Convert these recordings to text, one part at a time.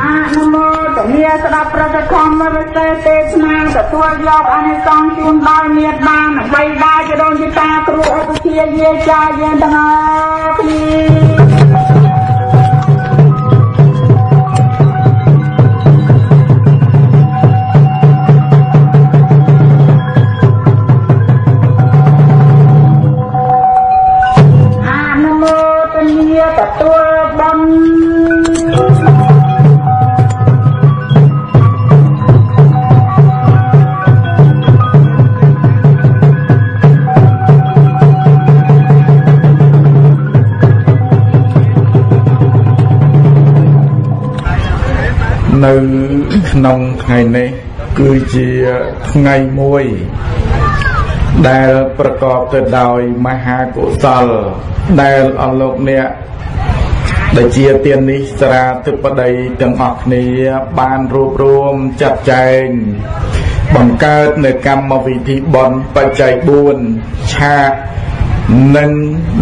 អនុមោទនាស្ដាប់ប្រតិធម្មវិសេសទេសនាទទួលយកអានិសង្សជូនដល់មេត្តាបីដាចដូនជាតាគ្រូឧបជាយាចាយើងទាំងអស់គ្នា នៅក្នុងថ្ងៃនេះគឺជាថ្ងៃមួយដែលប្រកបទៅដោយមហាកុសល ដែលអស់លោកអ្នកដែលជាទាននេះស្រាធិបតីទាំងអស់គ្នាបានរួបរวมចាត់ចែងបង្កើតនៅកម្មវិធីបន់បច្ច័យ4ឆាកនិង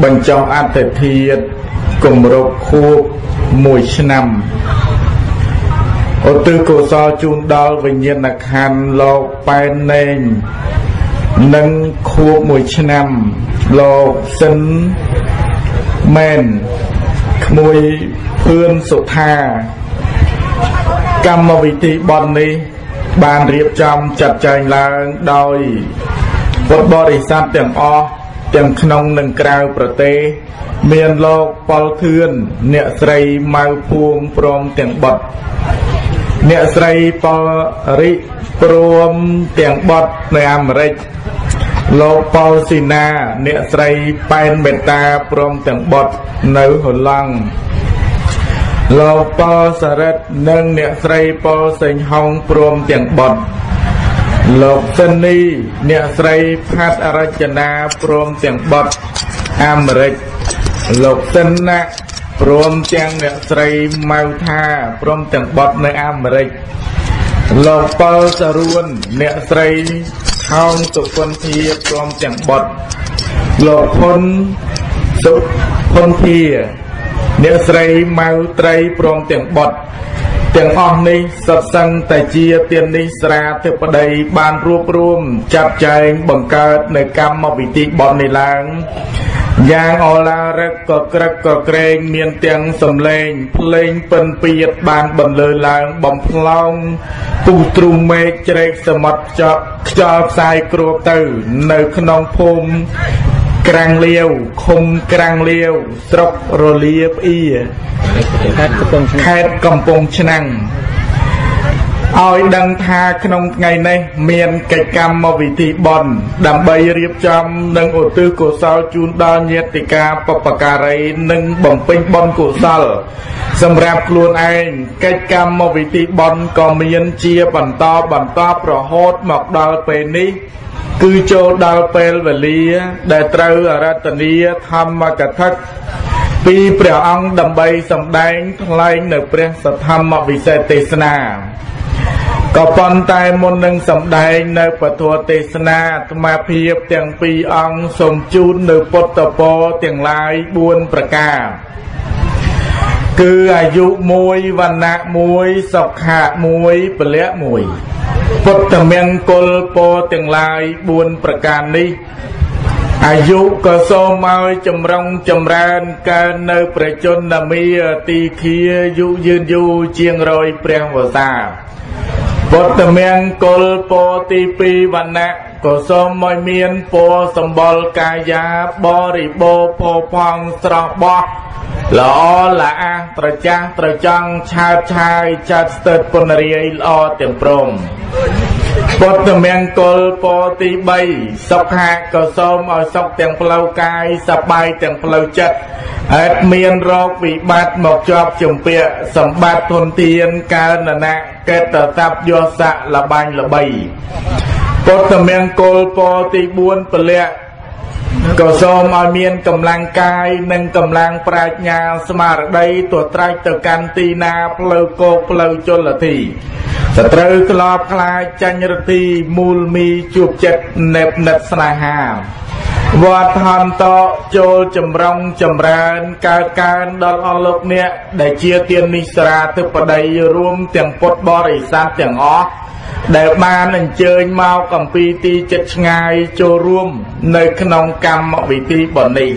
បញ្ចុះអត្តធាតគម្រប់ខួប1ឆ្នាំ ឧទ្ទិសកុសលជូនដល់វិញ្ញាណក្ខន្ធលោកប៉ែនណេងនិងខួបមួយឆ្នាំលោកសិនមែនក្មួយភឿនសុថាកម្មវិធីបន់នេះ បានរៀបចំចាត់ចែងឡើងដោយពុទ្ធបរិស័ទទាំងអស់ទាំងក្នុងនិងក្រៅប្រទេស មានលោកប៉ុលធឿនអ្នកស្រីម៉ៅភួងព្រមទាំងបុត្រ អ្នកស្រីប៉ុលរិព្រមទាំងបុត្រនៅអាមេរិកលោកប៉ុលស៊ីណា អ្នកស្រីប៉ែនមេតាព្រមទាំងបុត្រនៅហូឡង់លោកប៉ុលសរិទ្ធនិងអ្នកស្រីប៉ុលសេងហុងព្រមទាំងបុត្រលោកសិននីអ្នកស្រីផាត់អរចនាព្រមទាំងបុត្រអាមេរិកលោកសិនណា ព្រមទាំងអ្នកស្រីម៉ៅថាព្រមទាំងបុត្រនៅអាមេរិកលោកប៉ុលសរួនអ្នកស្រីខោងសុគន្ធាព្រមទាំងបុត្រលោកភុនសុភុនធាអ្នកស្រីម៉ៅត្រីព្រមទាំងបុត្រទាំងអស់នេះសុទ្ធសឹងតែជាទាននេះស្រាធិបតីបានរួបរวมចាត់ចែងបង្កើតនៅកម្មវិធីបន់នេះឡើង យ៉ាងអឡារឹកក៏ក្រឹកក៏ក្រែងមានទាំងសំឡេងភ្លេងពិនពៀតបានបន្លឺឡើងបំផ្លោងពុះទ្រុំមេឃជ្រែកសមុទ្រខ្យល់ខ្យល់ផ្សាយគ្របទៅ នៅក្នុងភូមិក្រាំងលាវឃុំក្រាំងលាវស្រុករលាផ្អៀខេត្តកំពង់ឆ្នាំង ឲ្យដឹងថាក្នុងថ្ងៃនេះ មានកិច្ចកម្មវិធីបន់ដើម្បីរៀបចំនិងឧទ្ទិសកុសលជូនដល់ញាតិកាបពការីនិងបំពេញបន់កុសល សម្រាប់ខ្លួនឯងកិច្ចកម្មវិធីបន់ក៏មានជាបន្តបន្តរហូតមកដល់ពេលនេះគឺចូលដល់ពេលវេលាដែលត្រូវអរតនីធម្មកថាពីព្រះអង្គដើម្បីសម្ដែងថ្លែងនៅព្រះសទ្ធម្មវិសេសទេសនា ក៏ប៉ុន្តែមុននឹងសម្ដែងនៅពធទេសនាអាត្មាភាពទាំងពីរអង្គសូមជូននៅពុទ្ធពរទាំងឡាយ4ប្រការគឺអាយុ1វណ្ណៈ1សុខៈ1ពលៈ1ពុទ្ធមង្គលពរទាំងឡាយ4ប្រការនេះអាយុក៏សូមឲ្យចម្រុងចម្រើនកើននៅព្រះជន្មាទីឃាយុយឺនយូរជាងរយព្រះវស្សា ពុទ្ធមង្គលពរទី2វណ្ណៈក៏សូមឲ្យមានពរសម្បល់កាយាបរិបោផោផង់ស្រស់បោះល្អល្អះត្រចាស់ត្រចង់ឆើតឆាយចាត់ស្ទើតពុនរាយល្អទាំងព្រម ពុទ្ធមង្គលពរទី3សុខៈក៏សូមឲ្យសុខទាំងផ្លូវកាយសប្បាយទាំងផ្លូវចិត្តអត់មានរោគវិបត្តិមកជាប់ជំពាក់សម្បត្តិធនធានកើនណៈកេតតបយោស័កលបាញ់ល្បីពុទ្ធមង្គលពរទី4ពលៈក៏សូមឲ្យមានកម្លាំងកាយនិងកម្លាំងប្រាជ្ញាស្មារតីទត្រាច់ទៅកាន់ទីណាផ្លូវគោកផ្លូវជលធី សត្រូវក្លបខ្លាចចាញ់រទីមូលមីជួបចិត្តណេបណិតស្នេហាវត្តហន្តចូលចម្រុងចម្រើនកើតកើនដល់អស់លោកអ្នកដែលជាទាននិស្រាទិបតីរួមទាំងពុទ្ធបរិស័ទទាំងអស់ដែលបានអញ្ជើញមកអំពីទីចិត្តឆ្ងាយចូលរួមនៅក្នុងកម្មវិធីបនេះ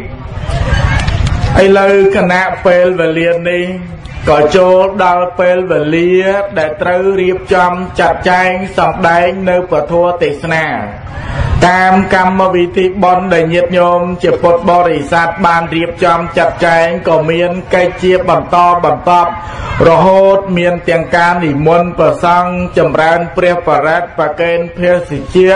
ឥឡូវគណៈពេលវេលានេះ ក៏ចូលដល់ពេលវេលាដែលត្រូវរៀបចំចាត់ចែងសម្ដែងនៅពធទេសនា តាមកម្មវិធីបន់ដែលញាតិញោមជាពុទ្ធបរិស័ទបានរៀបចំចាត់ចែងក៏មានកិច្ចជាបន្តបន្តរហូតមានទាំងការនិមន្តប្រសង់ចម្រើនព្រះបរិត្តប្រកេនភេសជ្ជៈ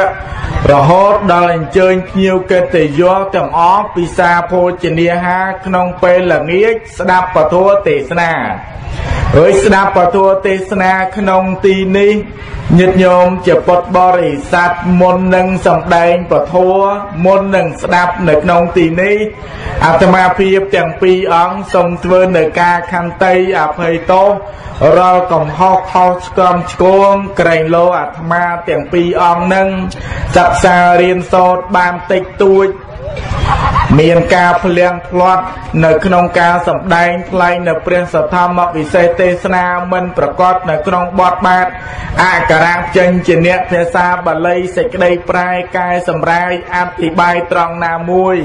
រហូតដល់អញ្ជើញភ្ញៀវកិត្តិយសទាំងអស់ពិសាភោជនាហារក្នុងពេលល្ងាចស្ដាប់ពធទេសនា ហើយស្ដាប់ពធទេសនាក្នុងទីនេះញាតិញោមជាពុទ្ធបរិស័ទមុននឹងសម្ដែងពធមុននឹងស្ដាប់នៅក្នុងទីនេះអាត្មាភាពទាំងពីរអង្គសូមធ្វើនៅការខន្តីអភ័យទោសរាល់កំហុសខុសឆ្គងឆ្គងក្រែងលោអាត្មាទាំងពីរអង្គនឹងសិក្សារៀនសូត្របានតិចតួច មានការភ្លៀងផ្្លាត់នៅក្នុងការសម្ដែងថ្លែងនៅព្រះសទ្ធម្មវិសេសទេសនាមិនប្រកបនៅក្នុងបទបាទអក្សរចេញជាអ្នកភាសាបាលីសេចក្តីប្រែកែសម្រាយអធិប្បាយត្រង់ណាមួយ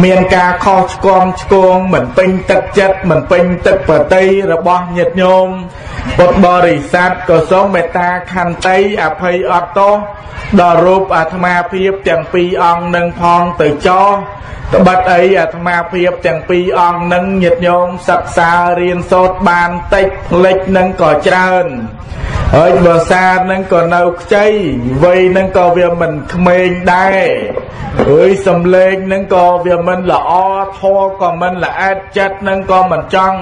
មានការខុសឆ្គងឆ្គងមិនពេញទឹកចិត្តមិនពេញទឹកប្រតិរបស់ញាតិញោមពុទ្ធបរិស័ទក៏សូមមេត្តាខន្តីអភ័យអត់ទោសដល់រូបអាត្មាភាពទាំងពីរអង្គនឹងផងទៅចោត្បិតអីអាត្មាភាពទាំងពីរអង្គនឹងញាតិញោមសិក្សារៀនសូត្របានតិចផ្លេចនឹងក៏ច្រើន ហើយបើសារនឹងក៏នៅខ្ចីវ័យនឹងក៏វាមិនក្មេងដែរហើយសំលេងនឹងក៏វាមិនល្អធေါ်ក៏មិនល្អែតចិត្តនឹងក៏មិនចង់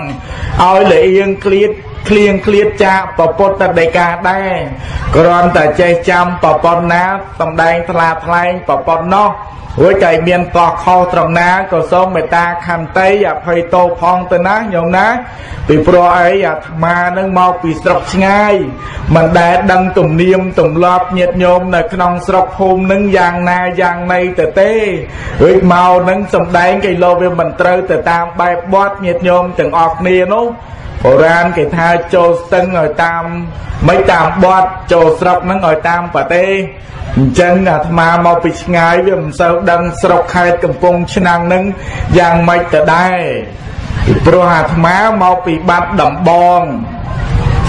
ឲ្យលៀងក្លៀត ឃ្លៀងឃ្លាតចាកពពុទ្ធដីកាដែរគ្រាន់តែចេះចាំពប៉ុណ្ណាសំដែងថ្លាថ្លែងពប៉ុណ្ណោះរួចតែមានកោះខុសត្រង់ណាក៏សូមមេត្តាខន្តីអភ័យទោសផងទៅណាញោមណាពីព្រោះអីអាត្មានឹងមកពីស្រុកឆ្ងាយមិនដែលដឹងទំនៀមទម្លាប់ញាតញោមនៅក្នុងស្រុកភូមិនឹងយ៉ាងណាយ៉ាងណីទៅទេរួចមកនឹងសំដែងគេលោវាមិនត្រូវទៅតាមបែបបត់ញាតញោមទាំងអស់គ្នានោះ បុរាណគេថាចូលស្ទឹងឲ្យតាមមិនតាមបត់ចូលស្រុកហ្នឹងឲ្យតាមប្រទេសអញ្ចឹងអាត្មាមកពីឆ្ងាយវាមិនសូវដឹងស្រុកខេត្តកំពង់ឆ្នាំងហ្នឹងយ៉ាងម៉េចទៅដែរពីព្រោះអាត្មាមកពីបាត់ដំបង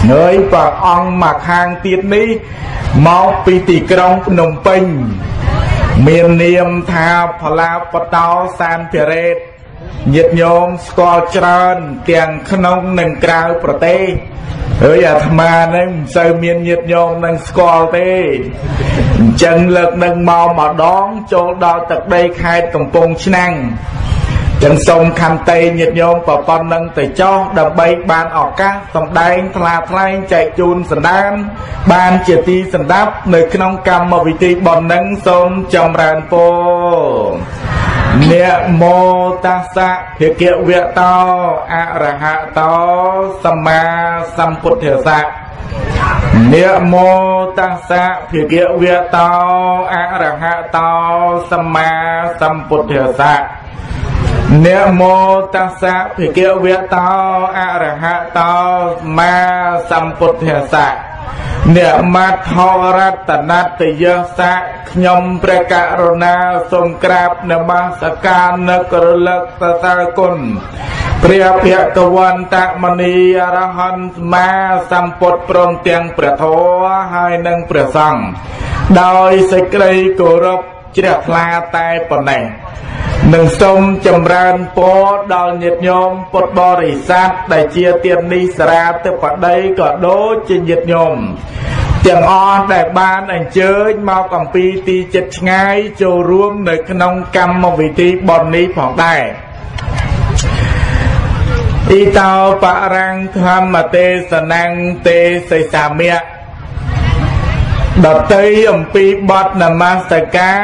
ហើយព្រះអង្គមកខាងទៀតនេះមកពីទីក្រុងភ្នំពេញ មាននាមថាផលាបតោសានភិរេត ញាតិញោមស្គាល់ច្រើន ទាំងក្នុងនិងក្រៅប្រទេសហើយអាត្មានឹងមិនសូវមានញាតិញោមនឹងស្គាល់ទេអញ្ចឹងលើកនឹងមកម្ដងចូលដល់ទឹកដីខេត្តកំពង់ឆ្នាំងចឹងសូមខន្តីញាតិញោមប្រប៉ុណ្ណឹងទៅចោះដើម្បីបានឱកាសសម្ដែងថ្លាថ្លែងចែកជូនសន្តាន បានជាទីសន្តាប់ នៅក្នុងកម្មវិធីបន់នឹងសូមចម្រើនពរ នមោតាសៈភិក្ខវៈតោអរហតោសម្មាសម្ពុទ្ធស្សៈនមោតាសៈភិក្ខវៈតោអរហតោសម្មាសម្ពុទ្ធស្សៈ នមោតាសៈភិក្ខវៈតោអរហតោសម្មាសម្ពុទ្ធស្សៈអ្នកមត្ថរតនតយសៈខ្ញុំព្រះករុណាសូមក្រាបនមស្ការនឹករលឹកសរសើរគុណព្រះភគវន្តមនីអរហន្តស្មាសម្ពុតព្រមទាំងព្រះធម៌ហើយនិងព្រះសង្ឃដោយសេចក្តីគោរពជ្រះថ្លាតែប៉ុណ្ណេះ នឹងសូមចម្រើនពរដល់ញាតិញោមពុទ្ធបរិស័ទដែលជាទាននេះសារាទៅបដីក៏ដូចជាញាតិញោមទាំងអស់ដែលបានអញ្ជើញមកអំពីទីចិត្តឆ្ងាយចូលរួមនៅក្នុងកម្មវិធីបននេះផងដែរអ៊ីតោបរាំងធម្មទេសនាំងទេសិសាមៈ ដតីអំពីបទនមស្ការ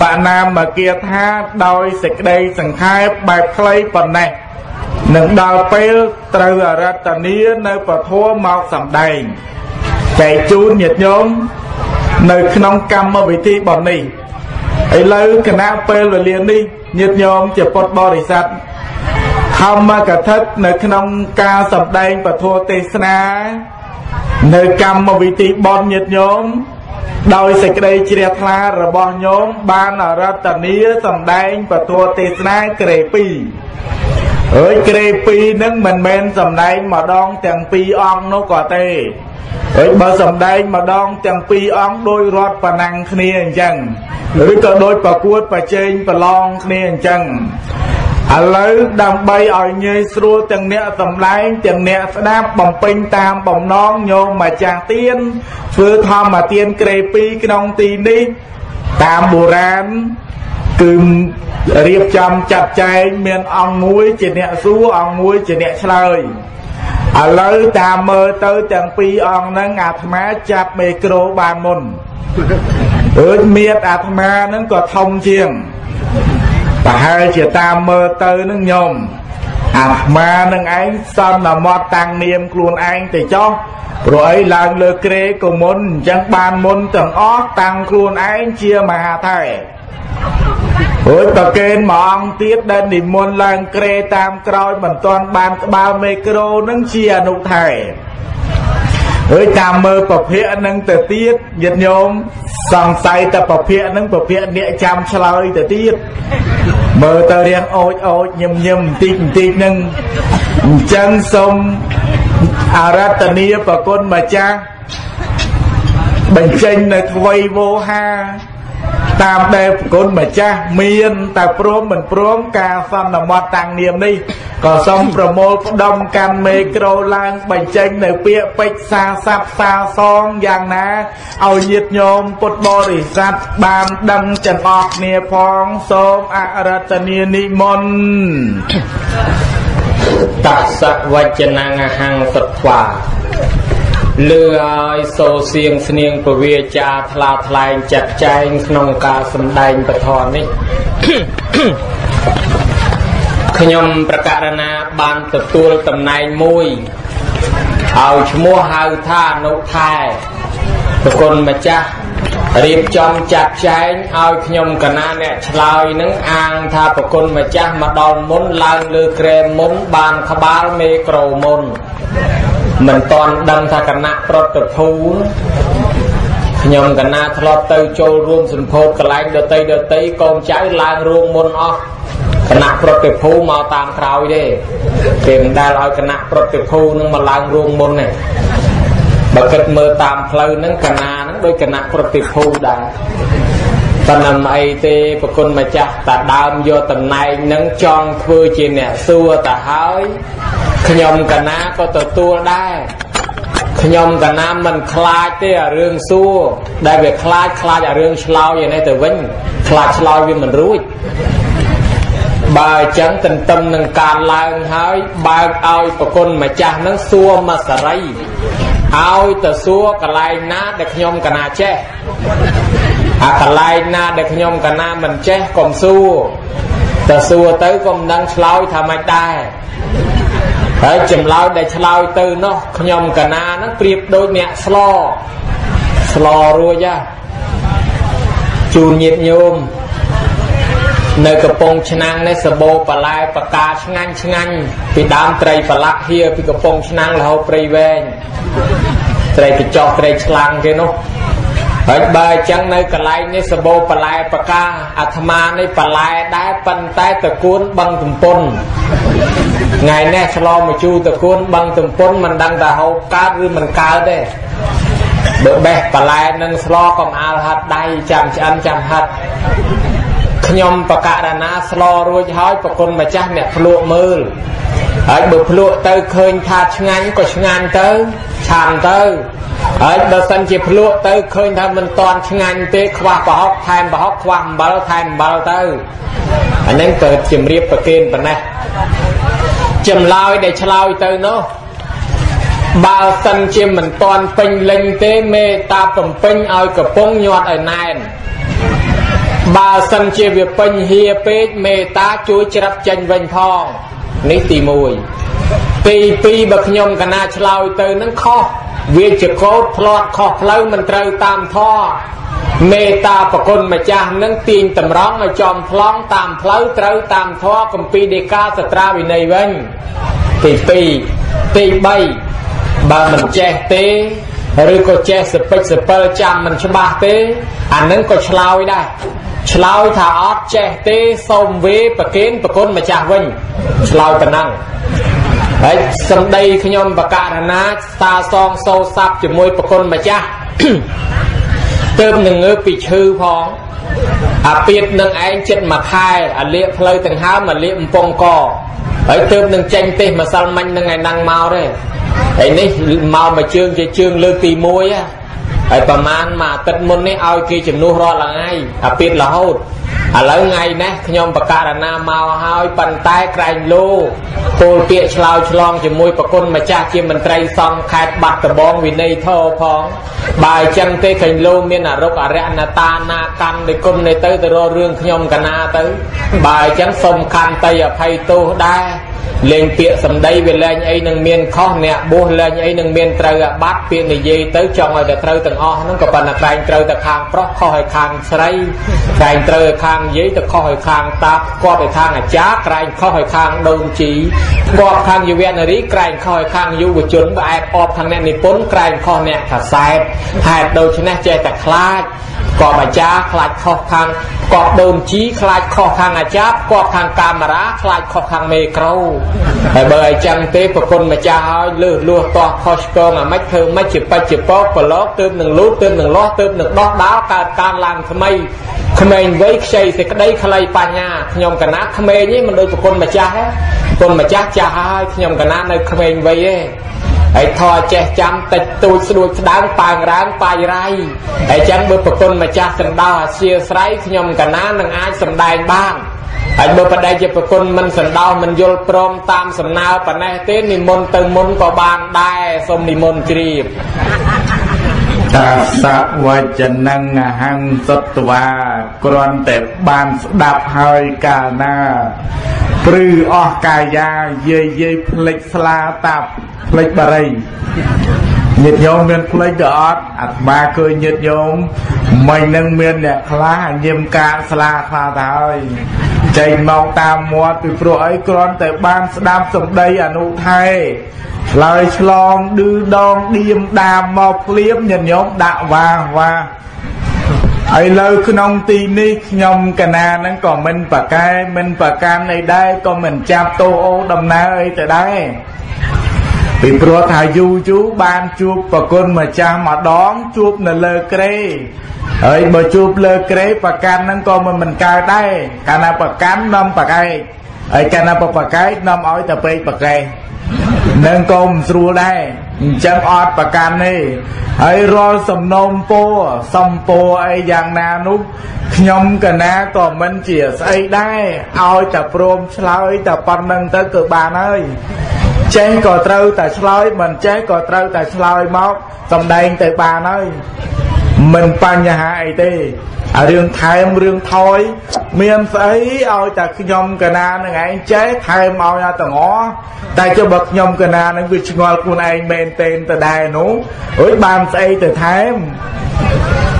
បណាមគាថាដោយសេចក្តីសង្ខេបបែបខ្លីប៉ុណ្ណេះនឹងដល់ពេលត្រូវអរតនីនៅពធមកសម្ដែងចែកជូនញាតិញោមនៅក្នុងកម្មវិធីបននេះឥឡូវគណៈពេលវេលានេះញាតិញោមជាពុទ្ធបរិស័ទធម្មកថានៅក្នុងការសម្ដែងពធទេសនា នៅកម្មវិធីបនញាតិញោមដោយសេចក្តីជ្រះថ្លារបស់ញោមបានអរតនីសម្ដែងពធទេសនាក្រេ2ហើយក្រេ2ហ្នឹងមិនមែនសម្ដែងម្ដងទាំងពីរអង្គនោះក៏ទេហើយបើសំដែងម្ដងទាំងពីរអង្គដោយរត់ប្រណាំងគ្នាអញ្ចឹងឬក៏ដោយប្រកួតប្រជែងប្រឡងគ្នាអញ្ចឹង ឥឡូវដើម្បីឲ្យងាយស្រួលទាំងអ្នកសំដែងទាំងអ្នកស្ដាប់បំពេញតាមបំណងញោមម្ចាស់ទៀនធ្វើធម្មទានក្រេ2ក្នុងទីនេះតាមបុរាណគឺរៀបចំចាត់ចែងមានអង្គមួយជាអ្នកសួរអង្គមួយជាអ្នកឆ្លើយឥឡូវតាមមើលទៅទាំងពីរអង្គហ្នឹងអាត្មាចាប់មេក្រូបានមុនអើយមៀតអាត្មាហ្នឹងក៏ធំជាង ប្រហែលជាតាមមើលទៅនឹងញោមអាត្មានឹងឯងសន្មត់តាំងនាមខ្លួនឯងទៅចោះព្រោះអីឡើងលើក្រេក៏មុនអញ្ចឹងបានមុនទាំងអស់តាំងខ្លួនឯងជាមហាថៃអូយប្រកេនមួយអង្គទៀតដែលនិមន្តឡើងក្រេតាមក្រោយមិនទាន់បានក្បាលមេក្រូនឹងជាអនុថែ អើយតាមមើលប្រភេទនឹងទៅទៀតញាតិញោមសង្ស័យតែប្រភេទនឹងប្រភេទអ្នកចាំឆ្លើយទៅទៀតមើលទៅរៀងអូចអូចញឹមញឹមបន្តិចបន្តិចនឹងអញ្ចឹងសូមអរតនីប្រគុណម្ចាស់បញ្ចេញនៅទ្វៃវោហា តាមដែលប្រគុណម្ចាស់មានតែព្រមមិនព្រមការសន្មត់តាំងនាមនេះក៏សូមប្រមូលផ្ដុំកាន់មេក្រូឡើងបញ្ចេញនៅពាក្យពេចសាស័ព្ទសាសងយ៉ាងណាឲ្យញាតញោមពុទ្ធបរិស័ទបានដឹងចន្អស់គ្នាផងសូមអរតនានិមន្តតសវចនាងហង្សត្វា លឺឲ្យសូសៀងស្នៀងពវាចាថ្លាថ្លែងចាត់ចែងក្នុងការសម្ដែងពធនេះខ្ញុំប្រកាសណាបានទទួលតំណែងមួយឲ្យឈ្មោះហៅថាអនុថែប្រគុណម្ចាស់រៀបចំចាត់ចែងឲ្យខ្ញុំកណាអ្នកឆ្លើយនឹងអាងថាប្រគុណម្ចាស់មកដល់មុនឡើងលើក្រែមុនបានក្បាលមេក្រូមុន មិនតន់ដឹងថាគណៈប្រតិភូខ្ញុំកណាធ្លាប់ទៅចូលរួមសម្ពោធកន្លែងដតីដតីកូនចៅឡើងរួមមុនអស់គណៈប្រតិភូមកតាមក្រោយទេគេមិនដែលឲ្យគណៈប្រតិភូនឹងមកឡើងរួមមុនទេបើគិតមើលតាមផ្លូវហ្នឹងគណៈហ្នឹងដូចគណៈប្រតិភូដែរប៉ុន្តែមិនអីទេប្រគុណម្ចាស់តាដើមយកតំណែងនឹងចង់ធ្វើជាអ្នកសួរទៅហើយ ខ្ញុំកណាក៏ទទួលដែរខ្ញុំកណាមិនខ្លាចទេអារឿងសួរដែលវាខ្លាចខ្លាចអារឿងឆ្លោយឯនេះទៅវិញខ្លាចឆ្លោយវាមិនរួចបើអញ្ចឹងទន្ទឹមនឹងការឡើងហើយបើកឲ្យប្រគុណម្ចាស់នឹងសួរមកសរីឲ្យទៅសួរកន្លែងណាដែលខ្ញុំកណាចេះអាកន្លែងណាដែលខ្ញុំកណាមិនចេះកុំសួរទៅសួរទៅកុំដឹងឆ្លើយថាម៉េចដែរ ហើយចម្លើយដែលឆ្លើយទៅនោះខ្ញុំកណានឹងប្រៀបដូចអ្នកស្លស្លរួចហ่ะជូនញាតញោមនៅកំពង់ឆ្នាំងនេះសបោបលែបកាឆ្ងាញ់ឆ្ងាញ់ពីដើមត្រីប្រឡាក់ហៀពីកំពង់ឆ្នាំងរហូតព្រៃវែងត្រីកញ្ចក់ត្រីឆ្លាំងគេនោះ ហើយបើអញ្ចឹងនៅកន្លែងនេះសបោបលែបកាអាត្មានេះបលែដែរប៉ុន្តែតកួនបឹងទំពុនថ្ងៃនេះឆ្លងមកជូតកួនបឹងទំពុនមិនដឹងថាហូបកើតឬមិនកើតទេបើបេះបលែនឹងស្លកំអាលហាត់ដៃចាំឆ្អិនចាំហាត់ខ្ញុំបករណាស្លរួចហើយប្រគុណម្ចាស់អ្នកភ្លក់មើល ហើយបើភ្លក់ទៅឃើញថាឆ្ងាញ់ក៏ឆ្ងាញ់ទៅឆានទៅហើយបើសិនជាភ្លក់ទៅឃើញថាមិនតន់ឆ្ងាញ់ទេខ្វះប្រហុកថែមប្រហុកខ្វះអំបិលថែមអំបិលទៅអានេះទៅជំរាបប្រគេនប៉ុណ្ណេះចម្លើយដែលឆ្លើយទៅនោះបើសិនជាមិនតន់ពេញលេញទេមេតាបំពេញឲ្យកំពុងញាត់ឲ្យណែនបើសិនជាវាពេញហៀពេកមេតាជួយច្រាប់ចេញវិញផង នេះទី1ទី2បើខ្ញុំកណាឆ្លើយទៅនឹងខុសវាជាកោតផ្លាត់ខុសផ្លូវមិនត្រូវតាមធម៌មេត្តាប្រគុណម្ចាស់នឹងទាញតម្រង់ឲ្យចំប្លង់តាមផ្លូវត្រូវតាមធម៌កំពីដេកាសត្រាវិន័យវិញទី2ទី3បើមិនចេះទេឬក៏ចេះសពេចសពិលចាំមិនច្បាស់ទេអានឹងក៏ឆ្លើយដែរ ឆ្លើយថាអត់ចេះទេសូមវេប្រគេនប្រគុណម្ចាស់វិញឆ្លើយប៉ុណ្ណឹងហើយសំដីខ្ញុំបកករណាស្តាសងសូស័ព្ទជាមួយប្រគុណម្ចាស់ទើបនឹងងើបពីឈឺផងអាពៀតនឹងឯងចិត្តមួយខែអាលៀកផ្លូវទាំងហើមអាលៀកកំពង់កហើយទើបនឹងចេញទេម្សិលមិញនឹងឯហ្នឹងមកទេហើយនេះមកមួយជើងជាជើងលើកទី1ហើ យប្រហែលមួយអាទិត្យមុននេះឲ្យគេជំនួសរាល់ថ្ងៃអាពៀតរហូតឥឡូវថ្ងៃនេះខ្ញុំបកករណាមកហើយប៉ុន្តែក្រែងលោពលពាកឆ្លោយឆ្លងជាមួយប្រគុណម្ចាស់ជាមន្ត្រីសង្ឃខេត្តបាត់ដំបងវិន័យធរផងបើអញ្ចឹងទេក្រែងលោមានអរុកអរិយណតាណាកម្មនៃគុណនេះទៅទៅរករឿងខ្ញុំកណាទៅបើអញ្ចឹងសុំខន្តីអភ័យទោសដែរលេងពាក្យសម្ដីវាលែងអីនឹងមានខុសអ្នកបួសលែងអីនឹងមានត្រូវអាបត្តិពាក្យនិយាយទៅចង់ឲ្យតែត្រូវទាំងអស់ហ្នឹងក៏ប៉ុន្តែក្រែងត្រូវតែខាងប្រុសខុសឲ្យខាងស្រីក្រែងត្រូវឲ្យខាងនិយាយទៅខុសឲ្យខាងតាប់គាត់ឲ្យខាងអាចារ្យក្រែងខុសឲ្យខាងដូនជីគាត់ខាងយុវនារីក្រែងខុសឲ្យខាងយុវជនបើអែបអបខាងអ្នកនិពន្ធក្រែងខុសអ្នកថាសែតហេតុដូច្នេះចេះតែខ្លាច គាត់អាចារ្យខ្លាចខុសខាងគាត់ដូនជីខ្លាចខុសខាងអាចារ្យគាត់ខាងកាមេរ៉ាខ្លាចខុសខាងមេក្រូហើយបើអញ្ចឹងទេប្រគុណម្ចាស់ឲ្យលើសលួសតោះខុសឆ្គងអាម៉េចធ្វើម៉េចជាបច្ចុប្បន្នប្រឡោទើបនឹងលូតទើបនឹងលាស់ទើបនឹងដោះដោកើតការឡើងថ្មីក្មេងវ័យខ្ចីសេចក្តីខ្លីបញ្ញាខ្ញុំកណាក្មេងនេះមិនដូចប្រគុណម្ចាស់ទេប្រគុណម្ចាស់ចាស់ហើយខ្ញុំកណានៅក្មេងវ័យទេ ហើយធေါ်ចេះចាំតិចតួចស្ដួចស្ដើងប៉ាងរាងបាយរៃហើយចឹងបើប្រគុណម្ចាស់សំដៅអាសៀស្រ័យខ្ញុំកណានឹងអាចសម្ដែងបានហើយបើបដិជាប្រគុណមិនសន្តោសមិនយល់ព្រមតាមសំណើប៉ុណ្ណេះទេនិមន្តទៅមុនក៏បានដែរសូមនិមន្តជ្រាប តាសវចនងអហង្សត្វាគ្រាន់តែបានស្ដាប់ហើយកាលណាព្រឺអស់កាយាយាយយាយផ្លេចស្លាតាប់ផ្លេចបារីញាតិញោមមានផ្លេចទៅអត់អាត្មាឃើញញាតិញោមមិញនឹងមានអ្នកខ្លះញៀមការស្លាខ្លះទៅហើយចេញមកតាមមាត់ពីព្រោះអីគ្រាន់តែបានស្ដាប់សម្ដីអនុថេ ឆ្លើយឆ្លងឌឺដងឌៀមដាមមកភ្លាមញាតិញោមដាក់វាវាឥឡូវក្នុងទីនេះខ្ញុំកណានឹងក៏មិនប្រកែមិនប្រកាន់អីដែរក៏មិនចាប់តោអូដំណើរអីទៅដែរពីព្រោះថាយូរយូរបានជួបប្រគុណម្ចាស់ម្ដងជួបនៅលើក្រេហើយបើជួបលើក្រេប្រកាន់ហ្នឹងក៏មិនមិនកើតដែរកាលណាប្រកាន់នាំប្រកែកហើយកាលណាប្រកែកនាំឲ្យតែពេកប្រកែក នឹងក៏មិនស្រួលដែរអញ្ចឹងអត់ប្រកាន់ទេហើយរាល់សំណុំពោសំពោអីយ៉ាងណានោះខ្ញុំកណាក៏មិនជាស្អីដែរឲ្យតែព្រមឆ្លើយតែប៉ុណ្្នឹងទៅគឺបានហើយចេះក៏ត្រូវតែឆ្លើយមិនចេះក៏ត្រូវតែឆ្លើយមកសំដែងទៅបានហើយ មិនបញ្ហាអីទេអារឿងថែមរឿងថយមានស្អីឲ្យតែខ្ញុំកណានឹងឯងចេះថែមឲ្យទាំងអស់តែចុះបើខ្ញុំកណានឹងវាឆ្ងល់ខ្លួនឯងមែនទេទៅដែរនោះអើយបានស្អីទៅថែម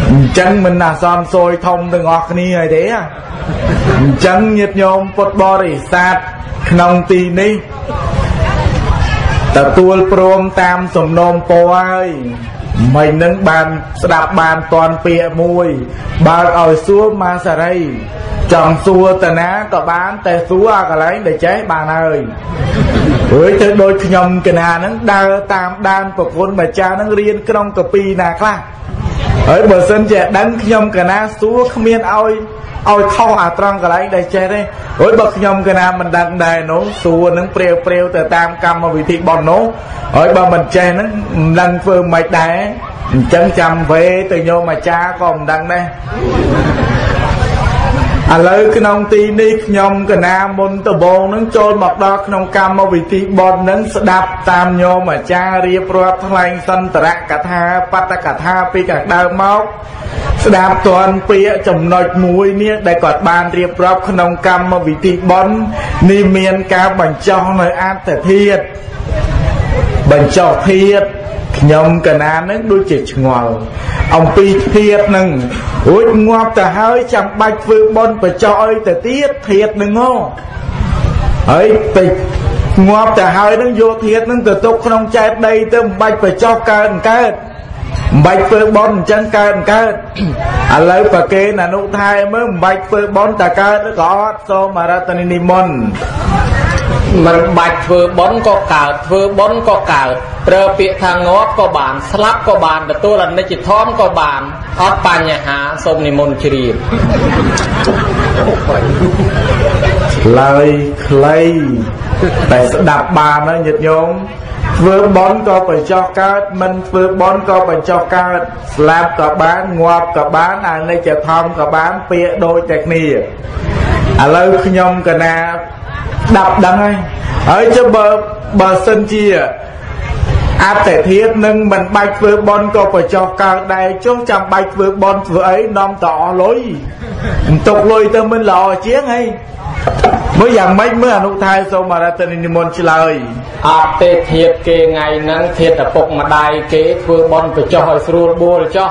អញ្ចឹងមិនអាសន្នសយធំទាំងអស់គ្នាហើយទេអញ្ចឹងញាតិញោមពុទ្ធបរិស័ទក្នុងទីនេះទទួលព្រមតាមសំណូមពរហើយ មិញនឹងបានស្ដាប់បានតន់ពាក្យមួយបើឲ្យសួរម៉ាសារីចង់សួរតាណាក៏បានតែសួរអាកន្លែងដែលចេះបានហើយអើយទៅដូចខ្ញុំកណាហ្នឹងដើរតាមដានប្រគុណម្ចាស់ហ្នឹងរៀនក្នុងកពីណាខ្លះ ហើយបើសិនជាដឹងខ្ញុំកណាសួរគ្មានឲ្យឲ្យខុសអាត្រង់កន្លែងដែលចេះទេអើយបើខ្ញុំកណាមិនដឹងដែរនោះសួរនឹងព្រាវព្រាវទៅតាមកម្មវិធីបននោះហើយបើមិនចេះហ្នឹងមិនដឹងធ្វើមិនដែរអញ្ចឹងចាំវេទៅញោមអាចារ្យក៏មិនដឹងដែរ ឥឡូវក្នុងទីនេះខ្ញុំកណាមុនដបងនឹងចូលមកដល់ក្នុងកម្មវិធីបននឹងស្ដាប់តាមញោមអាចារ្យរៀបរាប់ថ្លែងសន្តរកថាបតកថាពីខាងដើមមកស្ដាប់តនពាក្យចំណុចមួយនេះដែលគាត់បានរៀបរាប់ក្នុងកម្មវិធីបននេះមានការបញ្ចុះនៅអត្តធាតុបញ្ចុះធាត ខ្ញុំកណានឹងដូចជាឆ្ងល់អំពីធាតនឹងរួចងាប់ទៅហើយចាំបាច់ធ្វើបន់បញ្ចុះអីទៅទៀតធាតនឹងហ៎ហើយទៅងាប់ទៅហើយនឹងយកធាតនឹងទៅទុកក្នុងចែកដីទៅមិនបាច់បញ្ចុះកើតកើតមិនបាច់ធ្វើបន់អញ្ចឹងកើតកើតឥឡូវប្រគេនអនុថែមើលមិនបាច់ធ្វើបន់តែកើតក៏អត់សូមអរតនិនិមន្ត មិនបាច់ធ្វើបន់ក៏កើតធ្វើបន់ក៏កើតប្រើពាក្យថាងាប់ក៏បានស្លាប់ក៏បានទទួលអនិច្ចធម៌ក៏បានអត់បញ្ហាសូមនិមន្តជ្រាបឡើយខ្លីតែស្ដាប់បានហើយញាតិញោមធ្វើបន់ក៏បញ្ចុះកើតមិនធ្វើបន់ក៏បញ្ចុះកើតស្លាប់ក៏បានងាប់ក៏បានអនិច្ចធម្មក៏បានពាក្យដូចតែគ្នាឥឡូវខ្ញុំកណា ដាប់ដឹងហើយហើយចុះបើបើសិនជាអត្តធាតនឹងមិនបាច់ធ្វើបន់ក៏បញ្ចុះកើតដែរចុះចាំបាច់ធ្វើបន់ធ្វើអីនាំតអស់លុយមិនទុកលុយទៅមិនល្អជាងហីមើលយ៉ាងម៉េចមើលអនុថាយសូមអរតនិមន្តឆ្លើយអត់ទេធៀបគេថ្ងៃហ្នឹងធៀបតពុកម្ដាយគេធ្វើបន់បញ្ចុះឲ្យស្រួលបួលចុះ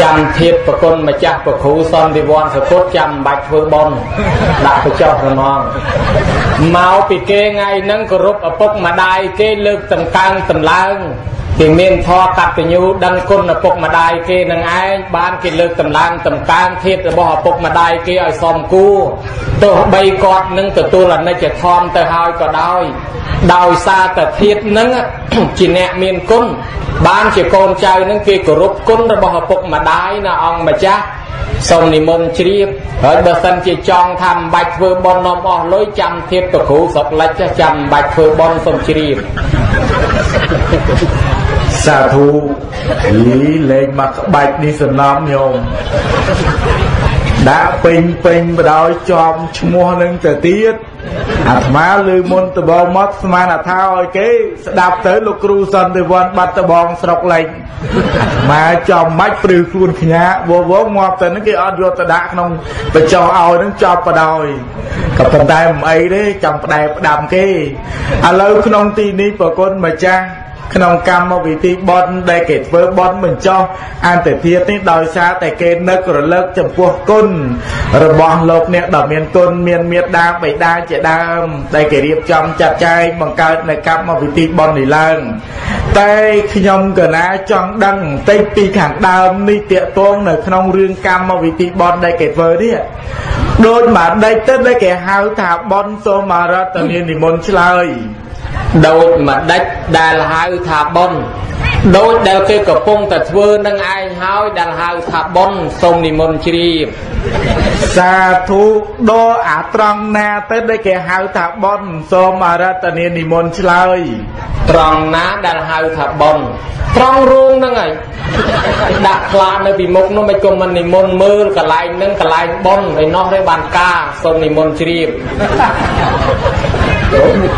ចាំធៀបប្រគុណម្ចាស់ប្រគ្រូសន្តិវ័នសពុតចាំមិនបាច់ធ្វើបន់ដាក់បញ្ចុះហ្មងមកពីគេថ្ងៃហ្នឹងគោរពឪពុកម្ដាយគេលើកតម្កើងតម្លើង គេមានធម៌កតញ្ញូដឹងគុណឪពុកម្ដាយគេនឹងឯងបានគេលើកតម្លើងតម្កើងធៀបរបស់ឪពុកម្ដាយគេឲ្យសមគួរទោះបីគាត់នឹងទទួលអនិច្ចធម៌ទៅហើយក៏ដោយ ដោយសារតែធៀបនឹងជាអ្នកមានគុណបានជាកូនចៅនឹងគេគោរពគុណរបស់ឪពុកម្ដាយណាអង្គម្ចាស់សូមនិមន្តជ្រាបហើយបើសិនជាចង់ថាមិនបាច់ធ្វើបន់នាំអស់លុយចាំធៀបតគ្រូស្រុកលិចចាំមិនបាច់ធ្វើបន់សូមជ្រាប សាធុអីលេងមកក្បាច់នេះសំណំញោមដាក់ពេញពេញបដោយចំឈ្មោះនឹងទៅទៀតអាត្មាលើមុនដបងមកស្មានអាថាឲ្យគេ ស្ដាប់ទៅលោកគ្រូសន្តិវ័នបាត់ដបងស្រុកលេងអាត្មាចំមាច់ព្រឺខ្លួនខ្ញាវវងងាប់ទៅនឹងគេអត់យកទៅដាក់ក្នុងបច្ចោឲ្យនឹងចប់បដោយក៏ប៉ុន្តែមិនអីទេចាំផ្ដែផ្ដាំគេឥឡូវក្នុងទីនេះប្រគុណម្ចាស់ ក្នុងកម្មវិធីបន់ដែលគេធ្វើបន់បញ្ចុះអន្តធាតនេះដោយសារតែគេនឹករលឹកចំពោះគុណរបស់លោកអ្នកដ៏មានគុណមានមេត្តាបិតាជាដើម ដែលគេរៀបចំចាត់ចែងបង្កើតនៅកម្មវិធីបន់នេះឡើងតែខ្ញុំកណាចង់ដឹងបន្តិចពីខាងដើមនេះតកតងនៅក្នុងរឿងកម្មវិធីបន់ដែលគេធ្វើនេះដូចមកដេចទៅដែលគេហៅថាបន់សូមរតនានិមន្តឆ្លើយ ដូចម្ដេចដែលហៅថាបុណ្យដូចដែលគេកំពុងតែធ្វើនឹងឯងហើយដែលហៅថាបុណ្យសូមនិមន្តជ្រាបសាធុដល់អាត្រង់ណាទៅដែលគេហៅថាបុណ្យសូមអរតនានិមន្តឆ្លើយត្រង់ណាដែលហៅថាបុណ្យត្រង់រូងហ្នឹងហើយដាក់ខ្លានៅពីមុខនោះមិនក៏មិននិមន្តមើលកន្លែងហ្នឹងកន្លែងបុណ្យឯនោះទេបានការសូមនិមន្តជ្រាប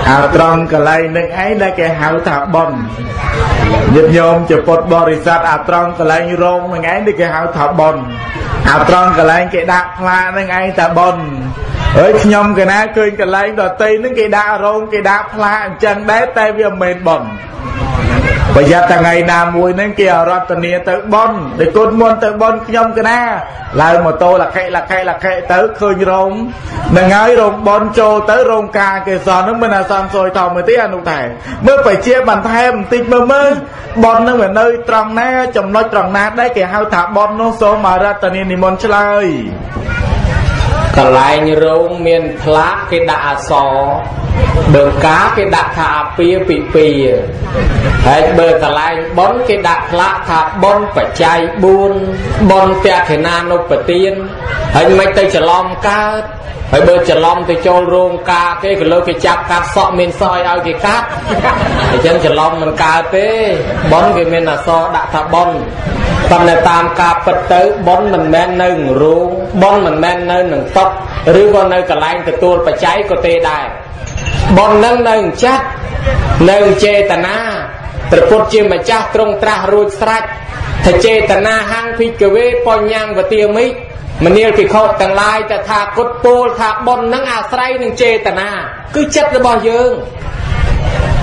អាត្រង់កន្លែងនឹងឯងដែលគេហៅថាប៉ុនញាតិញោមជាពុទ្ធបរិស័ទអាត្រង់កន្លែងរោងនឹងឯងដែលគេហៅថាប៉ុនអាត្រង់កន្លែងគេដាក់ផ្លានឹងឯងថាប៉ុនហើយខ្ញុំកណាឃើញកន្លែងដតីនឹងគេដាក់រោងគេដាក់ផ្លាអញ្ចឹងដែរតែវាមិនមែនប៉ុន ប្រយ័ត្នថ្ងៃណាមួយហ្នឹងគេអរតនាទៅបនដែលគុណមុនទៅបនខ្ញុំកណាឡើងម៉ូតូលខិលខិលខិទៅឃើញរោងនឹងហើយរោងបនចូលទៅរោងការគេសនហ្នឹងមិនអាសំសយតមើលទេអនុតែមើលបជាបន្ថែមបន្តិចមើលមើលបនហ្នឹងវានៅត្រង់ណាចំណុចត្រង់ណាដែរគេហៅថាបននោះសូមអរតនានិមន្តឆ្លើយ កន្លែងរោងមានផ្លាកគេដាក់អសរបើកាគេដាក់ថាអាពាពីពីហើយបើកន្លែងប៉ុនគេដាក់ផ្លាកថាប៉ុនបច្ច័យ4ប៉ុនតេខេណានុបទានហើយមិនទៅច្រឡំកើតហើយបើច្រឡំទៅចូលរោងការគេក៏លើគេចាប់កាត់សក់មានសក់ឲ្យគេកាត់អញ្ចឹងច្រឡំមិនកើតទេប៉ុនគេមានអសរដាក់ថាប៉ុនប៉ុន្តែតាមការពិតទៅប៉ុនមិនមែននៅក្នុងរោងប៉ុនមិនមែននៅក្នុងតុឬក៏នៅកន្លែងទទួលបច្ច័យក៏ទេដែរប៉ុននឹងនៅចិត្តនៅចេតនា ព្រះពុទ្ធជាម្ចាស់ទ្រង់ត្រាស់រួចស្រេចថាចេតនាហាំងភិក្ខវេបញ្ញវទាមិមនាលភិក្ខុទាំងឡាយតថាគតពោលថាបុណ្យនឹងអាស្រ័យនឹងចេតនាគឺចិត្តរបស់យើង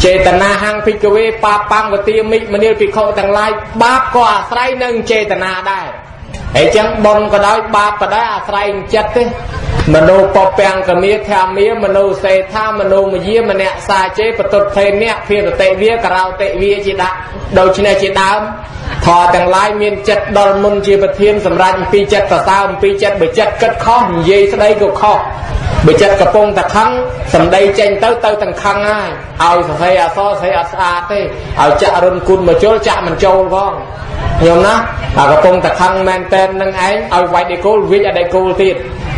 ចេតនាហੰភិកវេបាបង្វទាមិមនាលភិក្ខុទាំងឡាយបាបក៏អាស្រ័យនឹងចេតនាដែរ ហើយចឹងបុណ្យក៏ដោយបាបក៏ដោយអាស្រ័យនឹងចិត្តទេមនោពពាំងកមាថាមាមនោសេថាមនោមយាមនៈសាជេបតុថេនៈភិរតិវាករោតិវាជាដាក់ដូច្នេះជាដើមធរទាំងឡាយមានចិត្តដល់មុនជាប្រធានសម្រាប់អំពីចិត្តសរសើរអំពីចិត្តបើចិត្តគិតខុសនិយាយស្ដីក៏ខុសបើចិត្តកំពុងតែខឹងសម្ដីចេញទៅទៅទាំងខឹងហើយឲ្យសរសេរអសរសរសេរអត់ស្អាតទេឲ្យចាក់រុនគុណមកជុលចាក់មិនចូលផងញោមណាតែកំពុងតែខឹងមែនតែននឹងឯងឲ្យវាយដេកូលវិចអដេកូលទៀត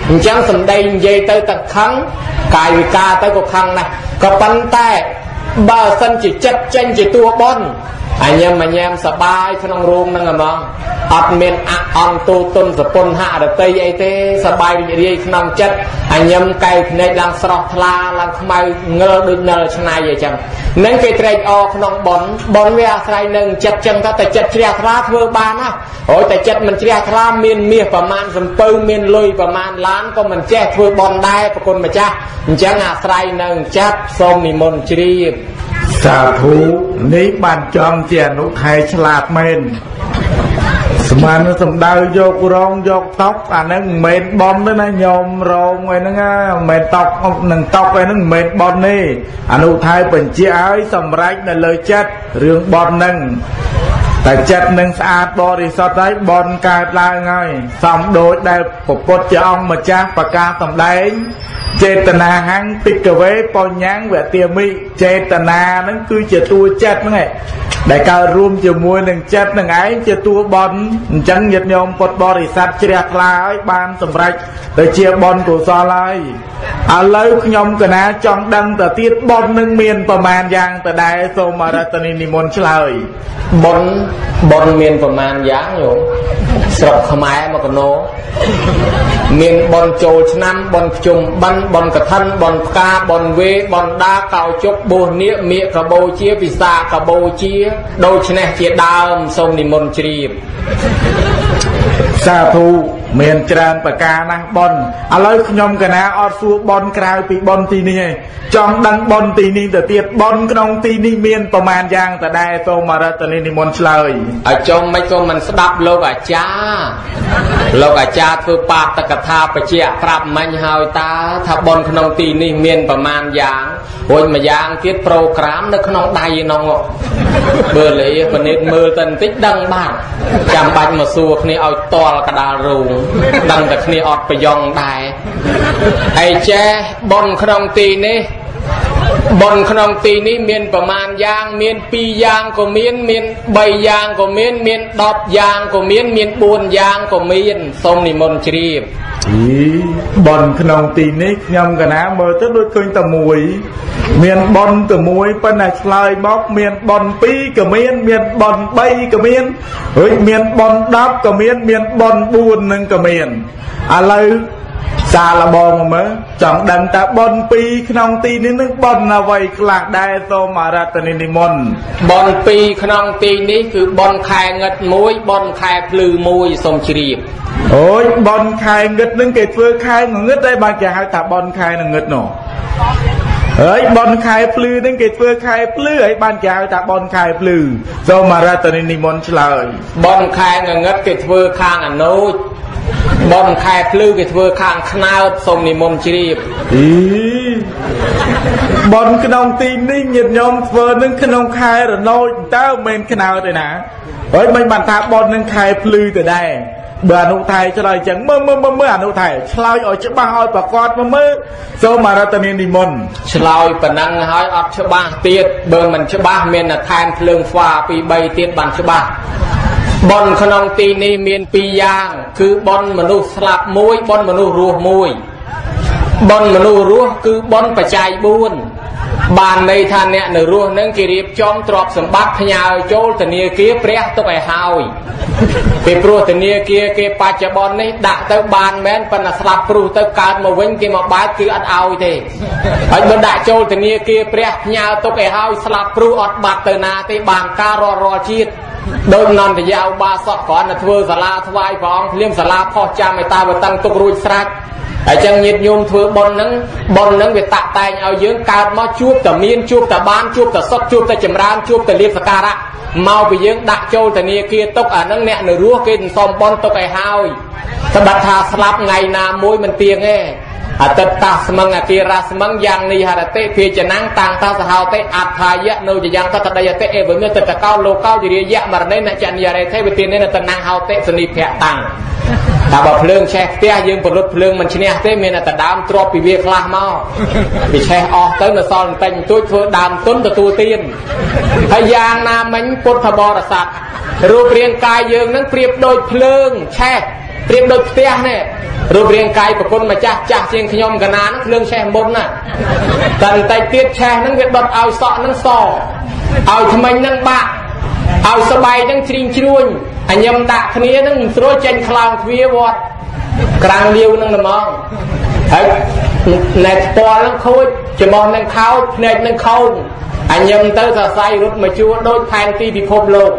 អញ្ចឹងសម្ដីនិយាយទៅទាំងខឹងកាយវិការទៅក៏ខឹងដែរក៏ប៉ុន្តែបើសិនជាចិត្តចេញជាតួបន អញញឹមអញញែមសបាយក្នុងរូងហ្នឹងហ្មងអត់មានអអន់ទូទុនសពុនហរតីអីទេសបាយរីករាយក្នុងចិត្តអញញឹមកែវភ្នែកឡើងស្រស់ថ្លាឡើងខ្មៅងើដូចនិលឆ្នៃអីចឹងនឹងគេត្រេកអរក្នុងបនបនវាអាស្រ័យនឹងចិត្តចឹងទៅតែចិត្តជ្រះថ្លាធ្វើបានណាហើយតែចិត្តមិនជ្រះថ្លាមានមាសប្រមាណសំពៅមានលុយប្រមាណឡានក៏មិនចេះធ្វើបនដែរប្រគុណម្ចាស់អញ្ចឹងអាស្រ័យនឹងចិត្តសូមនិមន្តជ្រាប សាធុនេះបានចំជាអនុថែឆ្លាតមែនស្មានសំដៅយករងយកតប់អាហ្នឹងមិនមែនបនទេណាញោមរងឯហ្នឹងមិនមែនតប់នឹងតប់ឯហ្នឹងមិនមែនបនទេអនុថែបញ្ជាឲ្យសម្រេចនៅលើចិត្តរឿងបនហ្នឹង តែចិត្តនឹងស្អាតបរិសុទ្ធហើយបនកើតឡើងហើយសំដូចដែលពពុទ្ធជាអង្គម្ចាស់ប្រកាសសម្ដែងចេតនាហੰពិកវេបញ្ញាំងវទាមិចេតនាហ្នឹងគឺជាតួចិត្តហ្នឹងឯងដែលកើតរួមជាមួយនឹងចិត្តនឹងឯងជាតួបនអញ្ចឹងញាតិញោមពុទ្ធបរិស័ទជ្រះថ្លាហើយបានសម្រេចទៅជាបនកុសលហើយឥឡូវខ្ញុំកណាចង់ដឹងទៅទៀតបននឹងមានប្រមាណយ៉ាងទៅដែរសូមអរតនីនិមន្តឆ្លើយបនបនមានប្រមាណយ៉ាងញោមស្រុកខ្មែរមកកណោមានបនចូលឆ្នាំបនភ្ជុំបិណ្ឌបនកឋិនបនផ្កាបនវេបនដាកោជុកបួសនៀកមៀកកបោជាពិសាកបោជា ដូច្នេះជាដើមសូមនិមន្តជ្រាប សាធុមានច្រើនប្រការណាស់បនឥឡូវខ្ញុំកណាអត់សួរបនក្រៅពីបនទីនេះឯងចង់ដឹងបនទីនេះទៅទៀតបនក្នុងទីនេះមានប្រមាណយ៉ាងតដែរសូមរតនីនិមន្តឆ្លើយឲ្យចុំមិនក៏មិនស្ដាប់លោកអាចារ្យលោកអាចារ្យធ្វើបាតកថាបជាប្រាប់មិញហើយតើថាបនក្នុងទីនេះមានប្រមាណយ៉ាងរួចម្យ៉ាងទៀតប្រូក្រាមនៅក្នុងដៃហ្នឹងបើលេបនិតមើលតែបន្តិចដឹងបាត់ចាំបាច់មកសួរគ្នាឲ្យតល់កដាលរូងដឹងតែគ្នាអត់ប្រយ៉ងដែរហើយចេះប៉ុនក្នុងទីនេះ ប៉ុនក្នុងទីនេះមានប្រមាណយ៉ាង មាន2យ៉ាងក៏មាន មាន3យ៉ាងក៏មាន មាន10យ៉ាងក៏មាន មាន4យ៉ាងក៏មានសូមនិមន្តជ្រាបអីបនក្នុងទីនេះខ្ញុំកណាមើលទៅដូចឃើញតែមួយ មានបនតែមួយប៉ុន្តែឆ្លើយមកមានបន2ក៏មាន មានបន3ក៏មានហើយមានបន10ក៏មាន មានបន4នឹងក៏មានឥឡូវ សាលបងមើលចង់ដឹងតើបន2ក្នុងទីនេះនឹងបនអ្វីខ្លះដែរសូមអរតនិនិមន្តបន2ក្នុងទីនេះគឺបនខែងឹត1បនខែភ្លឺ1សូមជ្រាបអូយបនខែងឹតនឹងគេធ្វើខែងងឹតដែរបើគេហៅថាបនខែងងឹតនោះហើយបនខែភ្លឺនឹងគេធ្វើខែភ្លឺហើយបានគេហៅថាបនខែភ្លឺសូមអរតនិនិមន្តឆ្លើយបនខែងងឹតគេធ្វើខាងអនុជ បនខែភ្លឺគេធ្វើខាងខ្នើតសូមនិមន្តជ្រាបអីបនក្នុងទីនេះញាតិញោមធ្វើនឹងក្នុងខែរណោចតើមិនខ្នើតទេណាហើយមិនបានថាបននឹងខែភ្លឺទៅដែរ បើអនុថៃឆ្លើយចឹងមើលមើលមើលអនុថៃឆ្លើយឲ្យច្បាស់ឲ្យប្រកបមកមើលសូមអរតនានិមន្តឆ្លើយប៉ុណ្ណឹងហើយអត់ច្បាស់ទៀតបើមិនច្បាស់មានតែថែមភ្លើងហ្វាពី3ទៀតបានច្បាស់បនក្នុងទីនេះមានពីរយ៉ាង គឺបនមនុស្សស្លាប់មួយបនមនុស្សរស់មួយ បនមនុស្សរស់គឺបនបច្ច័យ4បានន័យថាអ្នកនៅរស់នឹងគេរៀបចំទ្រព្យសម្បត្តិផ្ញើចូលធនាគារព្រះទុកឲ្យហើយពីព្រោះធនាគារគេបច្ចុប្បន្ននេះដាក់ទៅបានមែនប៉ុន្តែស្លាប់ព្រោះទៅកើតមកវិញគេមកបើកគឺអត់ឲ្យទេហើយបើដាក់ចូលធនាគារព្រះផ្ញើទុកឲ្យហើយស្លាប់ព្រោះអត់បាត់ទៅណាទេបានការរាល់រាល់ជាតិដោយនន្តយាឧបាសកគ្រាន់តែធ្វើសាលាថ្វាយព្រះអង្គភ្លាមសាលាផោះចាំឲ្យតាវតឹងទុករួចស្រេច ហើយចឹងញាតិញោមធ្វើបុណ្យហ្នឹងបុណ្យហ្នឹងវាតាក់តែងឲ្យយើងកើតមកជួបតែមានជួបតែបានជួបតែសុខជួបតែចម្រើនជួបតែលៀបសការៈមកពីយើងដាក់ចូលធនាគារទុកអាហ្នឹងអ្នកនៅរស់គេនឹងសុំបុណ្យទុកឲ្យហើយតែបាត់ថាស្លាប់ថ្ងៃណាមួយមិនទៀងទេអតិតតាស្មឹងអគិរាស្មឹងយ៉ាងនិហរតិភាចនាំងតាំងតាសហោតិអដ្ឋាយៈនៅយ៉ាងតតដយតិអេវមិតតកោលោកោវិរិយៈមរណេនចនិយរេទេវិទានេនតនាំងហោតិសនិភៈតាំង តែបើភ្លើងឆេះផ្ទះយើងពលុតភ្លើងមិនឈ្នះទេមានតែដើមទ្របពីវាខ្លះមកវាឆេះអស់ទៅនៅសល់បន្តិចបន្តួចធ្វើដើមទុនទទួលទានហើយយ៉ាងណាមិញពុទ្ធបរិស័ទរូបរាងកាយយើងនឹងប្រៀបដូចភ្លើងឆេះប្រៀបដូចផ្ទះនេះរូបរាងកាយប្រគុណម្ចាស់ចាស់ជាងខ្ញុំកណានឹងភ្លើងឆេះមុនណាតែបន្តិចទៀតឆេះនឹងវាដុតឲ្យសក់នឹងសឲ្យថ្មិញនឹងបាក់ឲ្យស្បែកនឹងជ្រីងជ្រួញ អញញឹមដាក់គ្នានឹងស្រួលចេញខ្លោងទ្វាវត្តក្រាំងលាវនឹងហ្មងហើយណែស្ពាល់នឹងខូចច្រមុះនឹងខោចភ្នែកនឹងខោងអញញឹមទៅសរសៃរត់មកជួរដូចផែនទីពិភពលោក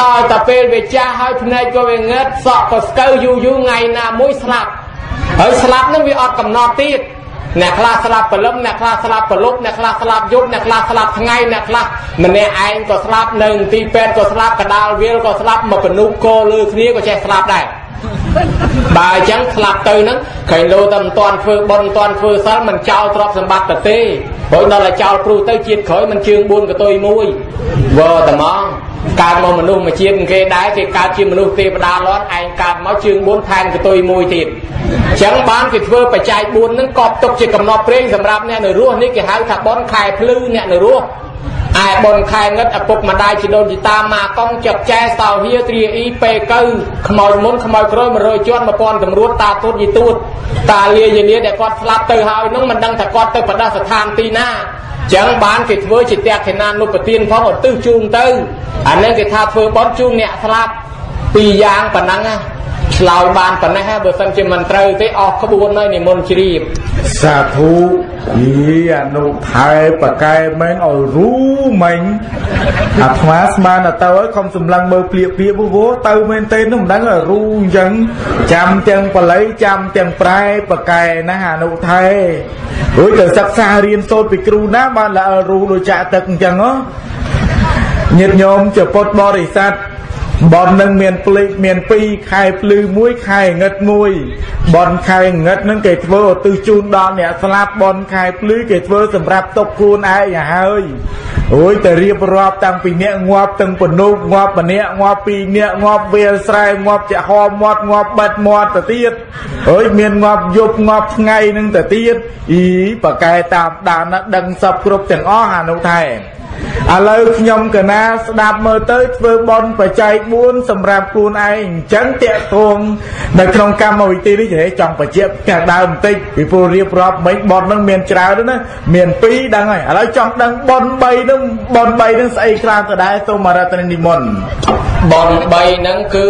ដល់តែពេលវាចាស់ហើយភ្នែកក៏វាងើតសក់ក៏ស្កើយូរយូរថ្ងៃណាមួយស្លាប់ហើយស្លាប់នឹងវាអត់កំណត់ទៀត អ្នកខ្លះស្លាប់ព្រលឹមអ្នកខ្លះស្លាប់ព្រលប់អ្នកខ្លះស្លាប់យប់អ្នកខ្លះស្លាប់ថ្ងៃអ្នកខ្លះម្នាក់ឯងក៏ស្លាប់នៅទីពេទ្យក៏ស្លាប់កដាលវាលក៏ស្លាប់មកកនុកកលើគ្នាក៏ចេះស្លាប់ដែរ បើអញ្ចឹងស្លាប់ទៅហ្នឹងឃើញលោតែមិនតាន់ធ្វើបុណ្យមិនតាន់ធ្វើសិលមិនចោលទ្រព្យសម្បត្តិទៅទេព្រោះដល់តែចោលព្រោះទៅជាតិក្រោយមិនជើង4កតុយមួយវ៉តែហ្មងកើតមកមនុស្សមួយជាតិគេដែរគេកើតជាមនុស្សទេវតាលាត់ឯងកើតមកជើង4ថែមកតុយមួយទៀតអញ្ចឹងបានគេធ្វើបច្ច័យ4ហ្នឹងកប់ទុកជាកំណត់ព្រេងសម្រាប់អ្នកនៅរស់នេះគេហៅថាបនខែភ្លឺអ្នកនៅរស់ ឯបនខែងឹតឪពុកម្ដាយជីដូនជីតាម៉ាកងចឹកចែសោហៀត្រាអ៊ីពេកៅខ្មោចមុនខ្មោចក្រោយ100ជាន់1000តម្រួតតាទូតយីទូតតាលាយលាដែលគាត់ស្លាប់ទៅហើយនោះមិនដឹងថាគាត់ទៅប្រដាស្ថានទីណាចឹងបានគេធ្វើជាតេខេណានុបទានផងឧទ្ទិសជូនទៅអានេះគេថាធ្វើបន់ជូនអ្នកស្លាប់ពីរយ៉ាងប៉ុណ្ណឹងណា ឆ្លើយបានប៉ុណ្ណេះបើសិនជាមិនត្រូវទេអស់ក្បួនហើយនិមន្តជ្រាបសាធុយីអនុថែបកែមែងឲ្យរូមិញអាត្មាស្មានទៅហើយកុំសម្លឹងមើលព្រាកព្រាកវោទៅមែនទេនោះមិនដឹងឲ្យរូអញ្ចឹងចាំទាំងបល័យចាំទាំងប្រែបកែណាអនុថែរួចទៅសិក្សារៀនសូត្រពីគ្រូណាបានល្អរូដូចចាក់ទឹកអញ្ចឹងហ៎ញាតិញោមជាពុទ្ធបរិស័ទ បននឹងមានភ្លេចមាន2ខែភ្លឺ1ខែងឹត1បនខែងឹតនឹងគេធ្វើឧទ្ទិសជូនដល់អ្នកស្លាប់បនខែភ្លឺគេធ្វើសម្រាប់ຕົកខ្លួនឯងឲ្យហើយអូយតែរៀបរាប់តាំងពីអ្នកងាប់ទាំងពនុកងាប់ម្នាក់ងាប់ពីរអ្នកងាប់វាលស្រែងាប់ចាក់ហមមាត់ងាប់បាត់មាត់ទៅទៀតអើយមានងាប់យប់ងាប់ថ្ងៃនឹងទៅទៀតអីប៉កែតាមដានណាដឹងសពគ្រប់ទាំងអស់អានោះថែ ឥឡូវខ្ញុំកណាស្ដាប់មើលទៅធ្វើបន់បច្ច័យ4សម្រាប់ខ្លួនឯងអញ្ចឹងតាក់ទងនៅក្នុងកម្មវិធីនេះចង់បញ្ជាក់ខាងដើមបន្តិចពីព្រោះរៀបរាប់មិញបន់នឹងមានច្រើនណាមាន2ដឹងហើយឥឡូវចង់ដឹងបន់3នឹងបន់3នឹងស្អីខ្លះទៅដែរសូមរតននិមន្តបន់3ហ្នឹងគឺ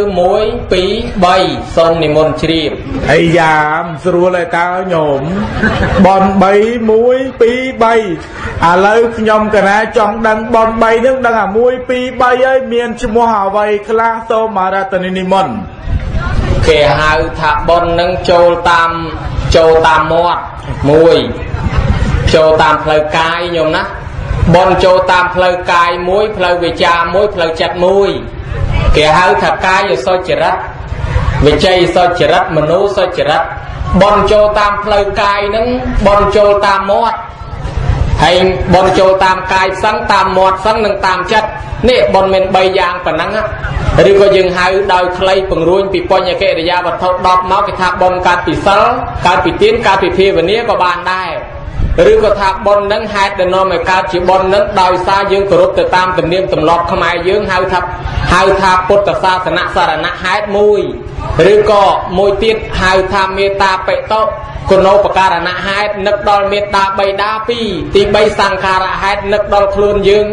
1 2 3សូមនិមន្តជ្រាបអាយ៉ាមស្រួលឯតើញោមបន់3 1 2 3ឥឡូវខ្ញុំកណាចង់ដឹងបន3នឹងដឹងអា1 2 3ហើយមានឈ្មោះអ្វីខ្លះសូមរតនិមន្តគេហៅថាបននឹងចូលតាមចូលតាមមាត់មួយចូលតាមផ្លូវកាយញោមណាបនចូលតាមផ្លូវកាយមួយផ្លូវវិចារមួយផ្លូវចិត្តមួយគេហៅថាកាយសុចរិតវិជ័យសុចរិតមនោសុចរិតបនចូលតាមផ្លូវកាយនឹងបនចូលតាមមាត់ ហើយបនចូលតាមកាយផ្សឹងតាមមាត់ផ្សឹងនិងតាមចិត្តនេះបនមាន3យ៉ាងប៉ុណ្ណឹងឬក៏យើងហៅដោយខ្លីពង្រួញពីបញ្ញកិរិយាវត្ថុ10មកគេថាបនកើតពីសិលកើតពីទានកើតពីភាវនាក៏បានដែរឬក៏ថាបុណ្យនឹងហេតុដែលនាំឲ្យកើតជាបុណ្យនឹងដោយសារយើងគោរពទៅតាមទំនៀមទម្លាប់ខ្មែរយើងហៅថាហៅថាពុទ្ធសាសនៈសារណៈហេតុមួយឬក៏មួយទៀតហៅថាមេត្តាបិតុ គុណោបការណហេតុនឹកដល់មេត្តាបៃតា2ទី3សង្ខារហេតុនឹកដល់ខ្លួនយើង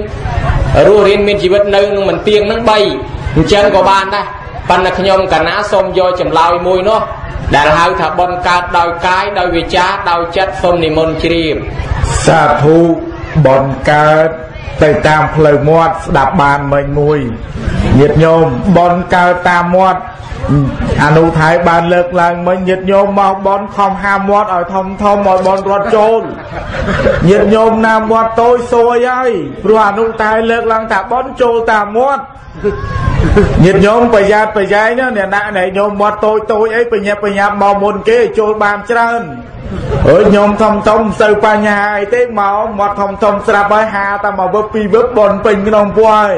រស់រៀនមានជីវិតនៅនឹងមិនទៀងនឹង3អញ្ចឹងក៏បានដែរប៉ុន្តែខ្ញុំកណាសូមយកចម្លើយមួយនោះដែលហៅថាបនកើតដោយកាយដោយវាចាដោយចិត្តសូមនិមន្តជ្រាបសាធុបនកើតទៅតាមផ្លូវមាត់ស្ដាប់បានមិញមួយញាតិញោមបនកើតតាមមាត់ អនុថៃបានលើកឡើងមិញញាតិញោមមកបនខំហាមាត់ឲ្យធំធំឲ្យបនរត់ចូលញាតិញោមណាមាត់តូចសួយហើយព្រោះអនុថៃលើកឡើងថាបនចូលតាមមាត់ញាតិញោមប្រយ័ត្នប្រយែងណាអ្នកណាណែញោមមាត់តូចតូចអីបញ្ញាបញ្ញាមកមុនគេចូលបានច្រើនអើយញោមធំធំទៅបញ្ហាអីទេមកមាត់ធំធំស្រាប់ហើយហាតែមកវឹបពីរវឹបបនពេញក្នុងពោះហើយ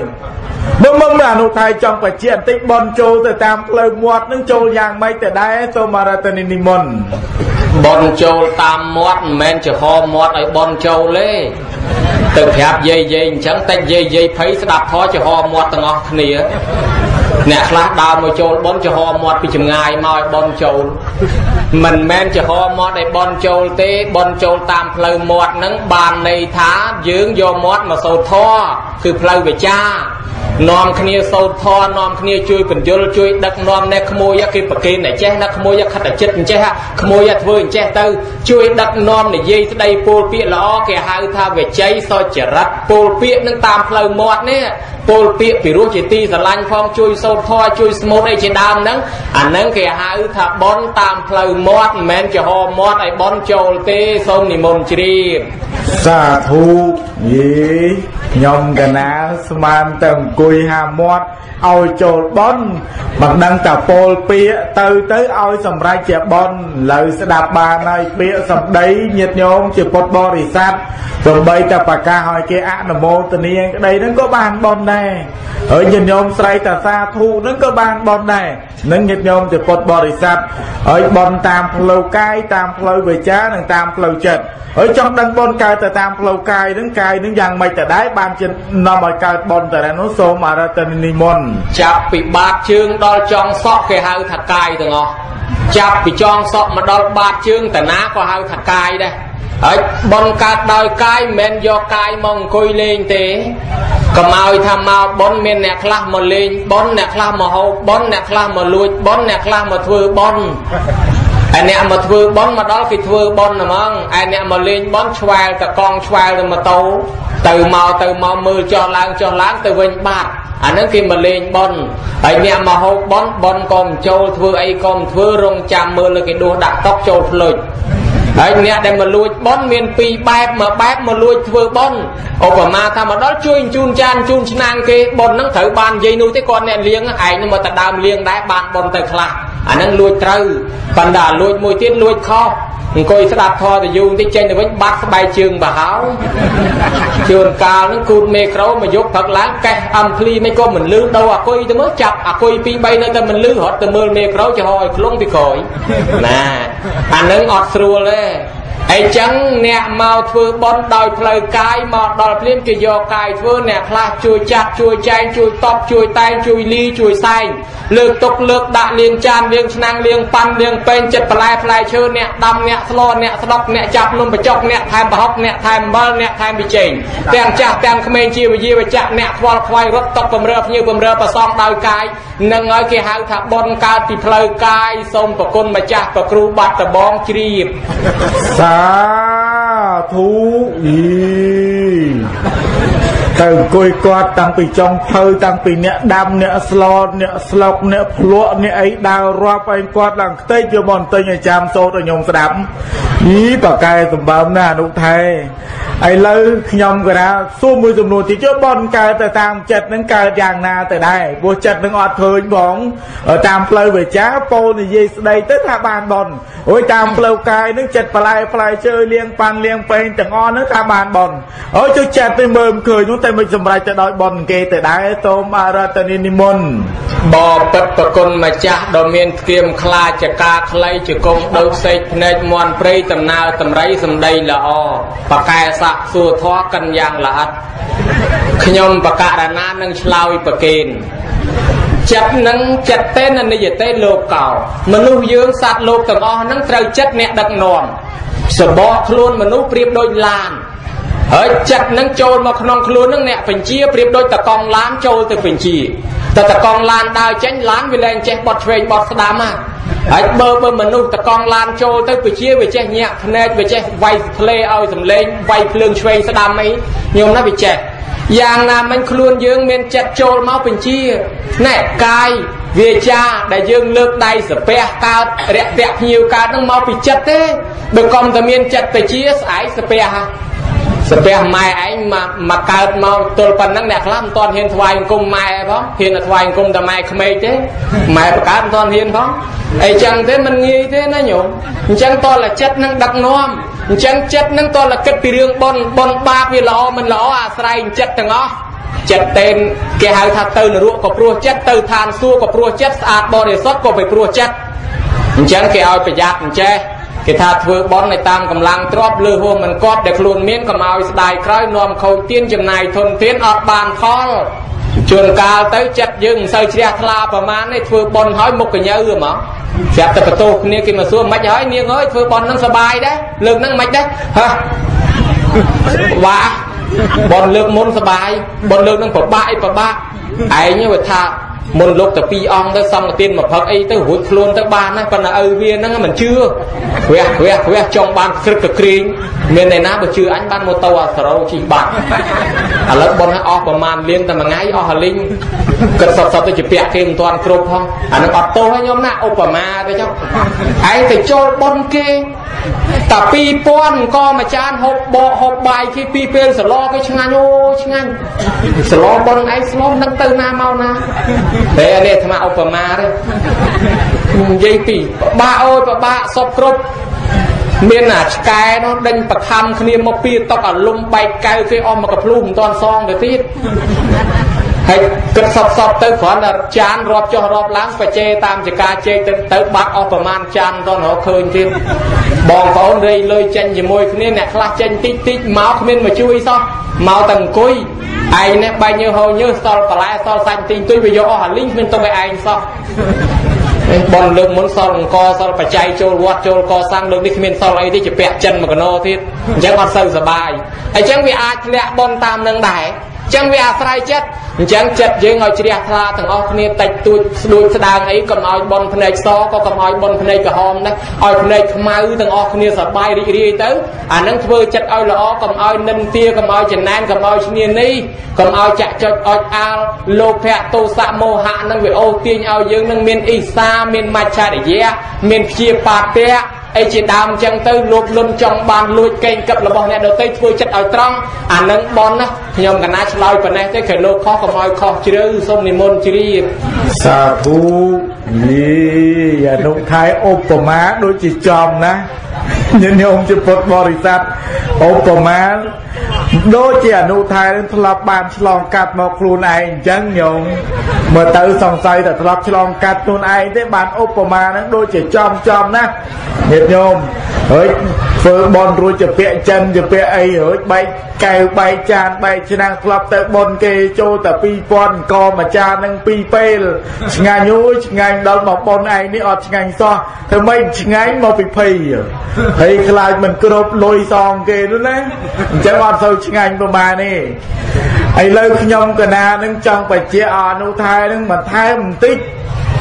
មើលមើលអនុថៃចង់បជាបន្តិចបនចូលទៅតាមផ្លូវមាត់នឹងចូលយ៉ាងម៉េចទៅដែរសូមរតនិនិមន្តបនចូលតាមមាត់មិនមែនចំហមាត់ឲ្យបនចូលទេទៅប្រាប់យាយយាយអញ្ចឹងតិចយាយយាយភ័យស្ដាប់ធေါ်ចំហមាត់ទាំងអស់គ្នាអ្នកខ្លះដើរមកចូលបនចំហមាត់ពីចម្ងាយមកឲ្យបនចូលមិនមែនចំហមាត់ឲ្យបនចូលទេបនចូលតាមផ្លូវមាត់ហ្នឹងបានន័យថាយើងយកមាត់មកសូត្រធေါ်គឺផ្លូវវិចា នាំគ្នាសូត្រធម៌នាំគ្នាជួយបញ្យលជួយដឹកនាំអ្នកក្មួយគេប្រគេនតែចេះណាក្មួយខិតតែចិត្តអញ្ចេះក្មួយធ្វើអញ្ចេះទៅជួយដឹកនាំនិយាយស្ដីពោលពាក្យល្អគេហៅថាវិជ័យសចរិតពោលពាក្យនឹងតាមផ្លូវមាត់នេះពោលពាក្យពីរោះជាទីស្រឡាញ់ផងជួយសូត្រធម៌ជួយស្មូតអីជាដើមហ្នឹងអាហ្នឹងគេហៅថាបនតាមផ្លូវមាត់មិនមែនចំហមាត់ឲ្យបនចូលទេសូមនិមន្តជ្រាបសាធុយេ ខ្ញុំកណាស្មានតែអង្គុយហាមាត់ឲ្យចូលបនមិនដឹងតាពោលពាក្យទៅទៅឲ្យសម្រេចជាបនលើស្ដាប់បានហើយពាក្យសម្ដីញាតញោមជាពុទ្ធបរិស័ទទោះបីតែប្រកាសឲ្យគេអនុមោទនាក្តីហ្នឹងក៏បានបនដែរ ហើយញាតញោមស្រ័យតាសាធុហ្នឹងក៏បានបនដែរនឹងញាតញោមជាពុទ្ធបរិស័ទហើយបនតាមផ្លូវកាយតាមផ្លូវវិចារនិងតាមផ្លូវចិត្តហើយចង់ដឹងបនកើតទៅតាមផ្លូវកាយហ្នឹងកាយហ្នឹងយ៉ាងម៉េចទៅដែរបានជានាំឲ្យកើតបនទៅដែរនោះសូមអរតនិមន្តចាប់ពីបាតជើងដល់ចុងសក់គេហៅថាកាយទាំងអស់ចាប់ពីចងសក់មកដល់បាតជើងតាណាក៏ហៅថាកាយដែរ ហើយបនកើតដោយកាយមិនមែនយកកាយមកអង្គុយលេងទេកុំឲ្យថាមកបនមានអ្នកខ្លះមកលេងបនអ្នកខ្លះមកហូបបនអ្នកខ្លះមកលួចបនអ្នកខ្លះមកធ្វើបនឯអ្នកមកធ្វើបនមកដល់គេធ្វើបនហ្មងឯអ្នកមកលេងបនឆ្វែលតកង់ឆ្វែលទៅម៉ូតូទៅមកទៅមកមើលចុះឡើងចុះឡើងទៅវិញបាត់អាហ្នឹងគេមកលេងបនហើយអ្នកមកហូបបនបនក៏មិនចូលធ្វើអីក៏មិនធ្វើរងចាំមើលគេដួសដាក់តុកចូលផ្លុច ហើយអ្នកដែលមកលួចបនមានពីរបែបមួយបែបមកលួចធ្វើបនឧបមាថាមកដល់ជួយជូនចានជូនឆ្នាំងគេបនហ្នឹងត្រូវបាននិយាយនោះទេគាត់អ្នកលៀងឯងនឹងមកតែដើមលៀងដែរបានបនទៅខ្លះអាហ្នឹងលួចត្រូវប៉ុន្តែលួចមួយទៀតលួចខុសអង្គុយស្ដាប់ធម៌ទៅយូរបន្តិចចេញទៅវិញបាត់ស្បែកជើងបហោជួនកាលហ្នឹងគូតមេក្រូមកយកព្រឹកឡើងកេះអំភ្លីមិនក៏មិនលឺដូរអាគុយទៅមើលចាប់អាគុយ2 3នៅតែមិនលឺរត់ទៅមើលមេក្រូចំហឲ្យខ្លងពីក្រោយណាអាហ្នឹងអត់ស្រួលទេ Amen. អីចឹងអ្នកមកធ្វើបន់ដោយផ្លូវកាយមកដល់ភ្លាមគេយកកាយធ្វើអ្នកខ្លះជួយចាត់ជួយចែងជួយតបជួយតែងជួយលីជួយសែងលើកទុកលើកដាក់លាងចានលាងឆ្នាំងលាងប៉ាន់លាងពេងចិត្តបន្លែផ្លែឈើអ្នកដាំអ្នកស្លអ្នកស្ដុកអ្នកចាប់នំបញ្ចុកអ្នកថែមប្រហុកអ្នកថែមអំបិលអ្នកថែមប៊ីចេងទាំងចាស់ទាំងក្មេងជាវិជាវចៈអ្នកខ្វល់ខ្វាយរត់តកបំរើភ្ញៀវបំរើប្រសងដោយកាយនឹងឲ្យគេហៅថាបនកើតពីផ្លូវកាយសូមប្រគុណម្ចាស់ប្រគ្រូបាត់ដបងជ្រាបសាធុអីទៅអង្គុយគាត់តាំងពីចុងភៅតាំងពីអ្នកដាំអ្នកស្លអ្នកស្លុកអ្នកភ្លក់អ្នកអីដើររាប់ឯងគាត់ឡើងខ្ទេចយកមកបន្ទិញឲ្យចាំសូត្រឲ្យខ្ញុំស្ដាប់យីបកែសម្បើមណាអនុថែឥឡូវខ្ញុំក៏ថាសួរមួយចំនួនទៀតយកបនកើតទៅតាមចិត្តនឹងកើតយ៉ាងណាទៅដែរព្រោះចិត្តនឹងអត់ឃើញបងតាមផ្លូវវិចាពោលនិយាយស្ដីទៅថាបានបនអូយតាមផ្លូវកាយនឹងចិត្តផ្លែផ្លែជើលៀងប៉ាន់លៀងពេងទាំងអស់នឹងថាបានបនអូយជួយចិត្តទៅមើលឃើញនោះតែមិនសម្រេចទៅដោយបនគេទៅដែរសូមអរតនិនិមន្តបពិតប្រគុណម្ចាស់ដ៏មានធៀមខ្លាចការខ្លីជាគង់ដូវសេកភ្នែកមន់ព្រៃដំណើរតម្រៃសម្ដីល្អបកែសាក់សួរធေါ်កិនយ៉ាងល្អិតខ្ញុំបកករណានឹងឆ្លើយប្រកេនចិត្តនឹងចិត្តទេននិយទេលោកកោមនុស្សយើងសត្វលោកទាំងអស់ហ្នឹងត្រូវចិត្តអ្នកដឹកនាំសបកខ្លួនមនុស្សប្រៀបដូចឡាន ហើយចិត្តនឹងចូលមកក្នុងខ្លួននឹងអ្នកបញ្ជាប្រៀបដូចតកង់ឡានចូលទៅបញ្ជាតែតកង់ឡានដើរចេញឡានវាលែងចេះបត់ឆ្វេងបត់ស្ដាំហ่ะហើយបើបើមនុស្សតកង់ឡានចូលទៅពជាវាចេះញាក់ភ្នែកវាចេះវាយផ្លេឲ្យសំឡេងវាយភ្លើងឆ្វេងស្ដាំអីញោមណាវាចេះយ៉ាងណាមិញខ្លួនយើងមានចិត្តចូលមកបញ្ជាណែកាយវាចាដែលយើងលើកដៃសាពះកើតរយៈភ្ញៀវកើតនឹងមកពីចិត្តទេបើកុំតែមានចិត្តបញ្ជាស្អែកសាពះ សាពះម៉ែឯងមកមកកើតមកទល់ប៉ុណ្ណឹងអ្នកខ្លះមិនទាន់ហ៊ានថ្វាយអង្គមម៉ែផងហ៊ានថ្វាយអង្គមតែម៉ែក្មេកទេម៉ែបកើតមិនទាន់ហ៊ានផងអីចឹងទេมันងាយទេណាញោមអញ្ចឹងតលចិត្តនឹងដឹកនាំអញ្ចឹងចិត្តនឹងតលគិតពីរឿងបនបនបាបវាល្អមិនល្អអាស្រ័យចិត្តទាំងអស់ចិត្តតេនគេហៅថាទៅនរកក៏ព្រោះចិត្តទៅឋានសួគ៌ក៏ព្រោះចិត្តស្អាតបរិសុទ្ធក៏ពីព្រោះចិត្តអញ្ចឹងគេឲ្យប្រយ័ត្នអញ្ចេះ គេថាធ្វើបន់នៅតាមកម្លាំងទ្របលើហួសមិនកត់ដែលខ្លួនមានកុំឲ្យស្ដាយក្រោយនាំខូចទៀនចំណាយធនធានអត់បានផលជួនកាលទៅចិត្តយើងមិនសូវជ្រះថ្លាប្រមាណទេធ្វើបន់ហើយមុខកញើហ្មងស្រាប់តែបន្ទោសគ្នាគេមកសួរមិនហើយនាងអើយធ្វើបន់នឹងសុបាយដែរលើកហ្នឹងមិនដែរហ៎វ៉ាបនលើកមុនសុបាយបនលើកនឹងពិបាកអីពិបាកឯងវាថា មុនលោកតែពីរអង្គទៅសង្កទានមកផឹកអីទៅរួចខ្លួនទៅបានណាប៉ុន្តែឪវាហ្នឹងមិនជឿវះវះវះចង់បានក្រឹកកក្រែងមានតែណាបើជឿអញបានម៉ូតូអាសរោជិះបាត់ឥឡូវប៉ុនឲ្យអស់ប្រមាណលានតែមួយថ្ងៃអស់ហលីងគិតសតសតទៅជាពាក់គេមិនទាន់គ្រប់ផងអានឹងអត់ទោសឲ្យខ្ញុំណាឧបមាទៅចុះឯងទៅចូលប៉ុនគេតែ2000ក៏មួយចានហូបបកហូបបាយគេពីរពេលសឡគេឆ្ងាញ់អូឆ្ងាញ់សឡប៉ុនឯងស្លនឹងទៅណាមកណាតែនេះអាត្មាឧបមាទេនិយាយពីប្របាអូយប្របាសពគ្រប់មានអាឆ្កែនោះដេញប្រខំគ្នាមកពីតុកអាលុំបែកកៅគេអស់មកកភ្លូមិនតាន់សងទៅទៀត ហើយគិតសពសពទៅគ្រាន់តែចានរាប់ចុះរាប់ឡើងបច្ចេតាមចកាជែកទៅទៅបាត់អស់ប្រមាណចានតរឃើញទៀតបងប្អូនរៃលុយចេញជាមួយគ្នាអ្នកខ្លះចេញតិចតិចមកគ្មានមកជួយសោះមកតែអង្គុយឯងនេះបែកញើហោញើសល់បន្លែសល់សាច់ទីងទុយវាយកអស់អាលីងគ្មានទៅឲ្យឯងសោះបនលើកមុនសល់អង្គសល់បច្ច័យចូលវត្តចូលកសាងលើកនេះគ្មានសល់អីទេជាពាក់ចិនមកកណោទៀតអញ្ចឹងអត់សូវសបាយអញ្ចឹងវាអាចធ្លាក់បនតាមនឹងដែរអញ្ចឹងវាអាស្រ័យចិត្តអញ្ចឹងចិត្តយើងឲ្យជ្រះថ្លាទាំងអស់គ្នាតិចតួចស្ដួចស្ដាងអីកុំឲ្យបនភ្នែកសក៏កុំឲ្យបនភ្នែកក្រហមដែរឲ្យភ្នែកខ្មៅទាំងអស់គ្នាសប្បាយរីករាយទៅអានឹងធ្វើចិត្តឲ្យល្អកុំឲ្យនិន្ទាកុំឲ្យចំណែនកុំឲ្យឈ្នានីកុំឲ្យចាក់ចុចអុចអាលលោភៈទោសៈមោហៈនឹងវាអូសទាញឲ្យយើងនឹងមានអ៊ីសាមានមច្ឆរិយៈមានព្យាបាទៈ អីជាដើមអញ្ចឹងទៅលោកលុនចង់បានលួចកេងកឹបរបស់អ្នកដទៃធ្វើចិត្តឲ្យត្រង់អានឹងបនណាខ្ញុំកណាឆ្លើយប៉ុណ្ណេះទេគេលោកខុសកុំឲ្យខុសជ្រៅសូមនិមន្តជ្រាបសាធុយីអនុថៃឧបមាដូចជាចំណា ញាតិញោមជាពុទ្ធបរិស័ទឧបមាដូចជាអនុថែនឹងធ្លាប់បានឆ្លងកាត់មកខ្លួនឯងអញ្ចឹងញោមមើលទៅសង្ស័យតែធ្លាប់ឆ្លងកាត់ខ្លួនឯងទេបានឧបមានឹងដូចជាចំចំណាញាតិញោមហើយធ្វើបនរួចជាពាក្យចិនជាពាក្យអីរួចបែកកែវបែកចានបែកឆ្នាំងធ្លាប់ទៅបនគេចូលតែ2000កមួយចាននឹង2ពេលឆ្ងាញ់អូយឆ្ងាញ់ដល់មកបនឯងនេះអត់ឆ្ងាញ់សោះធ្វើម៉េចឆ្ងាញ់មកពីភ័យហើយខ្លាចមិនគ្រប់លុយសងគេនោះណាអញ្ចឹងអត់សូវឆ្ងាញ់ប្រហែលទេឥឡូវខ្ញុំកណានឹងចង់បញ្ជាក់អនុថែនឹងបន្ថែមបន្តិច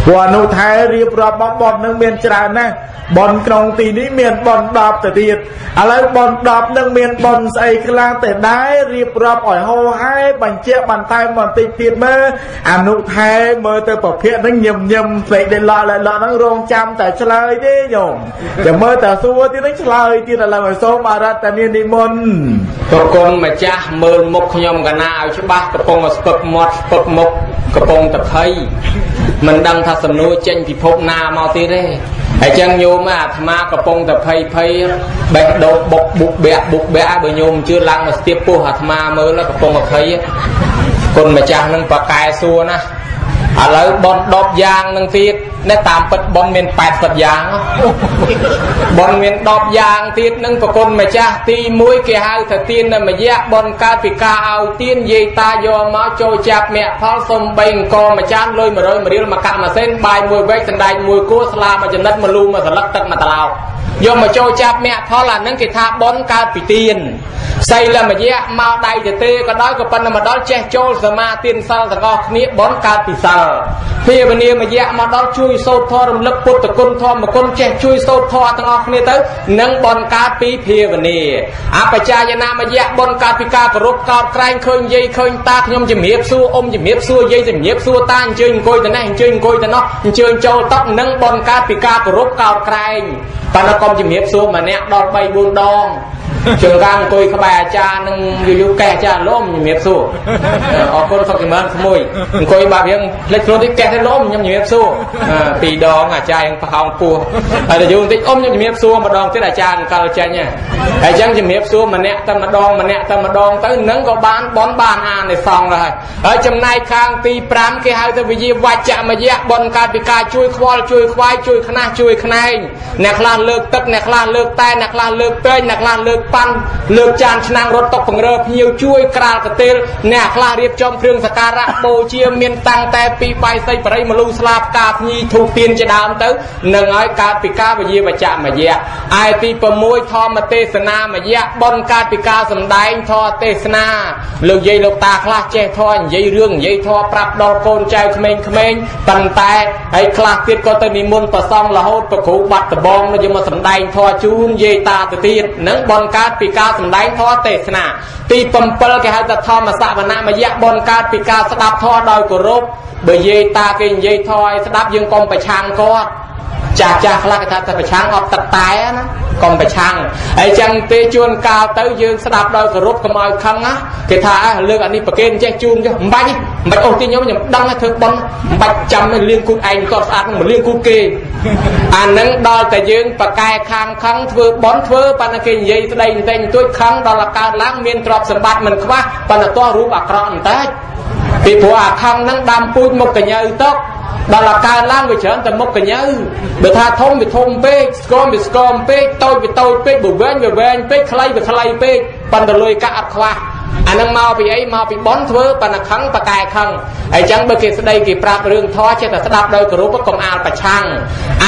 ព្រោះអនុថែរៀបរាប់បបបនឹងមានច្រើនណាស់បនក្នុងទីនេះមានបន10ទៅទៀតឥឡូវបន10នឹងមានបនស្អីខ្លះតែដែររៀបរាប់ឲ្យហោហាយបញ្ជាក់បន្ថែមបន្តិចទៀតមើលអនុថែមើលទៅប្រភេទនឹងញឹមញឹមផ្លេចដែលឡោឡោហ្នឹងរងចាំតែឆ្លើយទេញោមចាំមើលតែសួរទៀតនឹងឆ្លើយទៀតឥឡូវឲ្យសូមអរតនានិមន្តប្រគុណម្ចាស់មើលមុខខ្ញុំកណាឲ្យច្បាស់កំពុងស្ពឹកមាត់ស្ពឹកមុខកំពុងតភ័យ មិនដឹងថាសំណួរចេញពិភពណាមកទៀតទេហើយចឹងញោមអាត្មាកំពុងតែភ័យភ័យបេះដូងបុកបុកបាក់បុកបាក់បើញោមជឿឡើងមកស្ទាបពោះអាត្មាមើលកំពុងតែភ័យគុណម្ចាស់នឹងប្រកែសួរណាឥឡូវបន10យ៉ាងនឹងទៀតនេះតាមពិតបនមាន80យ៉ាងបនមាន10យ៉ាងទៀតនឹងប្រគុណម្ចាស់ទី1គេហៅថាទានមយៈបនកើតពីការឲ្យទានយាយតាយកមកចូលចាប់មគ្គផលសំបីអង្គម្ចាស់លុយ100រៀលមកកាក់ម៉ាស៊ីនបាយមួយវែកសណ្ដែកមួយគួរស្លាមួយចំណិតមួយលូមួយសន្លឹកទឹកមួយត្រឡោកយកមកចូលចាប់មគ្គផលអានឹងគេថាបនកើតពីទៀនសីលមយៈមកដៃទៅទេក៏ដោយក៏ប៉ុន្តែមកដល់ចេះចូលសមាទានសិលទាំងអស់គ្នាបនកើតពីសិលភាវនាមយៈមកដល់ជួយសូត្រធម៌រំលឹកពុទ្ធគុណធម្មគុណចេះជួយសូត្រធម៌ទាំងអស់គ្នាទៅនឹងបនកើតពីភាវនាអបជាយនាមយៈបនកើតពីការគោរពកោតក្រែងឃើញយាយឃើញតាខ្ញុំជំរាបសួរអ៊ំជំរាបសួរយាយជំរាបសួរតាអញ្ជើញអង្គុយទៅនេះអញ្ជើញអង្គុយទៅនោះអញ្ជើញចូលតុនឹងបនកើតពីការគោរពកោតក្រែងប៉ុន្តែកុំជំរាបសួរម្នាក់ដល់3 4ដង ជើងកាងអង្គុយក្បែរអាចារ្យនឹងយូរយូរកែអាចារ្យលោមជំរាបសួរអរគុណសុខចម្រើនក្មួយអង្គុយបាក់រៀងផ្លេចខ្លួនតិចកែទៅលោមខ្ញុំជំរាបសួរពីរដងអាចារ្យយ៉ាងប្រហោងពោះហើយទៅយូរបន្តិចអ៊ំខ្ញុំជំរាបសួរម្ដងទៀតអាចារ្យអង្គលចេញហើយអញ្ចឹងជំរាបសួរម្នាក់តែម្ដងម្នាក់តែម្ដងទៅនឹងក៏បានបនបានអានในសងដែរហើយចំណែកខាងទី5គេហៅថាវិជាវច្ចមយៈបនកើតពីការជួយខ្វល់ជួយខ្វាយជួយខ្នះជួយខ្នែងអ្នកខ្លះលើកទឹកអ្នកខ្លះលើកតែអ្នកខ្លះលើកពេញអ្នកខ្លះលើកប៉ាន់លើកចានឆ្នាំងរត់តុកបង្រើភ្ញៀវជួយក្រាលកទេលអ្នកខ្លះរៀបចំគ្រឿងសក្ការៈបូជាមានតាំងតែពីបាយសីបរិយមលូស្លាបផ្កាភ្ញីធូបទៀនជាដើមទៅនឹងឲ្យកើតពីការវិជាវច្ចមយៈឯទី6ធម្មទេសនាមយៈបនកើតពីការសំដែងធម៌ទេសនាលោកយាយលោកតាខ្លះចេះធម៌និយាយរឿងនិយាយធម៌ប្រាប់ដល់កូនចៅក្មេងៗប៉ុន្តែហើយខ្លះទៀតក៏ទៅនិមន្តប្រសងរហូតប្រគ្រូបាត់ដបងយកមកសំដែងធម៌ជូនយាយតាទៅទៀតនឹងបនកើតពីការសំដែងធម៌ទេសនាទី7គេហៅថាធម្មសវនមយៈបនកើតពីការស្ដាប់ធម៌ដោយគោរពបើយាយតាគេនិយាយធម៌ឲ្យស្ដាប់យើងកុំប្រឆាំងគាត់ ចាស់ចាស់ខ្លះគេថាតែប្រឆាំងអត់ទឹកតែណាកុំប្រឆាំងហើយចឹងទេជួនកាលទៅយើងស្ដាប់ដោយគោរពកុំឲ្យខឹងណាគេថាលើកអានេះប្រគេនចេះជូនចុះមិនបាច់មិនបាច់អូសទីខ្ញុំខ្ញុំដឹងធ្វើប៉ុនមិនបាច់ចាំលៀងគូតឯងក៏ស្អាតមិនលៀងគូតគេអានឹងដល់តែយើងប្រកែខាងខឹងធ្វើប៉ុនធ្វើប៉ុន្តែគេនិយាយស្ដីបន្តិចបន្តួចខឹងដល់តែកើតឡើងមានទ្រព្យសម្បត្តិមិនខ្វះប៉ុន្តែតោះរូបអាក្រក់បន្តិចពីព្រោះអាខឹងហ្នឹងដាំពូជមុខកញ្ញើទុក ដល់អាកើឡើងវាច្រើនតែមុខកញ្ញើបើថាធំវាធំពេកស្គមវាស្គមពេកតូចវាតូចពេកបើវែងវាវែងពេកខ្លីវាខ្លីពេកប៉ុន្តែលុយកាក់អត់ខ្វះ អានឹងមកពីអីមកពីបនធ្វើប៉ុន្តែខឹងបកែខឹងអញ្ចឹងបើគេស្ដីគេប្រាប់រឿងធម៌ចេះតែស្ដាប់ដោយគោរពកុំអាលប្រឆាំង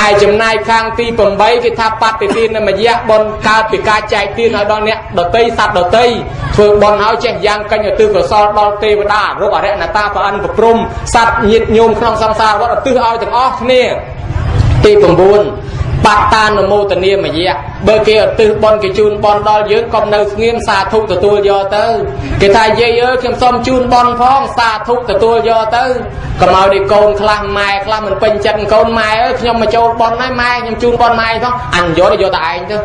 ឯចំណែកខាងទី8គេថាបត្តិទានមយៈបនកើតពីការចែកទានឲ្យដល់អ្នកដតីសត្វដតីធ្វើបនឲ្យចេះយ៉ាងកញ្ញឧទ្ទិសកុសលដល់ទេវតារូបអរិយណតាប្រអិនប្រព្រំសត្វញាតញោមក្នុងសង្សារវត្តឧទ្ទិសឲ្យទាំងអស់គ្នាទី9 បត្តានុមោទនាមយៈបើគេឧទ្ទិសបនគេជូនបនដល់យើងកុំនៅស្ងៀមសាធុទទួលយកទៅគេថាយាយអើយខ្ញុំសូមជូនបនផងសាធុទទួលយកទៅកុំឲ្យនេះកូនខ្លះម៉ែខ្លះមិនពេញចិត្តកូនម៉ែអើយខ្ញុំមកចូលបនហើយម៉ែខ្ញុំជូនបនម៉ែផងអញយកយកតែឯងទៅ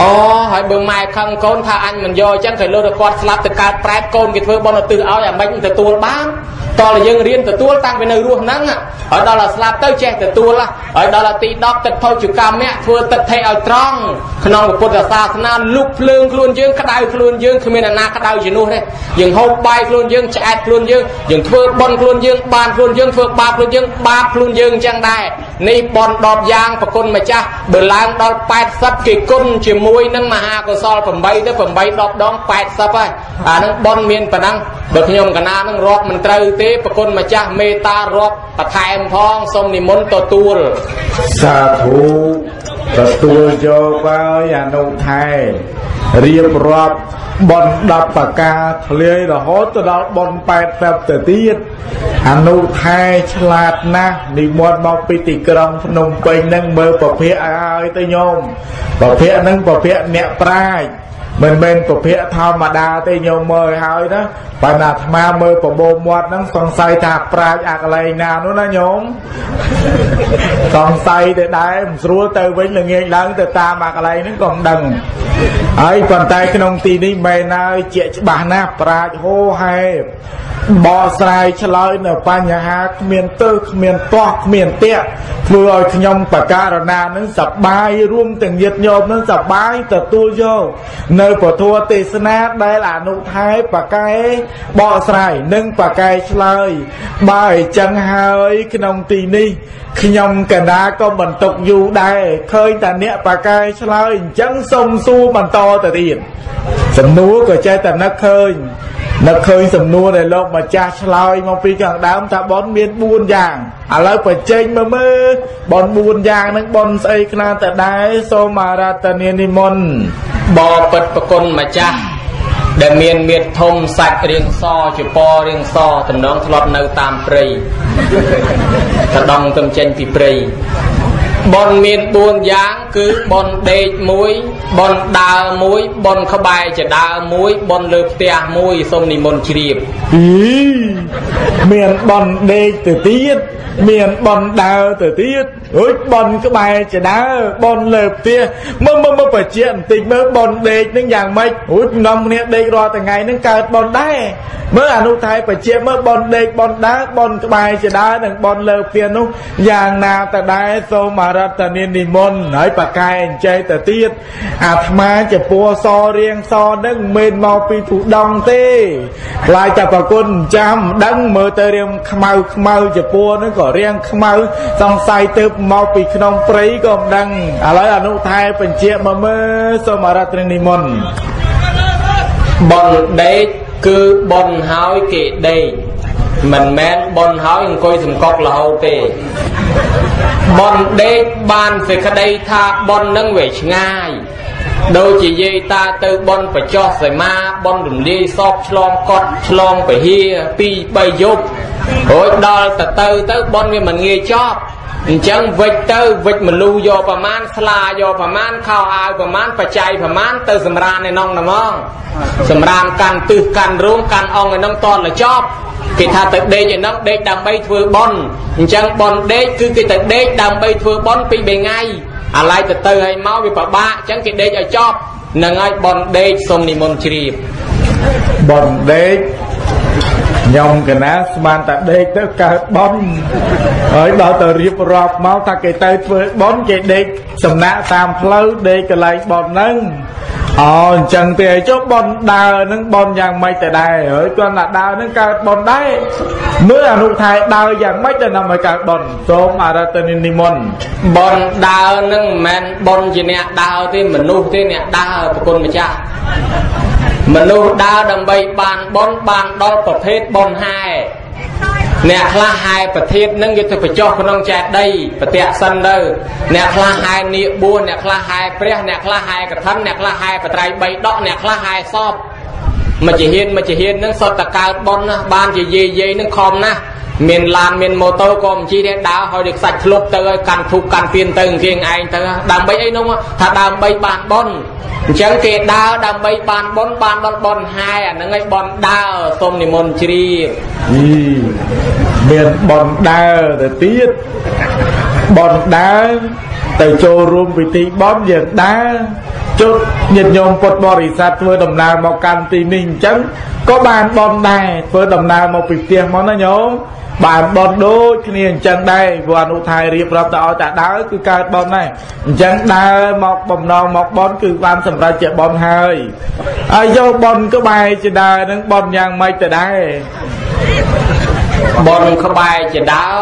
អូហើយបើម៉ែខឹងកូនថាអញមិនយកអញ្ចឹងគេលើតែគាត់ស្លាប់ទៅកើតប្រែតកូនគេធ្វើបនឧទ្ទិសឲ្យអាមិនទទួលបាន តើយើងរៀនទទួលតាំងពីនៅរស់ហ្នឹងហើយដល់ដល់ស្លាប់ទៅចេះទទួលហើយដល់ទី10ទឹកភោជកម្មៈធ្វើទឹកថេឲ្យត្រង់ក្នុងពុទ្ធសាសនាលុកភ្លើងខ្លួនយើងក្តៅខ្លួនយើងគ្មានអ្នកណាក្តៅជំនួសទេយើងហូបបាយខ្លួនយើងឆ្អែតខ្លួនយើងយើងធ្វើបន់ខ្លួនយើងបានខ្លួនយើងធ្វើបាបខ្លួនយើងបាបខ្លួនយើងអញ្ចឹងដែរ នេះបន់10យ៉ាងប្រគុណម្ចាស់បើឡើងដល់80គេគុណជាមួយនឹងមហាកុសល8ទៅ8 10ដង80ហើយអានឹងបន់មានប៉ុណ្ណឹងបើខ្ញុំកណានឹងរាប់មិនត្រូវទេប្រគុណម្ចាស់មេត្តារាប់បន្ថែមផងសូមនិមន្តទទួលសាធុ ទទួលយកហើយអនុថែរៀបរាប់បន10ប្រការធ្លាយរហូតទៅដល់បន80ទៅទៀតអនុថែឆ្លាតណាស់និមន្តមកពីទីក្រុងភ្នំពេញនឹងមើលប្រភពឲ្យហើយទៅញោមប្រភពនឹងប្រភពអ្នកប្រាជ្ញ មិនមែនពភៈធម្មតាទេញោមមើលហើយណាបើណាអាត្មាមើលបបោមាត់ហ្នឹងសង្ស័យថាប្រាជ្ញអាកលែងណានោះណាញោមសង្ស័យទៅដែរមិនស្រួលទៅវិញល្ងាចឡើងទៅតាមអាកលែងហ្នឹងក៏មិនដឹងហើយប៉ុន្តែក្នុងទីនេះមែនហើយជាច្បាស់ណាស់ប្រាជ្ញហោហែបកស្រាយឆ្លើយនៅបញ្ហាគ្មានទៅគ្មានតោះគ្មានតាកធ្វើឲ្យខ្ញុំបការណានឹងសបាយរួមទាំងញាតញោមនឹងសបាយទទួលយកនៅពធទេសនាដែលអនុថែបកែបកស្រាយនិងបកែឆ្លើយបើអញ្ចឹងហើយក្នុងទីនេះខ្ញុំកណាក៏មិនຕົកយូរដែរឃើញតែអ្នកបកែឆ្លើយអញ្ចឹងសុំសួរបន្តទៅទៀតសំណួរក៏ចេះតែនឹកឃើញ នឹកឃើញសំណួរដែលលោកម្ចាស់ឆ្លើយមកពីខាងដើមថាបនមាន4យ៉ាងឥឡូវបញ្ចេញមកមើលបន4យ៉ាងហ្នឹងបនស្អីខ្លះតដែរសូមអារាធនានិមន្តបបិទ្ធប្រគុណម្ចាស់ដែលមានមៀតធំសាច់រៀងសជាពណ៌រៀងសតំណងធ្លាប់នៅតាមព្រៃតដងទំចេញពីព្រៃ បនមាន4យ៉ាងគឺបនដេកមួយបនដើរមួយបនក្បែរចដើមួយបនលើផ្ទះមួយសូមនិមន្តជ្រាបមានបនដេកទៅទៀតមានបនដើរទៅទៀតអូយបនក្បែរចដើបនលើផ្ទះមើលមើលមើលបជាបន្តិចមើលបនដេកនឹងយ៉ាងម៉េចអូយនំគ្នាដេករាល់ថ្ងៃនឹងកើតបនដែរមើលអនុថៃបជាមើលបនដេកបនដើបនក្បែរចដើនិងបនលើផ្ទះនោះយ៉ាងណាទៅដែរសូមរតនានិមន្តហើយបកែអញ្ចេះទៅទៀតអាត្មាជាពួរសរៀងសនឹងមិនមកពីធុដងទេខ្លាចតែប្រគុណចាំដឹងមើលទៅរៀងខ្មៅខ្មៅជាពួរនឹងក៏រៀងខ្មៅសង្ស័យទៅមកពីក្នុងព្រៃក៏មិនដឹងឥឡូវអនុថែបញ្ជាមកមើលសូមរតនានិមន្តបនដេកគឺបនហើយគេដេក មិនមែនបនហើយអង្គុយសង្កត់រហូតទេបនដេកបានសេចក្តីថាបននឹងវាឆ្ងាយ ដូចជាយាយតាទៅបនបចោះសីមាបនរំលាយសពឆ្លងកត់ឆ្លងពហិ2 3យប់រួចដល់ទៅទៅទៅបនវាមិនងាយចប់អញ្ចឹងវិចទៅវិចមលូយកប្រមាណស្លាយកប្រមាណខោអាវប្រមាណបច្ច័យប្រមាណទៅសម្រានឯនងហ្មងសម្រានកាន់ទឹះកាន់រោងកាន់អង្គឯនងតលចប់គេថាទៅដេកឯនោះដេកដើម្បីធ្វើបន់អញ្ចឹងបន់ដេកគឺគេទៅដេកដើម្បីធ្វើបន់ពីរថ្ងៃ អាឡ័យទៅទៅឲ្យមកវាពិបាកអញ្ចឹងគេដេកឲ្យចប់នឹងឲ្យបន់ដេកសូមនិមន្តជ្រាបបន់ដេកខ្ញុំកណាស្មានតែដេកទៅកើតបន់ហើយដល់ទៅរៀបរាប់មកថាគេទៅធ្វើបន់គេដេកសំណាក់តាមផ្លូវដេកកន្លែងបន់ហ្នឹង អូអញ្ចឹងទេចុះបនដើរនឹងបនយ៉ាងម៉េចទៅដែរហើយគាត់ថាដើរនឹងកើតបនដែរមើលអនុថែដើរយ៉ាងម៉េចទៅនាំឲ្យកើតបនសូមអរតនិនិមន្តបនដើរនឹងមិនមែនបនជាអ្នកដើរទេមនុស្សទេអ្នកដើរប្រគុណម្ចាស់មនុស្សដើរដើម្បីបានបនបានដល់ប្រភេទបនហែ អ្នកខ្លះហែប្រធាននឹងយកទៅបញ្ចុះក្នុងចេតីប្រតិសិនទៅអ្នកខ្លះហែនី4អ្នកខ្លះហែព្រះអ្នកខ្លះហែកឋិនអ្នកខ្លះហែបត្រៃ3ដកអ្នកខ្លះហែសពមកជាហ៊ានមកជាហ៊ាននឹងសុទ្ធតែកើតប៉ុនណាបានជាយាយយាយនឹងខំណាស់ មានឡានមានម៉ូតូក៏មិនជីទេដើរឲ្យតែខ្សាច់ធ្លុបទៅឲ្យកាន់ធូបកាន់ពៀនទៅអង្គឯងឯងទៅដើម្បីអីនោះថាដើម្បីបានប៉ុនអញ្ចឹងគេដើរដើម្បីបានប៉ុនបានដល់ប៉ុនហាយអាហ្នឹងឯងប៉ុនដើរសូមនិមន្តជ្រាបមានប៉ុនដើរទៅទៀតប៉ុនដើរទៅចូលរួមពិធីប៉ុនយើងដើរជុតញាតិញោមពុទ្ធបរិស័ទធ្វើដំណើរមកកាន់ទីនេះអញ្ចឹងក៏បានប៉ុនដែរធ្វើដំណើរមកពីផ្ទះមកណាញោម បានបនដូចគ្នាអញ្ចឹងដែរព្រោះអនុថៃរៀបរាប់ទៅឲ្យតែដើរគឺកើតបនដែរអញ្ចឹងដើរមកបំណងមកបនគឺបានសម្រេចជាបនហើយហើយយកបនក្បែរជាដើរនឹងបនយ៉ាងម៉េចទៅដែរ បនក្បែរជាដើរ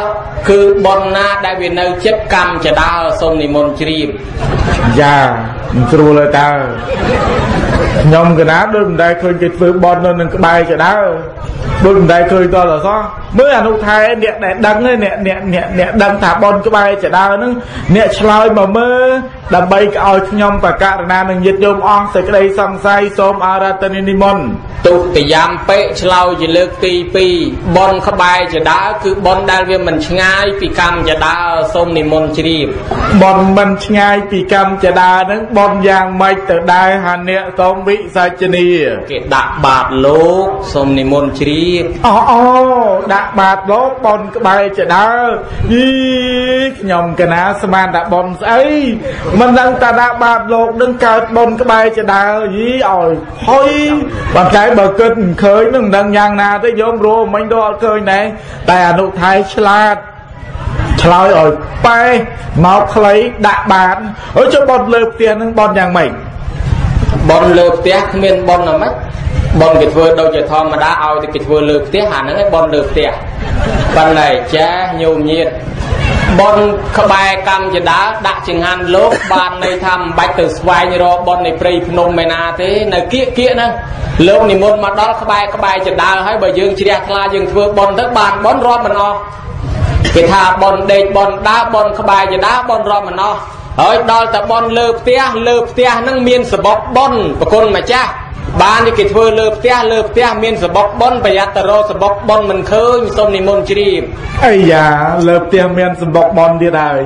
គឺបនណាដែលវានៅចិត្តកម្មជាដើរសូមនិមន្តជ្រាបយ៉ាមិនស្រួលទេតើខ្ញុំកណាដូចមិនដែលឃើញគេធ្វើបននៅនឹងក្បែរជាដើរដូចមិនដែលឃើញតលអសោះមើលអនុថែអ្នកដែលដឹងអ្នកអ្នកអ្នកអ្នកដឹងថាបនក្បែរចដើនឹងអ្នកឆ្លើយមកមើលដើម្បីឲ្យខ្ញុំបកករណានឹងញាតញោមអស់សេចក្តីសង្ស័យសូមអារាធនានិមន្តទុតិយំពេឆ្លើយជាលើកទី2បនក្បែរចដើគឺបនដែលវាមិនឆ្ងាយពីកម្មចដើសូមនិមន្តជ្រាបបនមិនឆ្ងាយពីកម្មចដើនឹងបនយ៉ាងម៉េចទៅដែរហាអ្នកសូមវិសាចនីគេដាក់បាតលោកសូមនិមន្តជ្រាបអូអូដាក់បាតលោកបនក្បែរចដើយីខ្ញុំកណាស្មានតែបនស្អីមិនដឹងតាដាក់បាតលោកនឹងកើតបនក្បែរចដើយីឲ្យហុយបើតែបើគិតមិនឃើញនឹងមិនដឹងយ៉ាងណាទេយោមរੂមិញទៅអត់ឃើញដែរតែអនុថៃឆ្លាតឆ្លើយឲ្យប៉ែមកខ្លីដាក់បានអើចុះបនលើផ្ទះនឹងបនយ៉ាងម៉េចបនលើផ្ទះគ្មានបនអ្ហ្មិចបនគេធ្វើដូចជាធម្មតាឲ្យតែគេធ្វើលើផ្ទះអាហ្នឹងឯងបនលើផ្ទះប៉ុន្តែចាញោមញាត បនក្បែរកម្មចដាដាក់ចង្ហាន់លោកបានន័យថាមិនបាច់ទៅស្វែងរកបននៃព្រៃភ្នំឯណាទេនៅគៀកគៀកហ្នឹងលោកនិមន្តមកដល់ក្បែរក្បែរចដាហើយបើយើងជ្រះថ្លាយើងធ្វើបនទៅបានបនរាប់មិនអស់គេថាបនដេកបនដើបនក្បែរចដាបនរាប់មិនអស់ហើយដល់តែបនលើផ្ទះលើផ្ទះហ្នឹងមានសបុកបនប្រគុណម្ចាស់ បានគេធ្វើលើផ្ទះលើផ្ទះមានសបុកប៉ុនប្រយ័ត្នទៅរកសបុកប៉ុនមិនឃើញសូមនិមន្តជ្រាបអាយ៉ាលើផ្ទះមានសបុកប៉ុនទៀតហើយ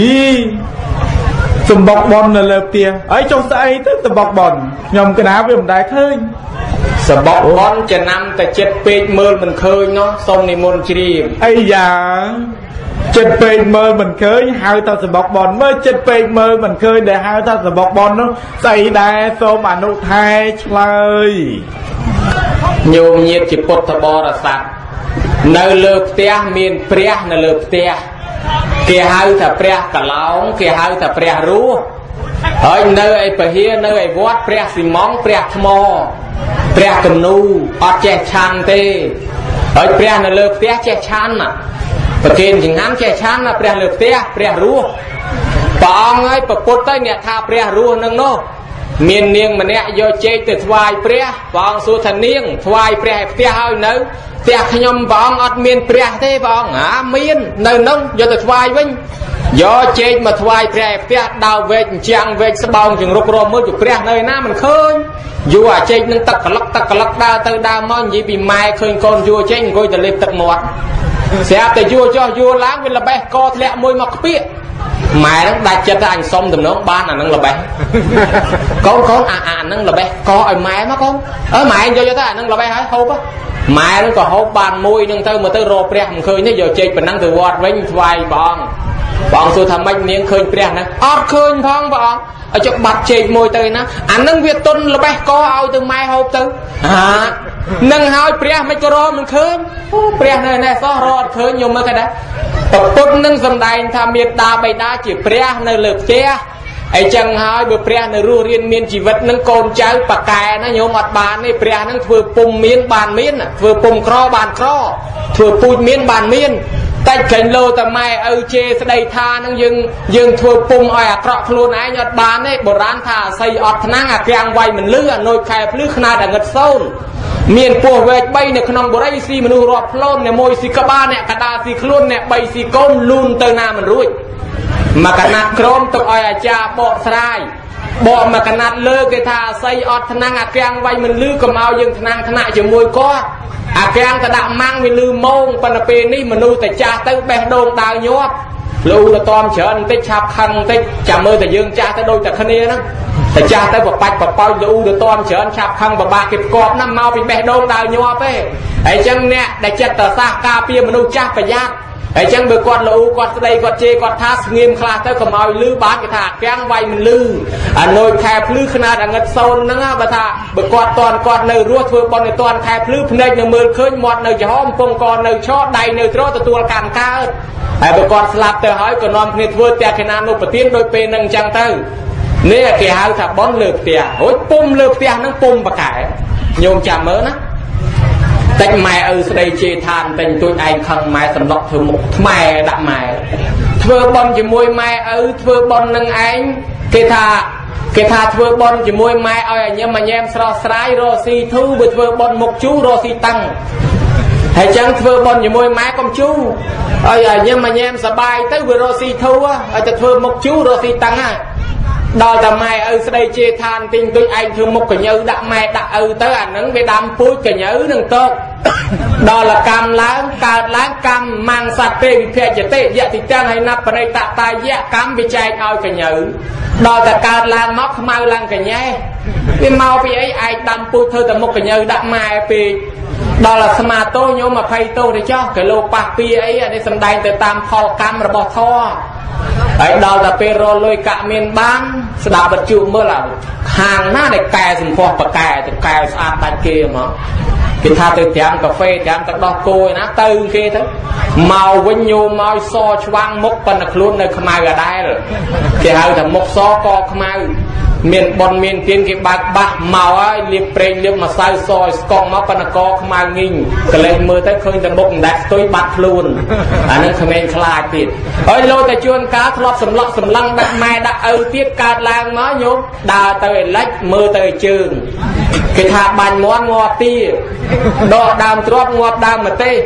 យីសបុកប៉ុននៅលើផ្ទះហើយចុះស្អីទៅសបុកប៉ុនខ្ញុំកណាវាមិនដែលឃើញសបុកប៉ុនចំណាំតែចិត្តពេកមើលមិនឃើញនោះសូមនិមន្តជ្រាបអាយ៉ា ចិត្តពេកមើលមិនឃើញហៅថាសបុកបនមើលចិត្តពេកមើលមិនឃើញដែលហៅថាសបុកបននោះស្អីដែរសូមអនុថែឆ្លើយញោមញាតជាពុទ្ធបរិស័ទនៅលើផ្ទះមានព្រះនៅលើផ្ទះគេហៅថាព្រះកឡោងគេហៅថាព្រះរស់ហើយនៅឯពហិនៅឯវត្តព្រះស៊ីម៉ងព្រះថ្មព្រះកនូអត់ចេះឆាន់ទេហើយព្រះនៅលើផ្ទះចេះឆាន់ណា ប្រគេនចង្ហាន់ចេះឆានណាព្រះលើផ្ទះព្រះរស់ព្រះអង្គហើយប្រពុតទៅអ្នកថាព្រះរស់នឹងនោះមាននាងម្នាក់យកចេកទៅថ្វាយព្រះព្រះអង្គសួរថានាងថ្វាយព្រះឲ្យផ្ទះហើយនៅផ្ទះខ្ញុំព្រះអង្គអត់មានព្រះទេព្រះអង្គហាមាននៅនោះយកទៅថ្វាយវិញយកចេកមកថ្វាយព្រះឲ្យផ្ទះដើរវែកអញ្ចាំងវែកស្បោងជង្រុករមមើលទៅព្រះនៅណាមិនឃើញយួរអាចេកនឹងទឹកក្លឹកទឹកក្លឹកដើរទៅដើរមកនិយាយពីម៉ែឃើញកូនយួរចេកអង្គុយទៅលេបទឹកមាត់ ស្រាប់តែយួរចោះយួរឡើងវាល្បេះកធ្លាក់មួយមកខ្ពៀកម៉ែហ្នឹងដាច់ចិត្តថាអញសុំដំណងបានអាហ្នឹងល្បេះកូនកូនអាអាហ្នឹងល្បេះកឲ្យម៉ែមកកូនអើម៉ែយកយកទៅអាហ្នឹងល្បេះហើយហូបម៉ែហ្នឹងក៏ហូបបានមួយហ្នឹងទៅមកទៅរកព្រះមិនឃើញទេយកចេកប៉ុណ្ណឹងទៅវត្តវិញថ្វាយព្រះអង្គ ព្រះអង្គសួរថាម៉េចនាងឃើញព្រះហ្នឹងអត់ឃើញផងព្រះអង្គឲ្យចុះបាត់ចេកមួយទៅណាអានឹងវាទុនល្បេះកឲ្យទៅម៉ែហូបទៅហានឹងហើយព្រះមិនក៏រកមិនឃើញអូព្រះនៅនេះសោះរកអត់ឃើញខ្ញុំមើលគេដែរប្រពុតនឹងសំដែងថាមេត្តាបៃតាជាព្រះនៅលើផ្ទះអីចឹងហើយបើព្រះនៅរស់រៀនមានជីវិតនឹងកូនចៅប៉កែណាញោមអត់បានទេព្រះនឹងធ្វើពុំមានបានមានធ្វើពុំក្របានក្រធ្វើពូជមានបានមាន តែចាញ់លោតម៉ែឪជេស្ដីថានឹងយើងយើងធ្វើពុំឲ្យអាក្រក់ខ្លួនឯងអត់បានទេបុរាណថាអាស័យអត់ថ្នាំងអាក្រាំងវាយមិនលឺអាណូចខែភ្លឺខ្នាតអាងឹតសូនមានពោះវែក3នៅក្នុងបរិយស៊ីមនុស្សរាប់ផ្លូនអ្នកមួយស៊ីក្បាលអ្នកកដាស៊ីខ្លួនអ្នក3ស៊ីកូនលូនទៅណាមិនរួចមកកណាត់ក្រមទុកឲ្យអាចារ្យបកស្រាយ បកមកកណាត់លើគេថាអាស័យអត់ថ្នាំងអាក្រាំងវាយមិនលឺកុំឲ្យយើងថ្នាំងថ្នាក់ជាមួយគាត់អាកាំងទៅដាក់ម៉ាំងវាលឺម៉ោងប៉ុន្តែពេលនេះមនុស្សតែចាស់ទៅបេះដូងដើរញាប់លូទៅតមច្រើនបន្តិចឆាប់ខឹងបន្តិចចាំមើលតែយើងចាស់ទៅដូចតែគ្នាហ្នឹងតែចាស់ទៅបបាច់បបោចលូទៅតមច្រើនឆាប់ខឹងបបាក់គេផ្គប់ណាមកពីបេះដូងដើរញាប់ទេហើយអញ្ចឹងអ្នកដែលចិត្តតសាសការពារមនុស្សចាស់ប្រយ័ត្ន ហើយចឹងបើគាត់លោគាត់ស្ដីគាត់ជេរគាត់ថាស្ងៀមខ្លះទៅកុំឲ្យលឺបានគេថាកាំងវាយមិនលឺអាណូចខែភ្លឺខ្នាតអាងឹតសូនហ្នឹងបើថាបើគាត់តន់គាត់នៅរស់ធ្វើបន់នៅតន់ខែភ្លឺភ្នែកនៅមើលឃើញមាត់នៅចំហកំពុងកនៅឈរដៃនៅត្រទទួលកម្មកើតហើយបើគាត់ស្លាប់ទៅហើយក៏នាំគ្នាធ្វើតែខេណានុប្រទានដោយពេលហ្នឹងអញ្ចឹងទៅនេះគេហៅថាបន់លើផ្ទះរួចពុំលើផ្ទះហ្នឹងពុំបកែញោមចាំមើលណា តិចម៉ែឪស្ដីជេរថាតិចទួចឯងខឹងម៉ែសំឡុកធ្វើមុខថ្មែដាក់ម៉ែធ្វើបន់ជាមួយម៉ែឪធ្វើបន់នឹងឯងគេថាគេថាធ្វើបន់ជាមួយម៉ែឲ្យអញញឹមអញែមស្រស់ស្រាយរស់ស៊ីធូបើធ្វើបន់មុខជូររស់ស៊ីតាំងហើយចឹងធ្វើបន់ជាមួយម៉ែកុំជូរឲ្យអញញឹមអញែមសបាយទៅវារស់ស៊ីធូឲ្យទៅធ្វើមុខជូររស់ស៊ីតាំងហ្នឹង ដល់តែម៉ែឪស្ដីជេរឋានទិញទុយឯងធ្វើមុខកញើដាក់ម៉ែដាក់ឪទៅអានឹងវាដាំពូជកញើនឹងតកដល់កម្មឡើងកើតឡើងកម្មមង្សតេវិភយតិយតិទាំងហើយណាបរិតតាយៈកម្មវាចែកឲ្យកញើដល់តែកើតឡើងមកខ្មៅឡើងកញែវាមកពីអីឯងដាំពូជធ្វើតែមុខកញើដាក់ម៉ែពេក ដល់ស្មាតោញោម20តោទៅចោះគេលោកប៉ះពីអីអានេះសំដែងទៅតាមផលកម្មរបស់ធម៌ហើយដល់តែពេលរលុយកាក់មានបាន ស្ដាប់បទជក់មើលអាខាងណាដែលកែសម្ផស្សបកែទៅកែស្អាតដាច់គេហ្មងគេថាទៅត្រាំកាហ្វេត្រាំទឹកដោះគោឯណាទៅគេទៅមកវិញញោមមកសឆ្វាំងមុខប៉ុន្តែខ្លួននៅខ្មៅដដែលគេហៅថាមុខសកខ្មៅ មានប៉ុនមានទៀនគេបើកបាសមកហើយលាបប្រេងលាបម្សៅសឲ្យស្កងមកប៉ុណ្ណកខ្មៅងីងកលេចមើលទៅឃើញតែមុខមិនដាច់ស្ទុយបាត់ខ្លួនអានឹងក្មេងខ្លាចទៀតហើយលោតែជួនកាលធ្លាប់សម្លក់សម្លឹងដាក់ម៉ែដាក់ឪទៀតកើតឡើងមកញោមដើរទៅឲ្យលិចមើលទៅឲ្យជើងគេថាបាញ់មាន់ងាប់ទីដកដើមទ្របងាប់ដើមម្ទេស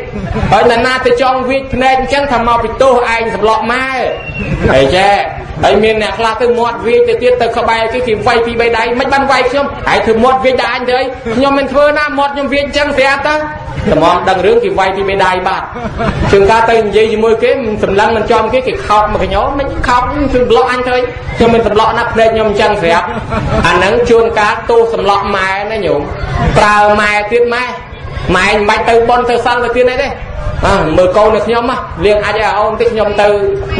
ហើយនរណាទៅចង់វាចភ្នែកអញ្ចឹងថាមកពីទោសឯងសម្លក់ម៉ែអីចេះហើយមានអ្នកខ្លះទៅមាត់វាចទៅទៀតទៅក្បែរគេគេវាយពីបីដៃមិនបានវាយខ្ញុំហើយធ្វើមាត់វាចដែរអញទៅខ្ញុំមិនធ្វើណាមាត់ខ្ញុំវាចអញ្ចឹងស្រាប់ទៅតម្រាំដឹងរឿងគេវាយពីបីដៃបាត់ជួនកាលទៅនិយាយជាមួយគេសម្លឹងមិនចំគេគេខោកមកខ្ញុំមិនខោកជួយប្លក់អញទៅខ្ញុំមិនសម្លក់ណាភ្នែកខ្ញុំអញ្ចឹងស្រាប់អាហ្នឹងជួនកាលទោសសម្លក់ម៉ែណាញោមប្រើម៉ែទៀតម៉ែ ម៉ែមិនបាច់ទៅបន់ទៅសល់ទៅទៀតអីទេអើមើលកូននៅខ្ញុំណាលៀងអាចឲ្យអូនតិចខ្ញុំទៅ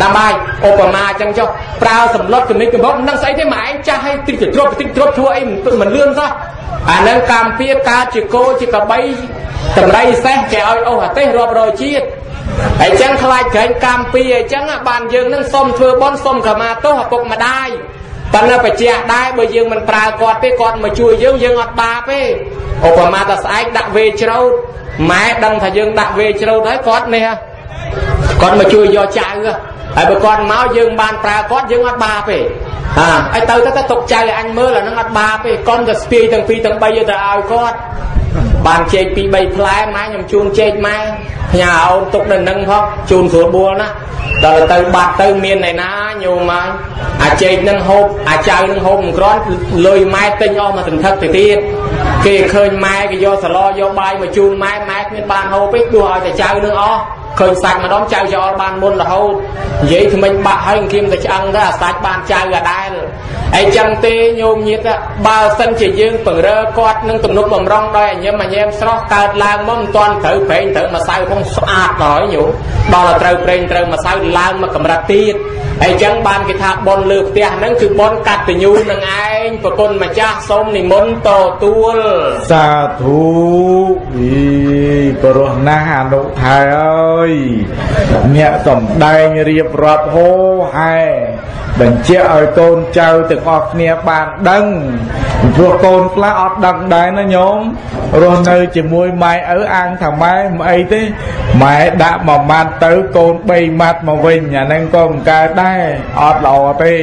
ដាំបាយឧបមាអញ្ចឹងចុះប្រើសម្លុតគំនិតកំហុសមិនដឹងស្អីទេម៉ែឯងចាស់ឲ្យតិចទៅទ្រពតិចទ្រពធ្វើអីមិនលឿនសោះអានឹងកម្មពៀកើតជាគោជាកបីតម្រៃសេះគេឲ្យអូសអាទេសរាប់រយជាតិហើយចឹងខ្លាចក្រែងកម្មពីអញ្ចឹងបានយើងនឹងសុំធ្វើបន់សុំខមាទោសឪពុកម្ដាយ ប៉ុន្តែបច្ចៈដែរបើយើងមិនប្រើគាត់ទេគាត់មកជួយយើងយើងអត់បាបទេឧបមាថាស្អែកដាក់វេច្រូតម៉ែដឹងថាយើងដាក់វេច្រូតហើយគាត់នេះគាត់មកជួយយកចៅហើយបើគាត់មកយើងបានប្រើគាត់យើងអត់បាបទេ ហាហើយទៅទៅទុកចៅឲ្យអញមើលអានឹងអត់បាបទេកុំទៅស្ពាយទាំងពីរទាំង3ទៅឲ្យគាត់បានចេកពី3ផ្លែម៉ែខ្ញុំជូនចេកម៉ែផ្ញើអូនទុកនៅនឹងផងជូនស្រួលបួលណាដល់ទៅបាត់ទៅមានឯណាញោមហើយអាចេកនឹងហូបអាចៅនឹងហូបមិនក្រាន់លុយម៉ែទិញអស់មកសន្ធឹកទៅទៀតគេឃើញម៉ែគេយកសឡយកបាយមកជូនម៉ែម៉ែគ្មានបានហូបទេទោះឲ្យតែចៅនឹងអស់ឃើញសាច់ម្ដងចៅចោលបានមុនរហូតនិយាយថ្មិញបាក់ហើយគៀមតែឆ្អឹងទៅអាសាច់បានចៅក៏ដែរអីចឹងទេញោមញាតបើសិនជាយើងបង្រើគាត់នឹងទំនុកបំរុងដោយអញ្ញឹមអញ្ញែមស្រស់កើតឡើងមកមិនទាន់ត្រូវប្រេងត្រូវម្សៅផងស្អាតដល់ញោមដល់ត្រូវប្រេងត្រូវម្សៅឡើងមកកម្រិតទៀតអញ្ចឹងបានគេថាបនលើផ្ទះហ្នឹងគឺបនកតញ្ញូនឹងឯងប្រគុណម្ចាស់សូមនិមន្តតទួលសាធុអីព្រោះណាស់អនុថែអើយអ្នកសំដែងរៀបរាប់ហោហែបញ្ជាក់ឲ្យកូនចៅទាំងអស់គ្នាបានដឹងព្រោះកូនខ្លះអត់ដឹងដែរណាញោមរស់នៅជាមួយម៉ែឪអាងថាម៉ែមិនអីទេម៉ែដាក់មួយម៉ាត់ទៅកូន3ម៉ាត់មកវិញអាហ្នឹងក៏មិនកើតដែរអត់ល្អទេ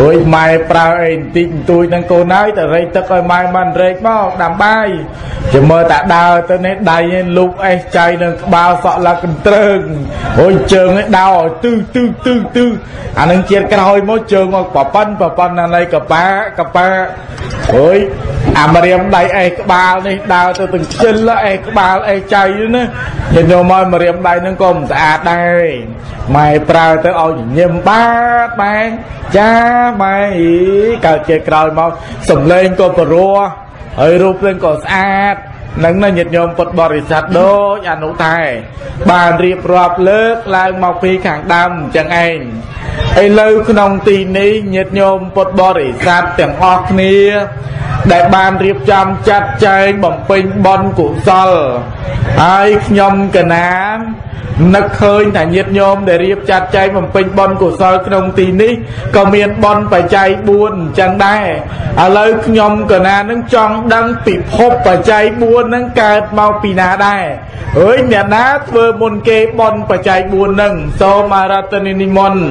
រួចម៉ែប្រើអីបន្តិចបន្តួចនឹងកូនហើយទៅរែកទឹកឲ្យម៉ែបានរែកមកដាំបាយចាំមើលតាដើរទៅនេះដៃឯងលូកអេសចៃនឹងក្បាលសក់ឡើងកន្ទ្រើងរួចជើងឯងដោឲ្យទឺទឺទឺទឺអានឹងជាតិក្រោយមកជើងមកប៉ប៉ិនប៉ប៉ិនណាណៃកប៉ាកប៉ាអើយអាមរៀមដៃអេសក្បាលនេះដើរទៅទាំងជិលអេសក្បាលអេសចៃណាគេយកមកម្រៀមដៃនឹងក៏មិនស្អាតដែរម៉ែប្រើទៅឲ្យញឹមបាទម៉ែចាម៉ែកើតជាក្រោយមកសំឡេងក៏ព្រោះហើយរូបរាងក៏ស្អាត នឹងនៅញាតិញោមពុទ្ធបរិស័ទដូចអនុតែបានរៀបរាប់លើកឡើងមកពីខាងដើមអញ្ចឹងឯងឥឡូវក្នុងទីនេះញាតិញោមពុទ្ធបរិស័ទទាំងអស់គ្នា ដែលបានរៀបចំចាត់ចែងបំពេញបុណ្យកុសលហើយខ្ញុំកណាននឹកឃើញថាញាតិញោមដែលរៀបចាត់ចែងបំពេញបុណ្យកុសលក្នុងទីនេះក៏មានបុណ្យបច្ច័យ4អញ្ចឹងដែរឥឡូវខ្ញុំកណានឹងចង់ដឹងពិភពបច្ច័យ4ហ្នឹងកើតមកពីណាដែរអើយអ្នកណាធ្វើមុនគេបុណ្យបច្ច័យ4ហ្នឹងសូមអរតនិនិមន្ត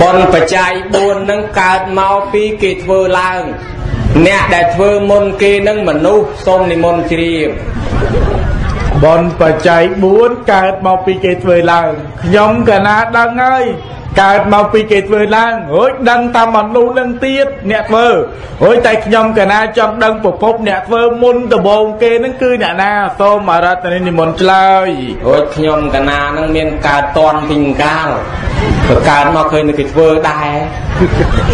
បុណ្យបច្ច័យ4ហ្នឹងកើតមកពីគេធ្វើឡើងអ្នកដែលធ្វើមុនគេនឹងមនុស្សសូមនិមន្តជ្រាប បនបច្ច័យ4កើតមកពីគេធ្វើឡើងខ្ញុំកណាដឹងហើយកើតមកពីគេធ្វើឡើងរួចដឹងតាមមនុស្សនឹងទៀតអ្នកធ្វើរួចតែខ្ញុំកណាចង់ដឹងប្រភពអ្នកធ្វើមុនដំបូងគេនឹងគឺអ្នកណាសូមអរតនិនិមន្តឆ្លើយរួចខ្ញុំកណានឹងមានកើតតន់ពីកាលក៏កើតមកឃើញគេធ្វើដែរ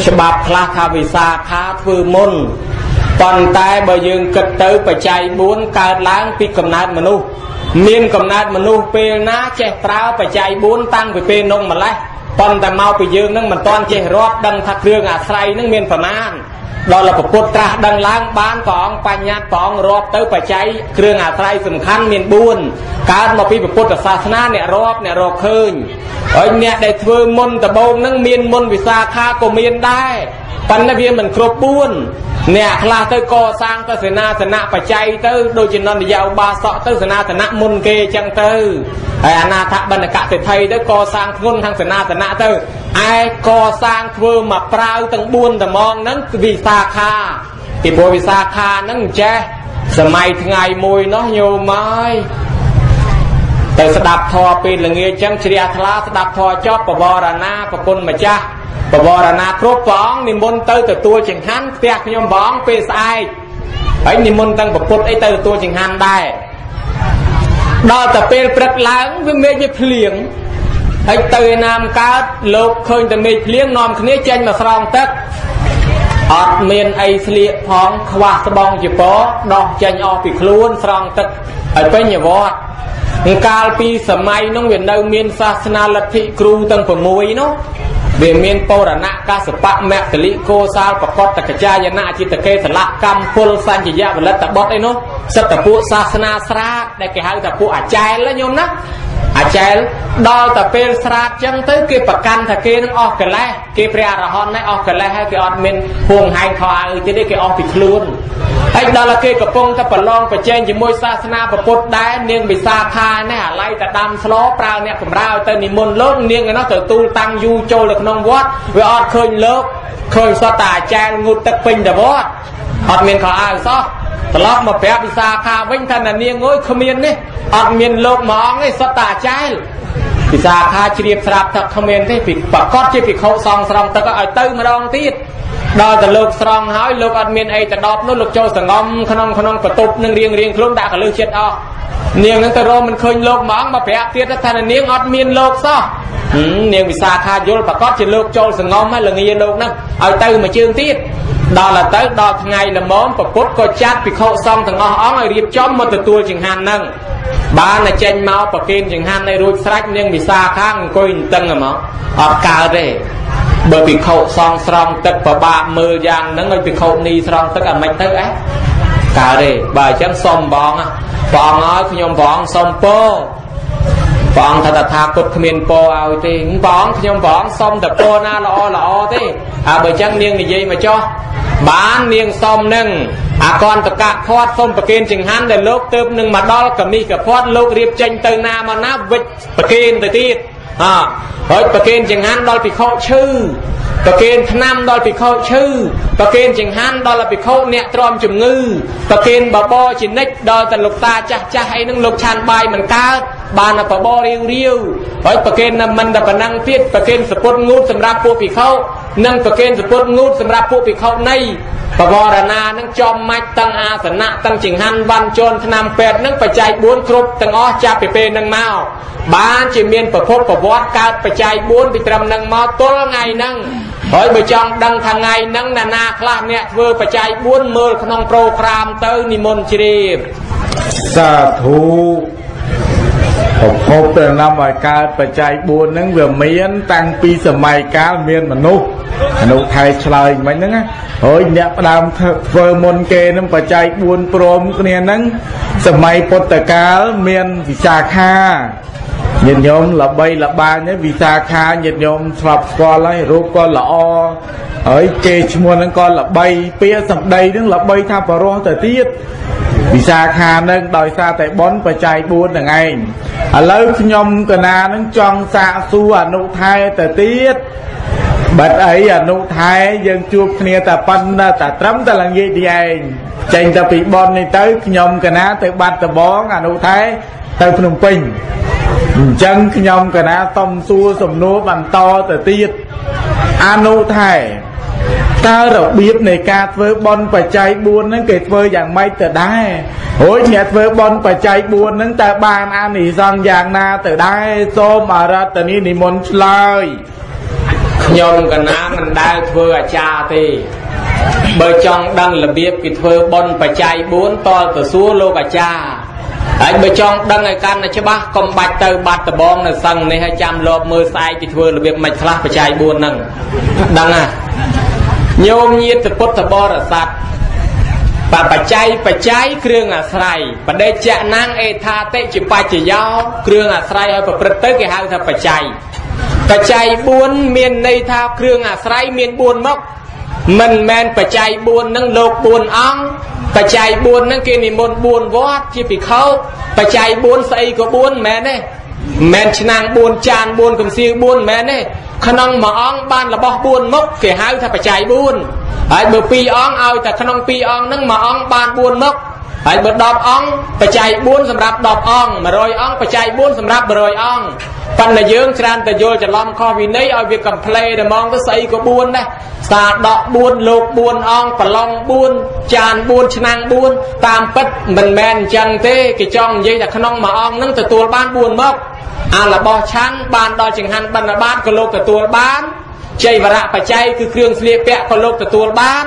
ច្បាប់ខ្លះថាវិសាខាធ្វើមុន ប៉ុន្តែបើយើងគិតទៅបច្ច័យ4កើតឡើងពីកំណើតមនុស្សមានកំណើតមនុស្សពេលណាចេះប្រើបច្ច័យ4តាំងពីពេលនោះម្លេះប៉ុន្តែមកពីយើងនឹងមិនទាន់ចេះរាប់ដឹងថាគ្រឿងអាស្រ័យនឹងមានប្រមាណ ដល់ប្រពុតត្រាស់ដឹងឡើងបានព្រះអង្គបញ្ញត្តិព្រះអង្គរាប់ទៅបច្ច័យគ្រឿងអាស្រ័យសំខាន់មាន4កើតមកពីពុទ្ធសាសនាអ្នករាប់អ្នករកឃើញហើយអ្នកដែលធ្វើមុនដំបូងនឹងមានមុនវិសាខាក៏មានដែរប៉ុន្តែវាមិនគ្រប់4អ្នកខ្លះទៅកសាងទៅសេនាសនៈបច្ច័យទៅដូចជានន្ទយឧបាសកទៅសេនាសនៈមុនគេអញ្ចឹងទៅហើយអនាថបណ្ឌកសិទ្ធិទៅកសាងធ្ងន់ខាងសេនាសនៈទៅ ឯកសាងធ្វើមកប្រាវទាំង4ត្មងហ្នឹងគឺវិសាខាពីព្រោះវិសាខាហ្នឹងចេះសម័យថ្ងៃមួយនោះញោមអើយទៅស្ដាប់ធម៌ពេលល្ងាចចឹងជ្រះថ្លាស្ដាប់ធម៌ចប់បវរណាប្រគុណម្ចាស់បវរណាគ្រប់ព្រះអង្គនិមន្តទៅទទួលចង្ហាន់ផ្ទះខ្ញុំព្រះអង្គពេលស្អែកហើយនិមន្តទាំងប្រពុតអីទៅទទួលចង្ហាន់ដែរដល់តែពេលព្រឹកឡើងវាមេឃវាភ្លៀង ហើយទៅឯណាមកើតលោកឃើញតែមេឃភ្លៀងនាំគ្នាចេញមកស្រង់ទឹកអត់មានអីស្លៀកផងខ្វះស្បង់ជាពដោះចេញអស់ពីខ្លួនស្រង់ទឹកឲ្យពេញវត្តកាលពីសម័យនោះវានៅមានសាសនាលទ្ធិគ្រូទាំង6នោះវាមានបរណៈកសបៈមគ្គលិកោសាលប្រកតកចាយណៈចិត្តកេសលកម្មពលសញ្ញយវលិតបុតអីនោះសិតតពួកសាសនាស្រាតដែលគេហៅថាពួកអាចារ្យញោមណា អាចែលដល់តែពេលស្រាតចឹងទៅគេប្រកាន់ថាគេនឹងអស់កិលេសគេព្រះអរហន្តនេះអស់កិលេសហើយគេអត់មានហួងហែងខោអាវទៀតទេគេអស់ពីខ្លួនហើយដល់តែគេកំពុងតែប្រឡងប្រជែងជាមួយសាសនាពុទ្ធដែរនាងវិសាខានេះអាឡ័យតែដាំស្លោប្រើអ្នកបំរើទៅនិមន្តលោកនាងឯនោះទៅទូលតាំងយូចូលទៅក្នុងវត្តវាអត់ឃើញលោកឃើញសតតែអាចារ្យងូតទឹកពេញទៅវត្ត អត់មានខោអាវសោះត្រឡប់មកប្រាប់វិសាខាវិញថានាងអើយគ្មាននេះអត់មានលោកមួយអង្គទេសត្វតាចែល វិសាខាជ្រាបស្រាប់ថាគ្មានទេពីប្រកាសជាភិក្ខុសង្ឃស្រង់ទឹកឲ្យទៅម្ដងទៀតដល់តែលោកស្រង់ហើយលោកអត់មានអីទៅដប់នោះលោកចូលសងំក្នុងក្នុងបន្ទប់នឹងរៀងរៀងខ្លួនដាក់កលឹះចិត្តអស់នាងនឹងទៅរមមិនឃើញលោកហ្មងមកប្រាប់ទៀតថានាងអត់មានលោកសោះនាងវិសាខាយល់ប្រកាសជាលោកចូលសងំហើយល្ងាលោកហ្នឹងឲ្យទៅមួយជើងទៀតដល់ទៅដល់ថ្ងៃល្មមប្រពុតក៏ចាត់ភិក្ខុសង្ឃទាំងអស់អង្គឲ្យរៀបចំមកទទួលចង្ហាន់ហ្នឹង បានតែចេញមកប្រគេនចង្ហាន់ឲ្យរួចស្រេចនាងវិសាខាអង្គុយតឹងហ្មងអត់កើតទេបើភិក្ខុសង្ឃស្រង់ទឹកប្របាកមើលយ៉ាងហ្នឹងឲ្យភិក្ខុនីស្រង់ទឹកអាមិនទៅអេកើតទេបើអញ្ចឹងសុំបងព្រះអង្គឲ្យខ្ញុំព្រះអង្គសុំពោ ព្រះអង្គថាតថាគតគ្មានពរឲ្យទេព្រះអង្គខ្ញុំព្រះអង្គសុំតែពរណាល្អល្អទេហើយបើអញ្ចឹងនាងនិយាយមកចោះបាននាងសុំនឹងអាកន្តកៈផាត់សុំប្រគេនចង្ហាន់ដែលលោកទៅនឹងមកដល់កមីកផាត់លោករៀបចេញទៅណាមកណាវិចប្រគេនទៅទៀតអហើយប្រគេនចង្ហាន់ដល់ភិក្ខុឈឺប្រគេនឆ្នាំដល់ភិក្ខុឈឺប្រគេនចង្ហាន់ដល់ភិក្ខុអ្នកទ្រាំជំងឺប្រគេនបបរជានិច្ចដល់តែលោកតាចាស់ចាស់អីហ្នឹងលោកឆានបាយមិនកើត បានបបររាវរាវហើយប្រគេនមិនតែប៉ុណ្ណឹងទៀតប្រគេនសពុតងូតសម្រាប់ពួកភិក្ខុនិងប្រគេនសពុតងូតសម្រាប់ពួកភិក្ខុនៃបវរណានឹងចំមាច់ទាំងអាសនៈទាំងចង្ហាន់វ៉ាន់ជន់ឆ្នាំពេទ្យនឹងបច្ច័យ4គ្រប់ទាំងអស់ចាប់ពីពេលនឹងមកបានជាមានប្រភពប្រវត្តិកើតបច្ច័យ4ពីត្រឹមនឹងមកទល់ថ្ងៃហ្នឹងហើយបើចង់ដឹងថាថ្ងៃហ្នឹងណានាខ្លះអ្នកធ្វើបច្ច័យ4មើលក្នុងប្រូក្រាមទៅនិមន្តជ្រាបសាធុ ប្រភពដែលនាំឲ្យកើតបច្ច័យ4ហ្នឹងវាមាន តាំងពីសម័យកាលមានមនុស្សមនុស្សថៃឆ្លើយមិញហ្នឹងណាហើយអ្នកផ្ដើមធ្វើមុនគេហ្នឹងបច្ច័យ4ព្រមគ្នាហ្នឹងសម័យពុទ្ធកាលមានវិសាខា ញាតិញោមល្បីល្បាញវិសាខាញាតិញោមស្លាប់ស្គាល់ហើយរូបក៏ល្អហើយគេឈ្មោះហ្នឹងក៏ល្បីពាក្យសម្ដីហ្នឹងល្បីថាបរោះទៅទៀតវិសាខានឹងដោយសារតែប៉ុនបច្ច័យ4នឹងឯងឥឡូវខ្ញុំកណានឹងចង់សាកសួរអនុថែទៅទៀតបាត់អីអនុថែយើងជួបគ្នាតែប៉ុណ្ណាតែត្រឹមតែល្ងាចនេះឯងចេញទៅពីប៉ុននេះទៅខ្ញុំកណាទៅបាត់ដបងអនុថែទៅភ្នំពេញ អញ្ចឹងខ្ញុំកណាសុំសួរសំណួរបន្តទៅទៀតអនុថែតើរបៀបនៃការធ្វើបន់បច្ច័យ4ហ្នឹងគេធ្វើយ៉ាងម៉េចទៅដែររួចអ្នកធ្វើបន់បច្ច័យ4ហ្នឹងតើបានអានិសង្សយ៉ាងណាទៅដែរសូមអរតនីនិមន្តឆ្លើយខ្ញុំកណាមិនដែលធ្វើអាចារ្យទេបើចង់ដឹងរបៀបគេធ្វើបន់បច្ច័យ4តលទៅសួរលោកអាចារ្យ ហើយបើចង់ដឹងឲ្យកាន់តែច្បាស់កុំបាច់ទៅបាត់ដបងនៅសឹងនេះឲ្យចាំលបមើលស្អែកគេធ្វើរបៀបមិនខ្លះបច្ច័យ4ហ្នឹងដឹងហ៎ញោមញាតពុទ្ធបរិស័ទបបច្ច័យបច្ច័យគ្រឿងអាស្រ័យបដិច្ចណាងអេថាតិជាបច្ចយោគ្រឿងអាស្រ័យឲ្យប្រព្រឹត្តទៅគេហៅថាបច្ច័យបច្ច័យ4មានន័យថាគ្រឿងអាស្រ័យមាន4មុខមិនមែនបច្ច័យ4នឹងលោក4អង្គ បច្ច័យ4ហ្នឹងគេនិមន្ត4វត្តជាភិក្ខុបច្ច័យ4ស្អីក៏4មែនទេមែនឆ្នាំង4ចាន4កំសៀវ4មែនទេក្នុងមួយអង្គបានរបស់4មុខគេហៅថាបច្ច័យ4ហើយបើ2អង្គឲ្យតែក្នុង2អង្គហ្នឹងមួយអង្គបាន4មុខ ហើយបើ10អង្គបច្ច័យ4សម្រាប់10អង្គ100អង្គបច្ច័យ4សម្រាប់100អង្គប៉ុន្តែយើងច្រើនតែយល់ច្រឡំខុសវិន័យឲ្យវាកំ pl េតែហ្មងទៅស្អីក៏4ដែរសាដក4លោក4អង្គប្រឡង4ចាន4ឆ្នាំង4តាមពិតមិនមែនអញ្ចឹងទេគេចង់និយាយថាក្នុងមួយអង្គនឹងទទួលបាន4មកអារបស់ឆាន់បានដល់ចង្ហាន់បណ្ឌបាតក៏លោកទទួលបានចៃវរៈបច្ច័យគឺគ្រឿងស្លៀកពាក់ក៏លោកទទួលបាន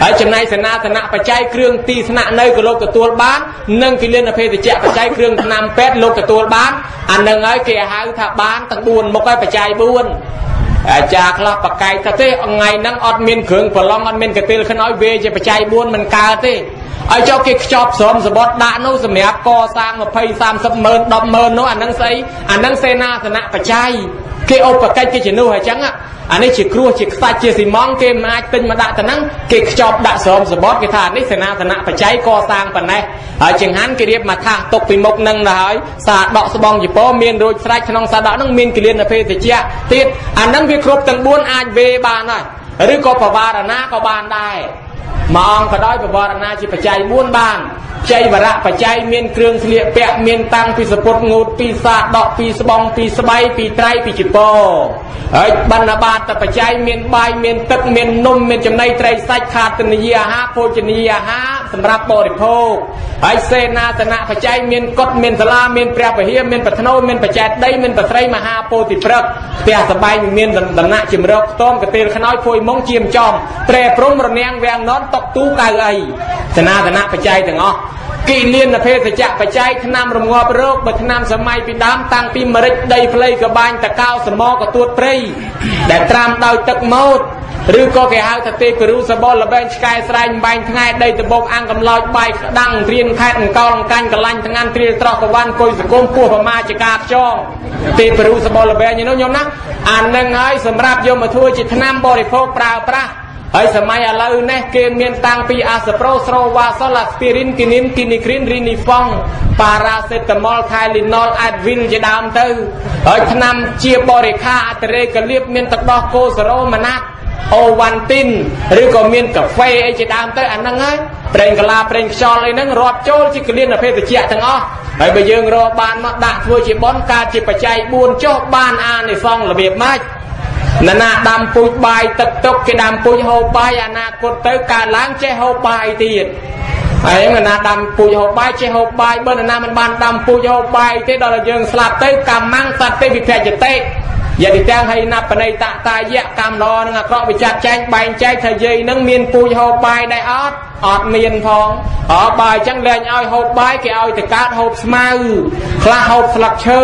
ហើយចំណែកសេនាសនៈបច្ច័យគ្រឿងទីស្នាក់នៅក៏លោកទទួលបាននិងគិលានភេទជ្ជៈបច្ច័យគ្រឿងថ្នាំពេទ្យលោកទទួលបានអានឹងហើយគេហៅថាបានទាំង4មុខហើយបច្ច័យ4អាចារ្យខ្លះបកែកទៅទេថ្ងៃហ្នឹងអត់មានគ្រឿងប្រឡងអត់មានកតិលខ្នើយវេជាបច្ច័យ4មិនកើតទេឲ្យចុះគេខ្ចប់ស្រមសបុតដាក់នោះសម្រាប់កសាង20 30ម៉ឺន10ម៉ឺននោះអានឹងស្អីអានឹងសេនាសនៈបច្ច័យ គេឧបកិច្ចគេជំនួសអញ្ចឹងអានេះជាគ្រោះជាខ្សាច់ជាស៊ីម៉ងគេមិនអាចទិញមកដាក់ទៅហ្នឹងគេខ្ចប់ដាក់ស្រោមសបត់គេថានេះសេនាសនៈបច្ច័យកសាងប៉ុណ្ណេះហើយចង្ហាន់គេរៀបមកថាសទុកពីមុខហ្នឹងទៅហើយសាដកស្បងជីពមានរួចស្រេចក្នុងសាដកហ្នឹងមានគលានភេទជ្ជៈទៀតអាហ្នឹងវាគ្រប់ទាំង4អាចវេបានហើយឬក៏បវារណាក៏បានដែរ មួយអង្គក៏ដោយបវរណាជាបច្ច័យ4បានចៃវរៈបច្ច័យមានគ្រឿងស្លៀកពាក់មានតាំងពីសពុតងូតពីសាដកពីស្បងពីស្បៃពីត្រៃពីចពោហើយបណ្ឌបាតបច្ច័យមានបាយមានទឹកមាននំមានចំណីត្រីសាច់ខាតនីយអាហារភោជនីយអាហារសម្រាប់បរិភោគហើយសេនាសនៈបច្ច័យមានកុដមានសាលាមានព្រះពហិមានប្រធ្នូមានបច្ច័យដីមានប្រស្រីមហាពោធិព្រឹកផ្ទះសបែងមានដំណាក់ជំរកខ្ទមកទេលខ្នើយភួយមុងជាមចំត្រែព្រំរនាំងវាំងននតុកទូកៅអីសេនាសនៈបច្ច័យទាំងអស់គិលានភេសជ្ជៈបច្ច័យឆ្នាំរងាប់រោគបើឆ្នាំសម័យពីដើមតាំងពីមរិចដីផ្លៃកបាញ់តកោសមកទួតព្រៃដែលត្រាំដោយទឹកម៉ូតឬក៏គេហៅថាទេពរុសបលល្បែងឆ្កែស្រែងបែងថ្ងៃដីដបងអង្គកំឡោចបាយក្តាំងរៀនខេតអង្កលអង្កាញ់កលាញ់ទាំងអានត្រៀលត្រោះកវ៉ាន់គុយសង្គមពោះប្រមាជាការខ្យងទេពរុសបលល្បែងនេះខ្ញុំណាអានឹងហើយសម្រាប់យកមកធ្វើជាថ្នាំបរិភោគប្រើប្រាស់ ហើយសម័យឥឡូវនេះគេមានតាំងពីអាសប្រូស្រោវ៉ាសុលអាស្ពីរីនគីនីនគីនីគ្រីនរីនីហ្វុងប៉ារ៉ាសេតាមុលថៃលីណុលអេដវីនជាដើមទៅហើយថ្នាំជាបរិខាអតរេកលៀបមានទឹកដោះគោសារ៉ូម៉ាណាត់អូវ៉ាន់ទីនឬក៏មានកាហ្វេអីជាដើមទៅអាហ្នឹងហើយប្រេងកាឡាប្រេងខ្យល់អីហ្នឹងរាប់ចូលជាកលៀនភេទជ្ជៈទាំងអស់ហើយបើយើងរកបានមកដាក់ធ្វើជាបនការជាបច្ច័យ4ចុះបានអានិសង្ឃរបៀបម៉េច ណណាដាំពូជបាយទឹកទុកគេដាំពូជហូបបាយអនាគតទៅកើតឡើងចេះហូបបាយទៀតហើយនរណាដាំពូជហូបបាយចេះហូបបាយបើនរណាមិនបានដាំពូជហូបបាយទេដល់យើងស្លាប់ទៅកម្មੰសត្វទេវិភយតិ យតិទាំងហើយណាបណៃតតាយៈកម្មណនឹងអាក្រក់វិចាត់ចែងបែងចែកថាយាយនឹងមានពូជហូបបាយដែរអត់អត់មានផងអើបើអញ្ចឹងលែងឲ្យហូបបាយគេឲ្យតកើតហូបស្មៅខ្លះហូបស្លឹកឈើ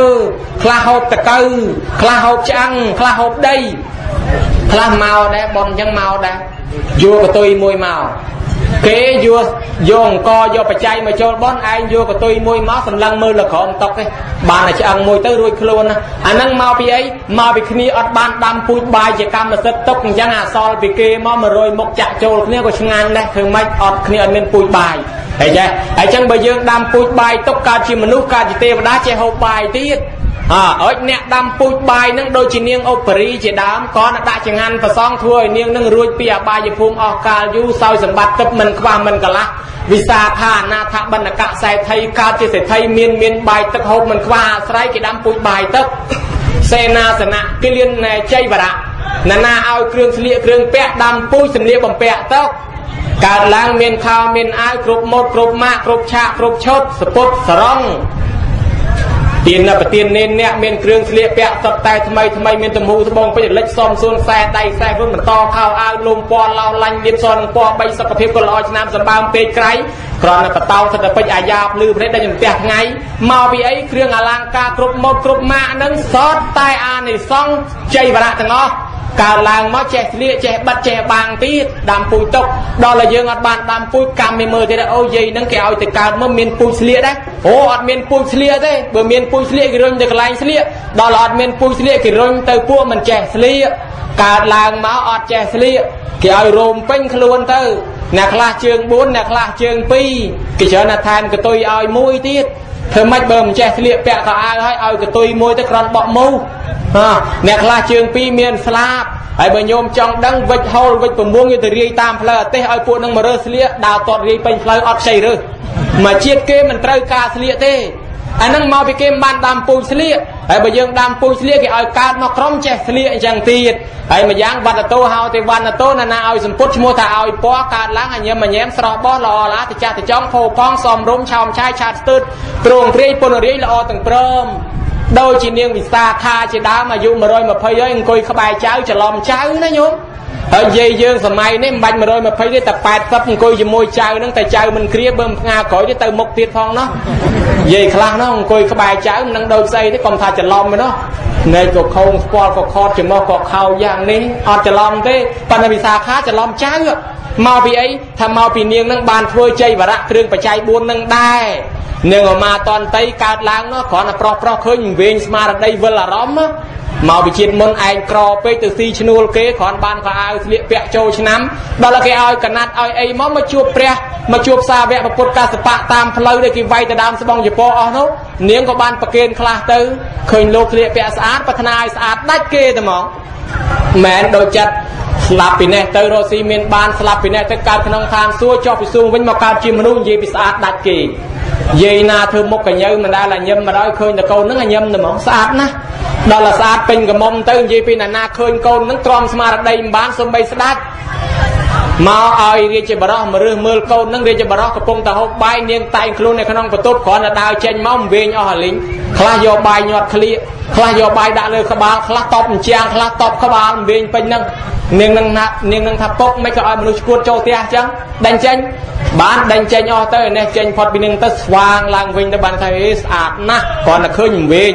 ខ្លះហូបតកៅខ្លះហូបឆ្អឹងខ្លះហូបដីខ្លះមកដែរបនអញ្ចឹងមកដែរយកកតុយមួយមក គេយកយកអង្គយកបច្ច័យមកចូលបនឯងយកកតុយមួយមកសម្លឹងមើលលក្រមតុកទេបានតែឆ្អឹងមួយទៅរួចខ្លួនណាអាហ្នឹងមកពីអីមកពីគ្នាអត់បានដាំពូជបាយជាកម្មសិទ្ធិទុកអញ្ចឹងអាសល់ពីគេមក100មុខចាក់ចូលគ្នាក៏ឆ្ងាញ់ដែរធ្វើម៉េចអត់គ្នាអត់មានពូជបាយហើយចេះហើយអញ្ចឹងបើយើងដាំពូជបាយទុកកើតជាមនុស្សកើតជាទេវតាចេះហូបបាយទៀត អើអុចអ្នកដាំពូជបាយនឹងដូចជានាងអុបរីជាដើមក៏ដាក់ចង្ហាន់ប្រសងធ្វើឲ្យនាងនឹងរួចពីអបាយភូមិអស់កាលយូរសោយសម្បត្តិទឹកមិនខ្វះមិនកលាស់វិសាខាអនាថបណ្ឌកសែថៃកើតជាសេដ្ឋីមានមានបាយទឹកហូបមិនខ្វះអាស្រ័យគេដាំពូជបាយទឹកសេនាសនៈគិលានជ័យវរៈណានាឲ្យគ្រឿងស្លៀកគ្រឿងពាក់ដាំពូជសម្លៀកបំពាក់ទឹកកើតឡើងមានខោមានអាវគ្រប់ម៉ូតគ្រប់ម៉ាកគ្រប់ឆាកគ្រប់ឈុតសពុតសរង ទានប្រទាននេនអ្នកមានគ្រឿងស្លៀកពាក់សុទ្ធតែថ្មីថ្មីមានទំហូរត្បូងពេជ្រលិចសំសួនខ្សែដៃខ្សែរុនបន្តខោអាវលំពណ៌ឡោឡាញ់លៀបសនឹងពណ៌បីសុខភាពក៏ល្អឆ្នាំសម្បើមពេកក្រៃ គ្រាន់តែបតោសិទ្ធិពេជ្រអាយ៉ាភ្លឺព្រៃដែលខ្ញុំផ្ទះថ្ងៃមកពីអីគ្រឿងអលង្ការគ្រប់ម៉ូតគ្រប់ម៉ាកនឹងសតតែអានិសង្ឃជ័យវរៈទាំងអស់កើតឡើងមកចេះស្លៀកចេះបិទចេះបាំងទៀតដាំពូជទុកដល់តែយើងអត់បានដាំពូជកម្មមិនមើលទៀតអូយាយហ្នឹងគេឲ្យទៅកើតមកមានពូជស្លៀកដែរអូអត់មានពូជស្លៀកទេបើមានពូជស្លៀកគេរុញទៅកន្លែងស្លៀកដល់អត់មានពូជស្លៀកគេរុញទៅពួកមិនចេះស្លៀកកើតឡើងមកអត់ចេះស្លៀកគេឲ្យរោមពេញខ្លួនទៅ អ្នកខ្លះជើង4អ្នកខ្លះជើង2គេច្រើនតែថែមកតុយឲ្យមួយទៀតធ្វើម៉េចបើមិនចេះស្លៀកពាក់ខោអាវឲ្យឲ្យកតុយមួយទៅក្រន់បក់មូហាអ្នកខ្លះជើង2មានស្លាបហើយបើញោមចង់ដឹងវិចហូលវិចប្រមួងយកទៅរាយតាមផ្លូវអាទេសឲ្យពួកនឹងមករើស្លៀកដើរតតរាយពេញផ្លូវអត់ខ្ចីរើសមកជាតិគេមិនត្រូវការស្លៀកទេ អានឹងមកពីគេមិនបានដាំពូជស្លៀកហើយបើយើងដាំពូជស្លៀកគេឲ្យកើតមកក្រុមចេះស្លៀកអញ្ចឹងទៀតហើយម្យ៉ាងវត្តតោហៅទេវត្តតោណាណាឲ្យសម្ពុតឈ្មោះថាឲ្យពណ៌កើតឡើងអញញឹមញែមស្រស់បោះល្អឡាទៅចាស់ទៅចង់ផោផងសំរុំឆោមឆាយឆាតស្ទើតត្រង់ព្រាយពុនរាយល្អទាំងព្រមដូចជានាងវិសាខាជាដើមអាយុ120ហើយអង្គុយក្បែរចៅច្រឡំចៅណាញោម ហើយយាយយើងសម័យនេះមិនបាច់120ទេតែ80អង្គុយជាមួយចៅហ្នឹងតែចៅមិនគ្រាបើផ្ងាក្រោយទេទៅមុខទៀតផងណោះយាយខ្លះនោះអង្គុយក្បែរចៅមិននឹងដូចស្អីទេកុំថាច្រឡំទេណោះណែក៏ខោងស្ពាល់ក៏ខត់ចំោះក៏ខោយ៉ាងនេះអត់ច្រឡំទេប៉ុន្តែវិសាខាច្រឡំចៅមកពីអីថាមកពីនាងនឹងបានធ្វើជ័យវរៈគ្រឿងបច្ច័យ4នឹងដែរ នាងអមាតន្តីកើតឡើងនោះគ្រាន់តែប្រុសប្រុសឃើញវែងស្មារតីវិលអារម្មណ៍មកពីជាតិមុនឯងក្រពេកទៅស៊ីឈ្នួលគេគ្រាន់បានខោអាវស្លៀកពាក់ចូលឆ្នាំដល់គេឲ្យកណាត់ឲ្យអីមកមកជួបព្រះមកជួបសាវកពុទ្ធកសបៈតាមផ្លូវដែលគេវាយទៅដើមស្បង់ជប៉ុនអស់នោះនាងក៏បានប្រគេនខ្លះទៅឃើញលោកស្លៀកពាក់ស្អាតប្រាថ្នាឲ្យស្អាតដាច់គេទៅហ្មងមែនដូចចិត្ត ស្លាប់ពីនេះទៅរស់ស៊ីមានបានស្លាប់ពីនេះទៅកើតក្នុងឋានសួគ៌ចុះពីសួគ៌វិញមកកើតជាមនុស្សនិយាយពីស្អាតដាច់គេយាយណាធ្វើមុខកញើមិនដែលញឹមមកដល់ឃើញតែកូនហ្នឹងញឹមតែហ្មងស្អាតណាស់ដល់តែស្អាតពេញកមុំទៅនិយាយពីណានាឃើញកូនហ្នឹងទ្រាំស្មារតីមិនបានសំបីស្ដាច់ មកឲ្យរាជបរោះមរើសមើលកូននឹងរាជបរោះកំពុងតែហូបបាយនាងតែងខ្លួននៅក្នុងបន្ទប់គ្រាន់តែដើរចេញមកវែងអស់អាលីងខ្លះយកបាយញាត់ឃ្លៀកខ្លះយកបាយដាក់លើក្បាលខ្លះតបអញ្ចាំងខ្លះតបក្បាលវែងពេញហ្នឹងនាងនឹងណានាងនឹងថាពុកមិនក៏ឲ្យមនុស្សឈួតចូលផ្ទះអញ្ចឹងដេញចេញបានដេញចេញអស់ទៅនេះចេញផុតពីនឹងទៅស្វាងឡើងវិញទៅបានថាអេស្អាតណាស់គ្រាន់តែឃើញវែង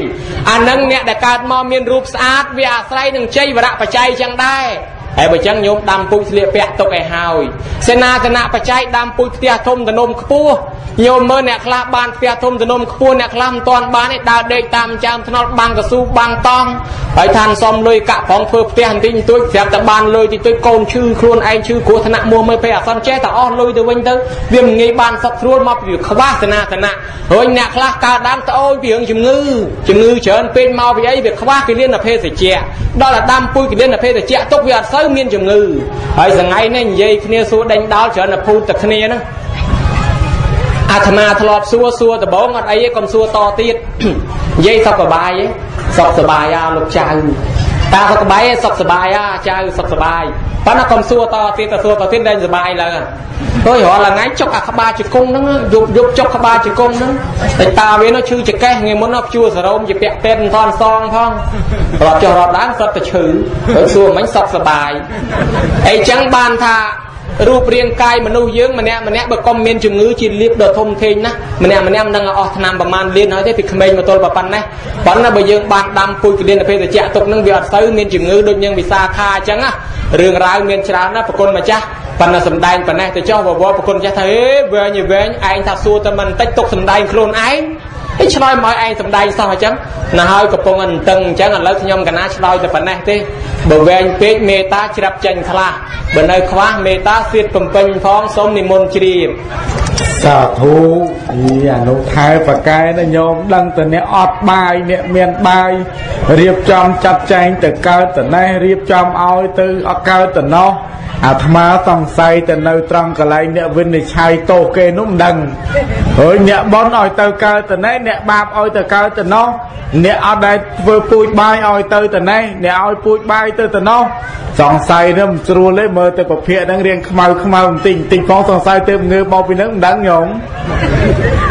អានឹងអ្នកដែលកើតមកមានរូបស្អាតវាអាស្រ័យនឹងជ័យវរៈបច្ច័យអញ្ចឹងដែរ ហើយបើចឹងញោមដាំពូជស្លៀកពាក់ទុកឲ្យហើយសេនាសនៈបច្ច័យដាំពូជផ្ទះធំតនំខ្ពស់ញោមមើលអ្នកខ្លះបានផ្ទះធំតនំខ្ពស់អ្នកខ្លះមិនទាន់បានទេដើរដេកតាមចាមថ្នល់បាំងកស៊ូបាំងតង់ហើយឋានសំលុយកាក់ផងធ្វើផ្ទះបន្តិចបន្តួចស្រាប់តែបានលុយតិចតួចកូនឈឺខ្លួនឯងឈឺគ្រោះថ្នាក់មួមើលពេលអសន្នចេះតែអស់លុយទៅវិញទៅវាមិនងាយបានសុខស្រួលមកពីខ្វះសេនាសនៈហើយអ្នកខ្លះកើតដើមត្អូយពីរឿងជំងឺជំងឺច្រើនពេកមកពីអីវាខ្វះគិលានភេសជ្ជៈដល់តែដាំពុយគិលានភេសជ្ជៈទុកវាអត់សូវមានជំងឺហើយសងៃនេះនិយាយគ្នាសួរដេញដោលច្រើនតែភូតតែគ្នាហ្នឹងអាត្មាធ្លាប់សួរសួរដំបងអត់អីទេកុំសួរតទៀតនិយាយសុខសบายទេសុខសบายអាលោកចៅតាសុខសบายសុខសบายអាចៅសុខសบาย ប៉ុន្តែកុំសួរតទៀតទៅសួរតទៀតលែងសុបាយឡើងព្រោះរាល់ថ្ងៃចុកអាក្បាលជង្គង់ហ្នឹងយប់យប់ចុកក្បាលជង្គង់ហ្នឹងតែតាវានោះឈឺចកេះងាយមុននោះព្យួរសរោមជាពាក់ពេទ្យមិនតន់សងផងរត់ចុះរត់ឡើងសត្វតែឈឺទៅសួរមិញសត្វសុបាយអីចឹងបានថា រូបរាងកាយមនុស្សយើងម្នាក់ម្នាក់បើកុំមានជំងឺជាលៀបដ៏ធំធេងណាម្នាក់ម្នាក់មិនដឹងអស់ឆ្នាំប្រមាណលានហើយទេពីក្មេងមកទល់ប៉ុណ្ណេះប៉ុន្តែបើយើងបានដាំពូជកលៀនភេទជ្ជៈទុកនឹងវាអត់ទៅមានជំងឺដូចយើងវិសាខាអញ្ចឹងណារឿងរ៉ាវមានច្រើនណាប្រគុណម្ចាស់ប៉ុន្តែសំដែងប៉ុណ្ណេះទៅចុះវវប្រគុណម្ចាស់ថាអេវែងវែងឯងថាសួរតែមិនតិចទុកសំដែងខ្លួនឯង ឯឆ្លើយមកឯងសំដែងសោះអញ្ចឹងណាហើយកំពុងអន្ទឹងអញ្ចឹងឥឡូវខ្ញុំកណាឆ្លើយតែប៉ុណ្ណេះទេបើវែងពេកមេតាច្រាប់ចេញខ្លះបើនៅខ្វះមេតាសៀតកំពេញផងសូមនិមន្តជ្រាប សាធុអីអនុថែបកែណាញោមដឹងតអ្នកអត់បាយអ្នកមានបាយរៀបចំចាត់ចែងទៅកើតតណេះរៀបចំឲ្យទៅអត់កើតតណោះអាត្មាសង្ស័យទៅនៅត្រង់កន្លែងអ្នកវិនិច្ឆ័យទោសគេនោះមិនដឹងហើយអ្នកបន់ឲ្យទៅកើតតណេះអ្នកបាបឲ្យទៅកើតតណោះអ្នកអត់ដែលធ្វើពូជបាយឲ្យទៅតណេះអ្នកឲ្យពូជបាយទៅតណោះ សង្ស័យនឹងមិនស្រួលទេមើលទៅប្រភេទហ្នឹងរៀងខ្មៅខ្មៅបន្តិចបន្តិចផងសង្ស័យទៅងើបមកពីហ្នឹងមិនដឹងញោម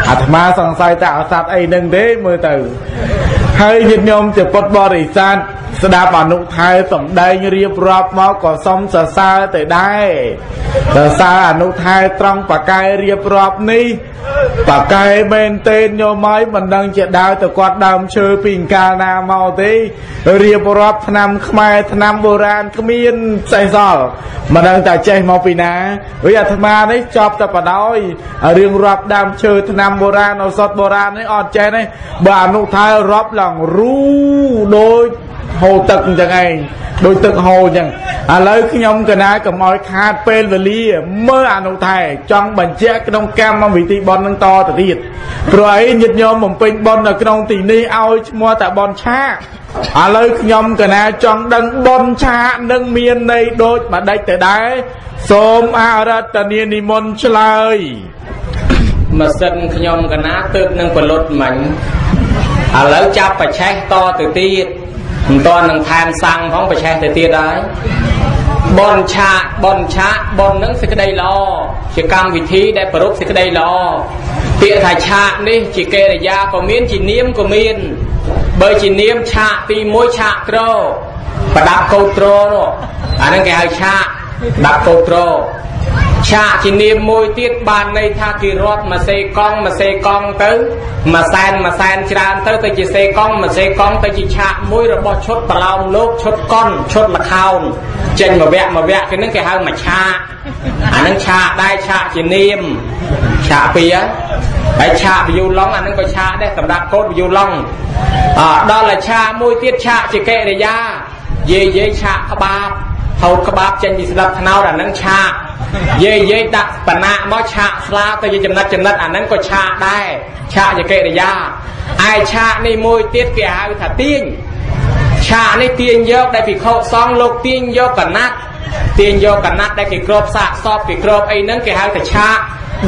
អាត្មាសង្ស័យតែអសត្វអីហ្នឹងទេមើលទៅហើយញាតិញោមជាពុទ្ធបរិស័ទ សស្ដាប់អនុថែសំដែងរៀបរាប់មកក៏សុំសរសើរទៅដែរសរសើរអនុថែត្រង់បកែរៀបរាប់នេះបកែមែនទេញោមហើយមិនដឹងជាដើរទៅគាត់ដើមឈើពីកាលណាមកទេរៀបរាប់ឆ្នាំខ្មែរឆ្នាំបុរាណគ្មានផ្សេងសល់មិនដឹងតែចេះមកពីណាវិញអាត្មានេះចប់តែបដោយរឿងរាប់ដើមឈើឆ្នាំបុរាណឱសថបុរាណនេះអត់ចេះទេបើអនុថែរាប់ឡើងរូដូច ហូរទឹកអញ្ចឹងឯងដូចទឹកហូរអញ្ចឹងឥឡូវខ្ញុំកណាកុំឲ្យខាតពេលវេលាមើលអនុថែចង់បញ្ជាក់ក្នុងកម្មវិធីបន់នឹងតទៅទៀតព្រោះអីញាតិញោមបំពេញបន់នៅក្នុងទីនេះឲ្យឈ្មោះតែបន់ឆាកឥឡូវខ្ញុំកណាចង់ដឹងបន់ឆាកនឹងមានន័យដូចម្ដេចទៅដែរសូមអរតនានិមន្តឆ្លើយម៉ាស៊ីនខ្ញុំកណាទើបនឹងផលុតមិញឥឡូវចាប់ប្រឆេះតទៅទៀត មិនតនឹងថែមសាំងផងប្រឆេះទៅទៀតហើយបនឆាកបនឆាកបននឹងសេចក្តីល្អជាកម្មវិធីដែលប្រពសេចក្តីល្អពាក្យថាឆាកនេះជាកិរិយាក៏មានជានាមក៏មានបើជានាមឆាកទី1ឆាកត្រប្រដាប់កោត្រនោះអាហ្នឹងគេហៅឆាកដាក់កោត្រ ឆាកជានាមមួយទៀតបានន័យថាគេរាប់មួយសេកង់មួយសេកង់ទៅមួយសែនមួយសែនច្រើនទៅទៅជាសេកង់មួយសេកង់ទៅជាឆាកមួយរបស់ឈុតប្រឡោមលោកឈុតកុនឈុតលខោនចេញមួយវគ្គមួយវគ្គគេនឹងគេហៅមួយឆាកអានឹងឆាកដែរឆាកជានាមឆាកពីហើយឆាកវិយូឡុងអានឹងក៏ឆាកដែរសម្រាប់កូនវិយូឡុងអដល់តែឆាកមួយទៀតឆាកជាកិរិយាយាយយាយឆាកក្បាបហូតក្បាបចេញពីស្ដាប់ថ្នោតអានឹងឆាក យាយយាយដាក់បណ្ណាមកឆាកស្លាទៅជាចំណិតចំណិតអានឹងក៏ឆាកដែរឆាកជាកិរិយាឯឆាកនេះមួយទៀតគេហៅថាទាញឆាកនេះទាញយកដែលភិក្ខុសង្ឃលោកទាញយកកណាត់ទាញយកកណាត់ដែលគេគ្របសាកសពគេគ្របអីហ្នឹងគេហៅថាឆាក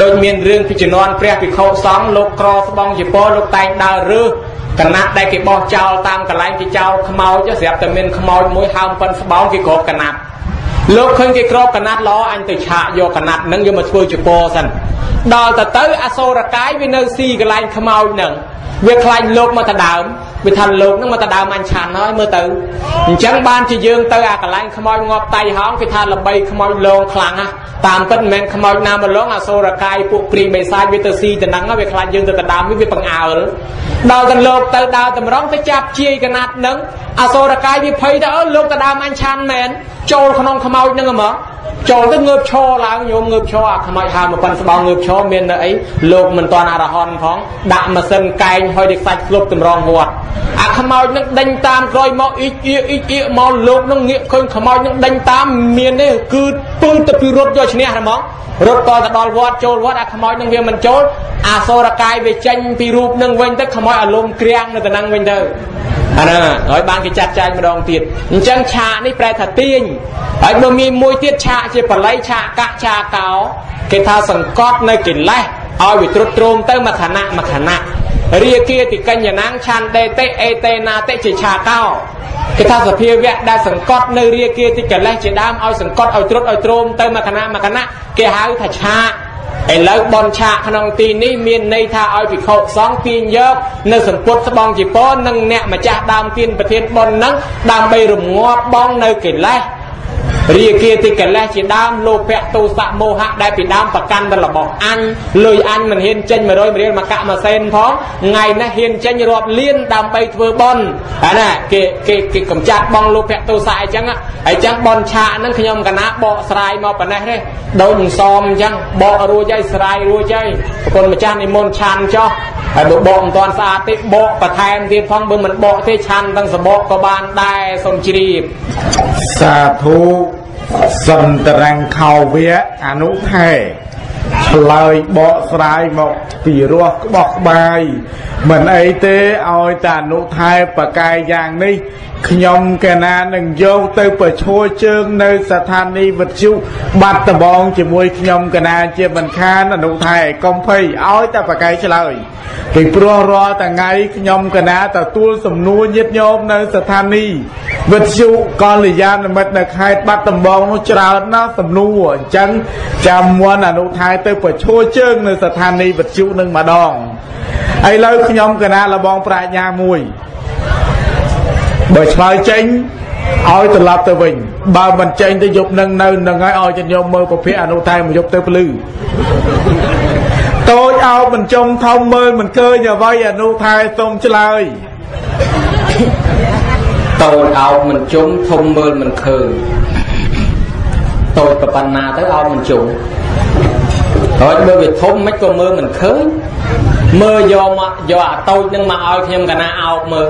ដូចមានរឿងពីជំនាន់ព្រះភិក្ខុសង្ឃលោកក្រស្បងជាពរលោកតែងដើររើសកណាត់ដែលគេបោះចោលតាមកន្លែងគេចោលខ្មោចស្រាប់តែមានខ្មោចមួយហើមប៉ិនស្បោងគេគ្របកណាត់ លោកឃើញគេក្របកណាត់ល្អអញទៅឆាកយកកណាត់នឹងយកមកធ្វើជាពរសិនដល់ទៅទៅអសូរកាយវានៅស៊ីកន្លែងខ្មោចនឹង វាខ្លាញ់លោកមកទៅដើមវាថាលោកនឹងមកទៅដើមអញឆានហើយមើលទៅអញ្ចឹងបានជាយើងទៅអាកន្លែងខ្មោចងាប់តៃហោងគេថាល្បីខ្មោចលងខ្លាំងណាស់តាមពិតមិនមែនខ្មោចណាមកលងអសូរកាយពួកព្រីបេសាចវាទៅស៊ីទៅហ្នឹងវាខ្លាចយើងទៅទៅដើមវាបង្អើលដល់ទៅលោកទៅដើរតម្រង់ទៅចាប់ជាយកណាត់នឹងអសូរកាយវាភ័យទៅអើលោកទៅដើមអញឆានមែនចូលក្នុងខ្មោចហ្នឹងហ្មង ចូលទៅងើបឈរឡើងញោមងើបឈរអាខ្មោចហើមកប៉ិនស្បោងងើបឈរមាននៅអីលោកមិនតាន់អរហន្តផងដាក់ម៉ាស៊ីនកែងហើយដឹកសាច់គ្រប់តម្រងវត្តអាខ្មោចនឹងដេញតាមក្រោយមកអ៊ីកអ៊ីអ៊ីអ៊ីមកលោកនឹងងាកឃើញខ្មោចនឹងដេញតាមមានទេគឺពឹងទៅពីរត់យកឈ្នះហ្មងរត់តទៅដល់វត្តចូលវត្តអាខ្មោចនឹងវាមិនចូលអាសូរកាយវាចេញពីរូបនឹងវិញទៅខ្មោចអាលំក្រាំងនៅតំណឹងវិញទៅអាហ្នឹងហើយបានគេចាត់ចែងម្ដងទៀតអញ្ចឹងឆាកនេះប្រែថាទាញហើយបើមានមួយទៀតឆាកជាបល័យឆាកកឆាកោគេថាសង្កត់នៅកិលេសឲ្យវាត្រុតត្រោមទៅមួយខណៈមួយខណៈរាគាតិកញ្ញណាងឆានដេតេអេតេណាតិជាឆាកោគេថាសភាវៈដែលសង្កត់នៅរាគាតិកិលេសជាដើមឲ្យសង្កត់ឲ្យត្រុតឲ្យត្រោមទៅមួយខណៈមួយខណៈគេហៅថាឆាកឥឡូវបនឆាកក្នុងទីនេះមានន័យថាឲ្យភិក្ខុសង្ឃទាញយកនៅសម្ពុតស្បងជីពរនិងអ្នកម្ចាស់ដើមទានប្រធានបននឹងដើម្បីរងាប់បងនៅកិលេស រាគាទីកិលេសជាដើមលោភៈទោសៈមោហៈដែលពីដើមប្រកាន់ដល់របស់អញលុយអញមិនហ៊ានចេញ100រៀលមកកាក់មួយសេនផងថ្ងៃនេះហ៊ានចេញរាប់លានដើម្បីធ្វើបន់អាណាគេគេគេកំចាត់បងលោភៈទោសៈអញ្ចឹងអញ្ចឹងបន់ឆាកហ្នឹងខ្ញុំកណាបកស្រាយមកប៉ុណ្ណេះទេដូចមិនសមអញ្ចឹងបករួចហើយស្រាយរួចហើយប្រគុណម្ចាស់និមន្តឆាន់ចុះ ហើយបើបកមិនទាន់ស្អាតទេបកបន្ថែមទៀតផងបើមិនបកទេឆាន់ទាំងសបកក៏បានដែរសូមជ្រាបសាធុសន្តរង្ខោវៈអនុថែឆ្លើយបកស្រាយមកពីរោះក្បោះក្បាយមិនអីទេឲ្យតែអនុថែបកាយយ៉ាងនេះខ្ញុំកណានឹងយកទៅប្រឈួរជើងនៅស្ថានីយ៍វិទ្យុបាត់ដំបងជាមួយខ្ញុំកណាជាមិនខានអនុថែកុំភ័យឲ្យតែបកាយឆ្លើយពីព្រោះរាល់ថ្ងៃខ្ញុំកណាទទួលសំណួរញាតញោមនៅស្ថានីយ៍វិទ្យុកល្យាណមិត្តនៅខេត្តបាត់ដំបងនោះច្រើនណាស់សំណួរអញ្ចឹងចាំមួនអនុថែទៅប្រឈួរជើងនៅស្ថានីយ៍វិទ្យុនឹងម្ដងឥឡូវខ្ញុំកណាលបងប្រាជ្ញាមួយ បើឆ្លើយចេញឲ្យត្រឡប់ទៅវិញបើមិនចេញទៅយប់នឹងនៅនឹងហើយឲ្យចិត្តញោមមើលប្រភេទអនុថែមកយប់ទៅភ្លឺតូចអោបមិនចុងធំមើលមិនឃើញអ្វីអនុថែសូមឆ្លើយតូចអោបមិនជុំធំមើលមិនឃើញតូចប្រប៉ុណ្ណាទៅអោបមិនជុំហើយបើវាធំមិនក៏មើលមិនឃើញមើលយកមកយកអាតូចនឹងមកឲ្យខ្ញុំកណាអោបមើល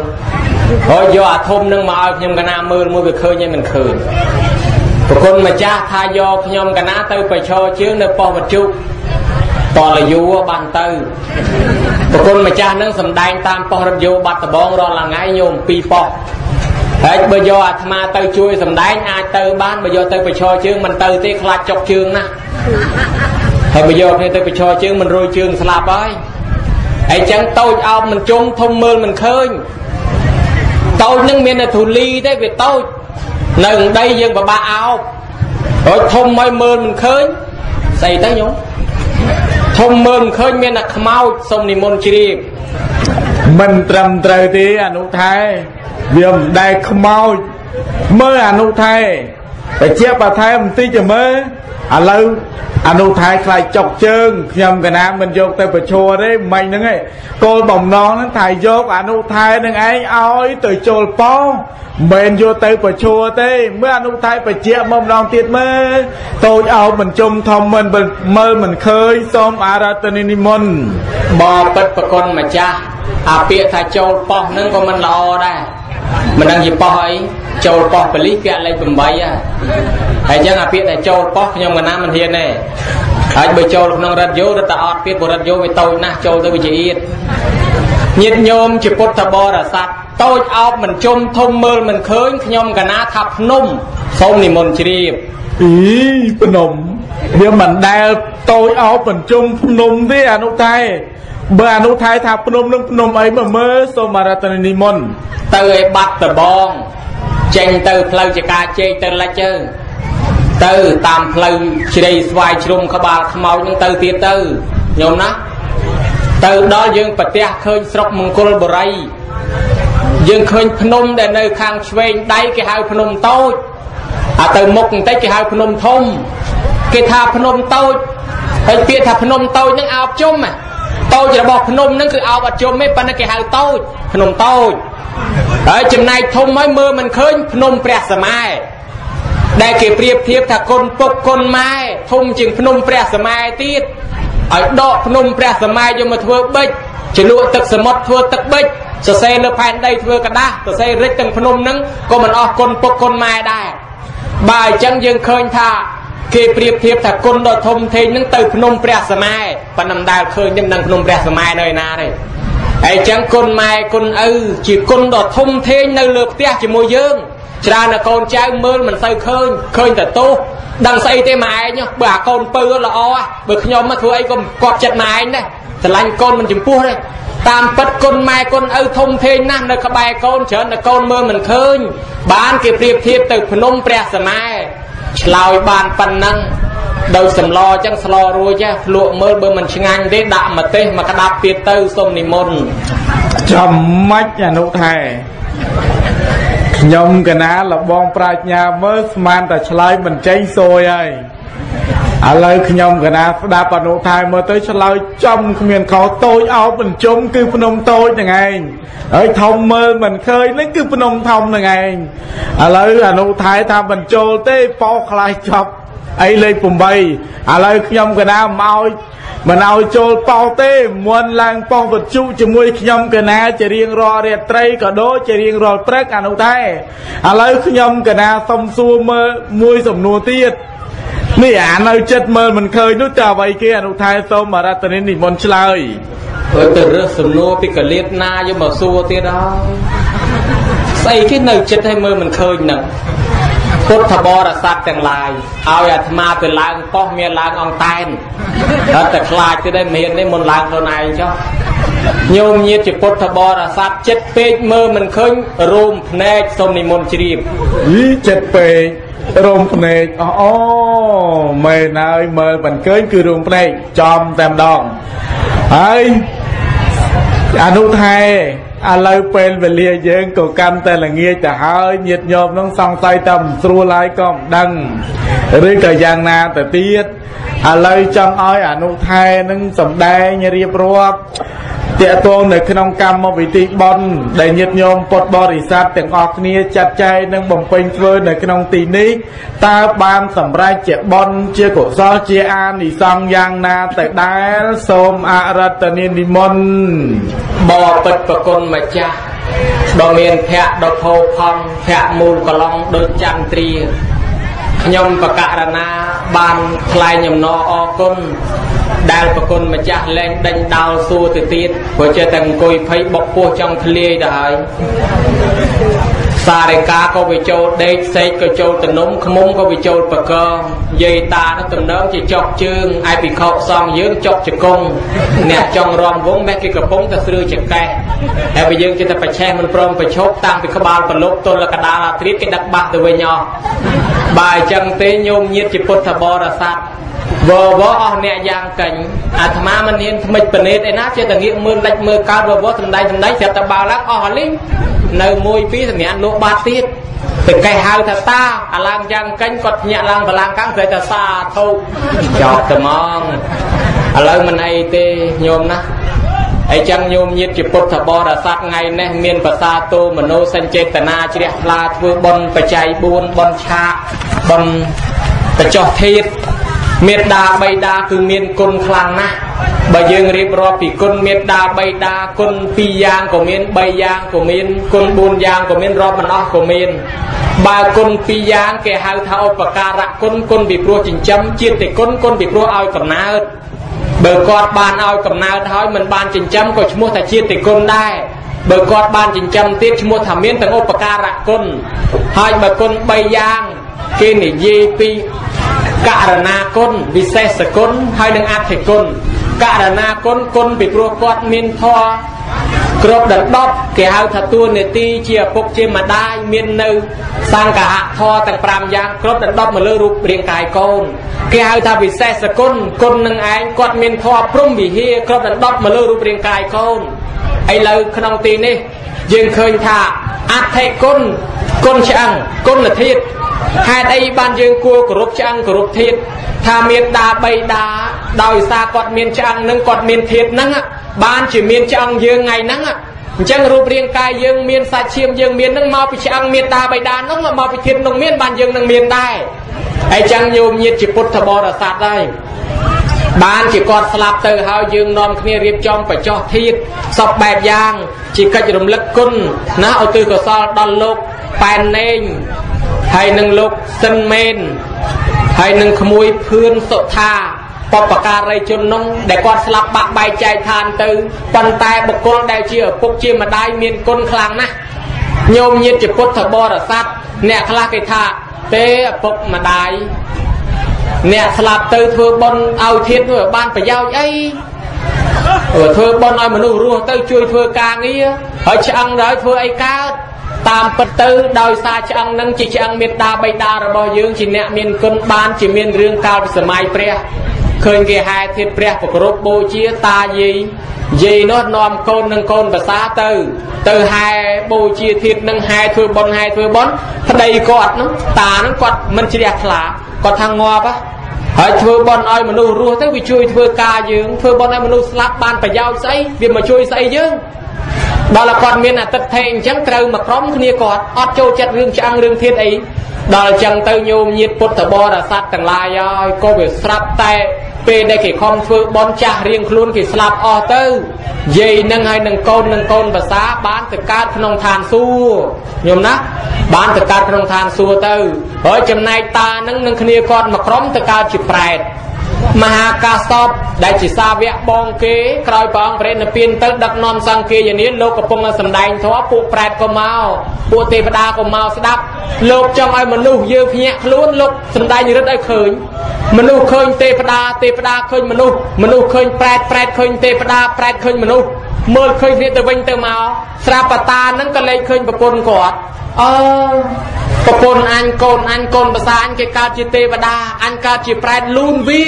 ហើយយកអាធំនឹងមកឲ្យខ្ញុំកណាមើលមួយវាឃើញហើយមិនឃើញប្រគុណម្ចាស់ថាយកខ្ញុំកណាទៅបិឈរជើងនៅប៉ុស្តិ៍វត្ថុតលយូបានទៅប្រគុណម្ចាស់នឹងសំដែងតាមប៉ុស្តិ៍រថយោបាត់ដបងរាល់ថ្ងៃញោមពីរប៉ុស្តិ៍ហើយបើយកអាត្មាទៅជួយសំដែងអាចទៅបានបើយកទៅបិឈរជើងមិនទៅទេខ្លាចចុកជើងណាហើយបើយកគ្នាទៅបិឈរជើងមិនរួយជើងស្លាប់ហើយហើយចឹងតូចអោបមិនជុំធំមើលមិនឃើញ តូចនឹងមានតែធូលីទេវាតូចនៅដីយើងពិបាកអោបរួចធំមកមើលមិនឃើញស្អីទៅញោមធំមើលមិនឃើញមានតែខ្មោចសុំនិមន្តជ្រាបមិនត្រឹមត្រូវទេអនុថែវាមិនដែលខ្មោចមើលអនុថែ តែជាបើថែបន្តិចទៅមើលឥឡូវអនុថែខ្លាយចុកជើងខ្ញុំកណាមិនយកទៅប្រឈរទេមិញហ្នឹងឯងគោលបំណងហ្នឹងថាយកអនុថែនឹងឯងឲ្យទៅចូលប៉ោមិនយកទៅប្រឈរទេមើលអនុថែបជាមកម្ដងទៀតមើលតូចអោបមិនជុំធំមិនមើលមិនឃើញសូមអារាធនានិមន្តបបិទ្ធប្រគុណម្ចាស់អាពាក្យថាចូលប៉ោះហ្នឹងក៏មិនល្អដែរ មិនដឹងជាប៉ោះអីចូលប៉ោះបលិសពាក់លេខ8ហើយហើយអញ្ចឹងអាពាក្យតែចូលប៉ោះខ្ញុំកណាមិនហ៊ានទេហើយបើចូលក្នុងរថយោរត់តែអត់ពាក្យបរិទ្ធយោវាតូចណាស់ចូលទៅវិជាអៀតញាតញោមជាពុទ្ធបរិស័ទតូចអោបមិនជុំធំមើលមិនឃើញខ្ញុំកណាថាភ្នំសូមនិមន្តជ្រាបអីភ្នំវាមិនដែលតូចអោបមិនជុំភ្នំទេអនុតែ បើអនុថៃថាភ្នំនឹងភ្នំអីមកមើលសូមរតននិមន្តទៅឲ្យបាត់ដបងចេញទៅផ្លូវចកាជែកទៅលិចទៅទៅតាមផ្លូវជ្រៃស្វាយជ្រុំក្បាលខ្មោចនឹងទៅទៀតទៅញោមណាទៅដល់យើងប្រទះឃើញស្រុកមង្គលបុរីយើងឃើញភ្នំដែលនៅខាងឆ្វេងដៃគេហៅភ្នំតូចអាទៅមុខបន្តិចគេហៅភ្នំធំគេថាភ្នំតូចហើយពាក្យថាភ្នំតូចនឹងអោបជុំ តូចរបស់ភ្នំនឹងគឺអោបអត់ជុំទេប៉ុន្តែគេហៅតូចភ្នំតូចហើយចំណែកធំហើយមើលមិនឃើញភ្នំព្រះសម័យដែលគេប្រៀបធៀបថាគុណពុកគុណម៉ែធំជាងភ្នំព្រះសម័យទៀតឲ្យដកភ្នំព្រះសម័យយកមកធ្វើបិចជ្រលក់ទឹកសមុទ្រធ្វើទឹកបិចសរសេរលើផែនដីធ្វើกระดาษសរសេររិចទាំងភ្នំហ្នឹងក៏មិនអស់គុណពុកគុណម៉ែដែរបើអញ្ចឹងយើងឃើញថា គេប្រៀបធៀបថាគុណដ៏ធំធេងហ្នឹងទៅភ្នំព្រះសម័យប៉ុន្តែមិនដែលឃើញទេមិនដឹងភ្នំព្រះសម័យនៅឯណាទេហើយអញ្ចឹងគុណម៉ែគុណឪជាគុណដ៏ធំធេងនៅលើផ្ទះជាមួយយើងច្រើនតែកូនចៅមើលមិនសូវឃើញឃើញតែទោសដឹងស្អីទេម៉ែឯងបើអាកូនពៅល្អបើខ្ញុំមកធ្វើអីក៏គាត់ចិត្តម៉ែឯងដែរស្រឡាញ់កូនមិនចំពោះទេតាមពិតគុណម៉ែគុណឪធំធេងណាស់នៅក្បែរកូនច្រើនតែកូនមើលមិនឃើញបានគេប្រៀបធៀបទៅភ្នំព្រះសម័យ ឆ្លើយបានប៉ុណ្ណឹងដោយសម្លអញ្ចឹងស្លរួចភ្លក់មើលបើមិនឆ្ងាញ់ទេដាក់ម្ទេសមកក្តាប់ទៀតទៅសូមនិមន្តចាំម៉េចអនុថែខ្ញុំកណាលបងប្រាជ្ញាមើលស្មានតែឆ្លើយមិនចេញសួយហើយ ឥឡូវខ្ញុំកណាស្ដាប់អនុថែមើលទៅឆ្លើយចំគ្មានខុសតូចអោបបញ្ជុំគឺភ្នំតូចហ្នឹងឯងហើយធំមើលមិនឃើញហ្នឹងគឺភ្នំធំហ្នឹងឯងឥឡូវអនុថែថាបញ្ចូលទេប៉ោខ្លាយចប់អីលេខ8ឥឡូវខ្ញុំកណាមកមិនឲ្យចូលប៉ោទេមុនឡើងប៉ោវត្ថុជាមួយខ្ញុំកណាជារៀងរាល់រាត្រីក៏ដូចជារៀងរាល់ព្រឹកអានោះដែរឥឡូវខ្ញុំកណាសុំសួរមើលមួយសំណួរទៀត នេះអានៅចិត្តមើលមិនឃើញនោះតើអ្វីគេអនុថែសូមរតនិនិមន្តឆ្លើយអើទៅរើសសំណួរពីកលៀតណាយកមកសួរទៀតហើយស្អីគេនៅចិត្តឲ្យមើលមិនឃើញហ្នឹងពុទ្ធបរិស័ទទាំងឡាយឲ្យអាត្មាទៅឡើងប៉ុស្មានឡើងអង្គតែនហើយតែខ្លាចទៅដែរមាននេះមុនឡើងខ្លួនឯងចុះញោមញាតជាពុទ្ធបរិស័ទចិត្តពេកមើលមិនឃើញរូមភ្នែកសូមនិមន្តជ្រាបយីចិត្តពេក រោមភ្នែកអអូមែនហើយមើលមិនឃើញគឺរោមភ្នែកចំតែម្ដងហើយអនុថែ ឥឡូវពេលវេលាយើងក៏កាន់តែល្ងាចទៅហើយញាតញោមនឹងសង្ស័យតែមិនស្រួលហើយក៏មិនដឹងឬក៏យ៉ាងណាទៅទៀតឥឡូវចង់ឲ្យអនុថែនឹងសំដែងរៀបរាប់តកតងនៅក្នុងកម្មវិធីបន់ដែលញាតិញោមពុទ្ធបរិស័ទទាំងអស់គ្នាចាត់ចែងនិងបំពេញធ្វើនៅក្នុងទីនេះតើបានសម្រេចជាបន់ជាកុសលជាអានិសង្សយ៉ាងណាទៅដែរសូមអរតនានិមន្តបបិទ្ធប្រគុណម្ចាស់ដ៏មានភ័ក្រដ៏ផោផង់ភ័ក្រមូលកឡងដូចចន្ទ្រាខ្ញុំបកករណាបានថ្លែងអំណរអរគុណដែលប្រគុណម្ចាស់លែងដេញដោលសួរទៅទៀតព្រោះចេះតែអង្គុយភ័យបុកពោះចង់ធ្លាយទៅហើយ សារិកាក៏វាចូលដេកសេកក៏ចូលតនំខ្មុំក៏វាចូលបកយាយតានោះតំណងជាចុកជើងឯពិខុសងយើងចុកជង្គង់អ្នកចង់រំវងមេះគេកំពុងតែស្រឿចកេះហើយបើយើងចិត្តតែប្រឆេះមិនព្រមប្រឈប់តាំងពីក្បាលប្រលប់ទល់កដាលអាត្រៀតគេដឹកបាក់ទៅវិញអស់បើអញ្ចឹងទេញោមញាតជាពុទ្ធបរិស័ទ វវអស់អ្នកយ៉ាងកាញ់អាត្មាមិនហ៊ានថ្មិចបណេតឯណាចេះតែងាកមើលលិចមើលកើតវវសំដែងសំដែងស្រាប់តែបើឡើងអស់លីងនៅមួយពីរសម្រាប់លោកបាត់ទៀតទៅកេះហៅថាតាអាឡើងយ៉ាងកាញ់គាត់ញាក់ឡើងបលាំងកាំងស្រីតែសាធុចោតត្មងឥឡូវមិនអីទេញោមណាអីចឹងញោមញាតជាពុទ្ធបរិស័ទថ្ងៃនេះមានប្រសាទោមโนសញ្ចេតនាជ្រះថ្លាធ្វើបុណ្យបច្ច័យ4បុណ្យឆាកបុណ្យបច្ចោះធាត មេត្តាបៃតាគឺមានគុណខ្លាំងណាស់បើយើងរៀបរាប់ពីគុណមេត្តាបៃតាគុណ2យ៉ាងក៏មាន3យ៉ាងក៏មានគុណ4យ៉ាងក៏មានរាប់មិនអស់ក៏មានបើគុណ2យ៉ាងគេហៅថាឧបការៈគុណគុណពីព្រោះចិញ្ចឹមជាតិគុណគុណពីព្រោះឲ្យកំណើតបើគាត់បានឲ្យកំណើតហើយមិនបានចិញ្ចឹមក៏ឈ្មោះថាជាតិគុណដែរបើគាត់បានចិញ្ចឹមទៀតឈ្មោះថាមានទាំងឧបការៈគុណហើយបើគុណ3យ៉ាងគេនិយាយពី ករណាគុណវិសេសគុណហើយនឹងអធិគុណករណាគុណគុណពីព្រោះគាត់មានធម៌គ្រប់ដណ្ដប់គេហៅថាតួនាទីជាឪពុកជាម្ដាយមាននៅសង្កហធម៌ទាំង5យ៉ាងគ្រប់ដណ្ដប់មកលើរូបរាងកាយកូនគេហៅថាវិសេសគុណគុណនឹងឯងគាត់មានធម៌ព្រំវិហារគ្រប់ដណ្ដប់មកលើរូបរាងកាយកូនឥឡូវក្នុងទីនេះ យើងឃើញថាអធិគុណគុណឆ្អឹងគុណធាតហេតុអីបានយើងគួរគោរពឆ្អឹងគោរពធាតថាមានដាបីដាដោយសារគាត់មានឆ្អឹងនឹងគាត់មានធាតហ្នឹងបានជាមានឆ្អឹងយើងថ្ងៃហ្នឹងអញ្ចឹងរូបរាងកាយយើងមានសាច់ឈាមយើងមាននឹងមកពីឆ្អឹងមានតាបៃតានោះមកពីធាតនោះមានបានយើងនឹងមានដែរហើយចឹងញោមញាតជាពុទ្ធបរិស័ទហើយ បានជាគាត់ស្លាប់ទៅហើយយើងនាំគ្នារៀបចំបច្ចោះធាតសពបែបយ៉ាង ជាកិច្ចរំលឹកគុណណាឧទ្ទិសកុសលដល់លោកប៉ែនណេងហើយនឹងលោកសិនមេនហើយនឹងក្មួយភឿនសុថាបបការីជននោះដែលគាត់ស្លាប់បាក់បែកចែកឋានទៅប៉ុន្តែបុគ្គលដែលជាឪពុកជាម្ដាយមានគុណខ្លាំងណាស់ញោមញាតជាពុទ្ធបរិស័ទអ្នកខ្លះគេថាទេឪពុកម្ដាយ អ្នកស្លាប់ទៅធ្វើបុណ្យឲ្យធាតធ្វើបានប្រយោជន៍អីធ្វើបុណ្យឲ្យមនុស្សរស់ទៅជួយធ្វើការងារហើយឆ្អឹងដល់ធ្វើអីកើតតាមពិតទៅដោយសារឆ្អឹងនឹងជាឆ្អឹងមេត្តាបៃតារបស់យើងជាអ្នកមានគុណបានជាមានរឿងកាលពីសម័យព្រះ ឃើញគេហែធាតព្រះប្រគប់បូជាតាយាយយាយនោះនាំកូននិងកូនប្រសាទៅ ទៅហែបូជាធាតនឹងហែធ្វើបុណ្យហែធ្វើបុណ្យប្តីគាត់នោះតានឹងគាត់មិនជ្រះថ្លាគាត់ថាងាប់ហើយធ្វើបុណ្យឲ្យមនុស្សរស់ទៅវាជួយធ្វើការយើងធ្វើបុណ្យឲ្យមនុស្សស្លាប់បានប្រយោជន៍ស្អីវាមកជួយស្អីយើងដល់គាត់មានអតិថិអញ្ចឹងត្រូវមកក្រុមគ្នាគាត់អត់ចូលចិត្តរឿងឆ្អឹងរឿងធាតអីដល់អញ្ចឹងទៅញោមញាតពុទ្ធបរិស័ទទាំងឡាយហើយក៏វាស្រាប់តែពេលដែលគេខំធ្វើបន់ចាស់រៀងខ្លួនគេស្លាប់អស់ទៅយាយនឹងហើយនឹងកូននឹងកូនភាសាបានទៅកើតក្នុងឋានសួគ៌ញោមណាបានទៅកើតក្នុងឋានសួគ៌ទៅហើយចំណែកតានឹងនឹងគ្នាគាត់មកក្រុមទៅកើតជាប្រែត មហាកាសពដែលជាសាវកបងគេក្រោយព្រះអង្គប្រេណពៀនទៅដឹកនាំសង្ឃាយនាលោកកំពុងសម្ដែងធម៌ពួកប្រែតក៏មកពួកទេវតាក៏មកស្ដាប់លោកចង់ឲ្យមនុស្សយើងភ្ញាក់ខ្លួនលោកសម្ដែងរិទ្ធឲ្យឃើញមនុស្សឃើញទេវតាទេវតាឃើញមនុស្សមនុស្សឃើញប្រែតប្រែតឃើញទេវតាប្រែតឃើញមនុស្ស មើលឃើញគ្នាទៅវិញទៅមកស្រាប់បតានឹងក៏លេចឃើញប្រពន្ធគាត់អឺប្រពន្ធអញកូនអញកូនប្រសាអញគេកើតជាទេវតាអញកើតជាប្រែតលូនវា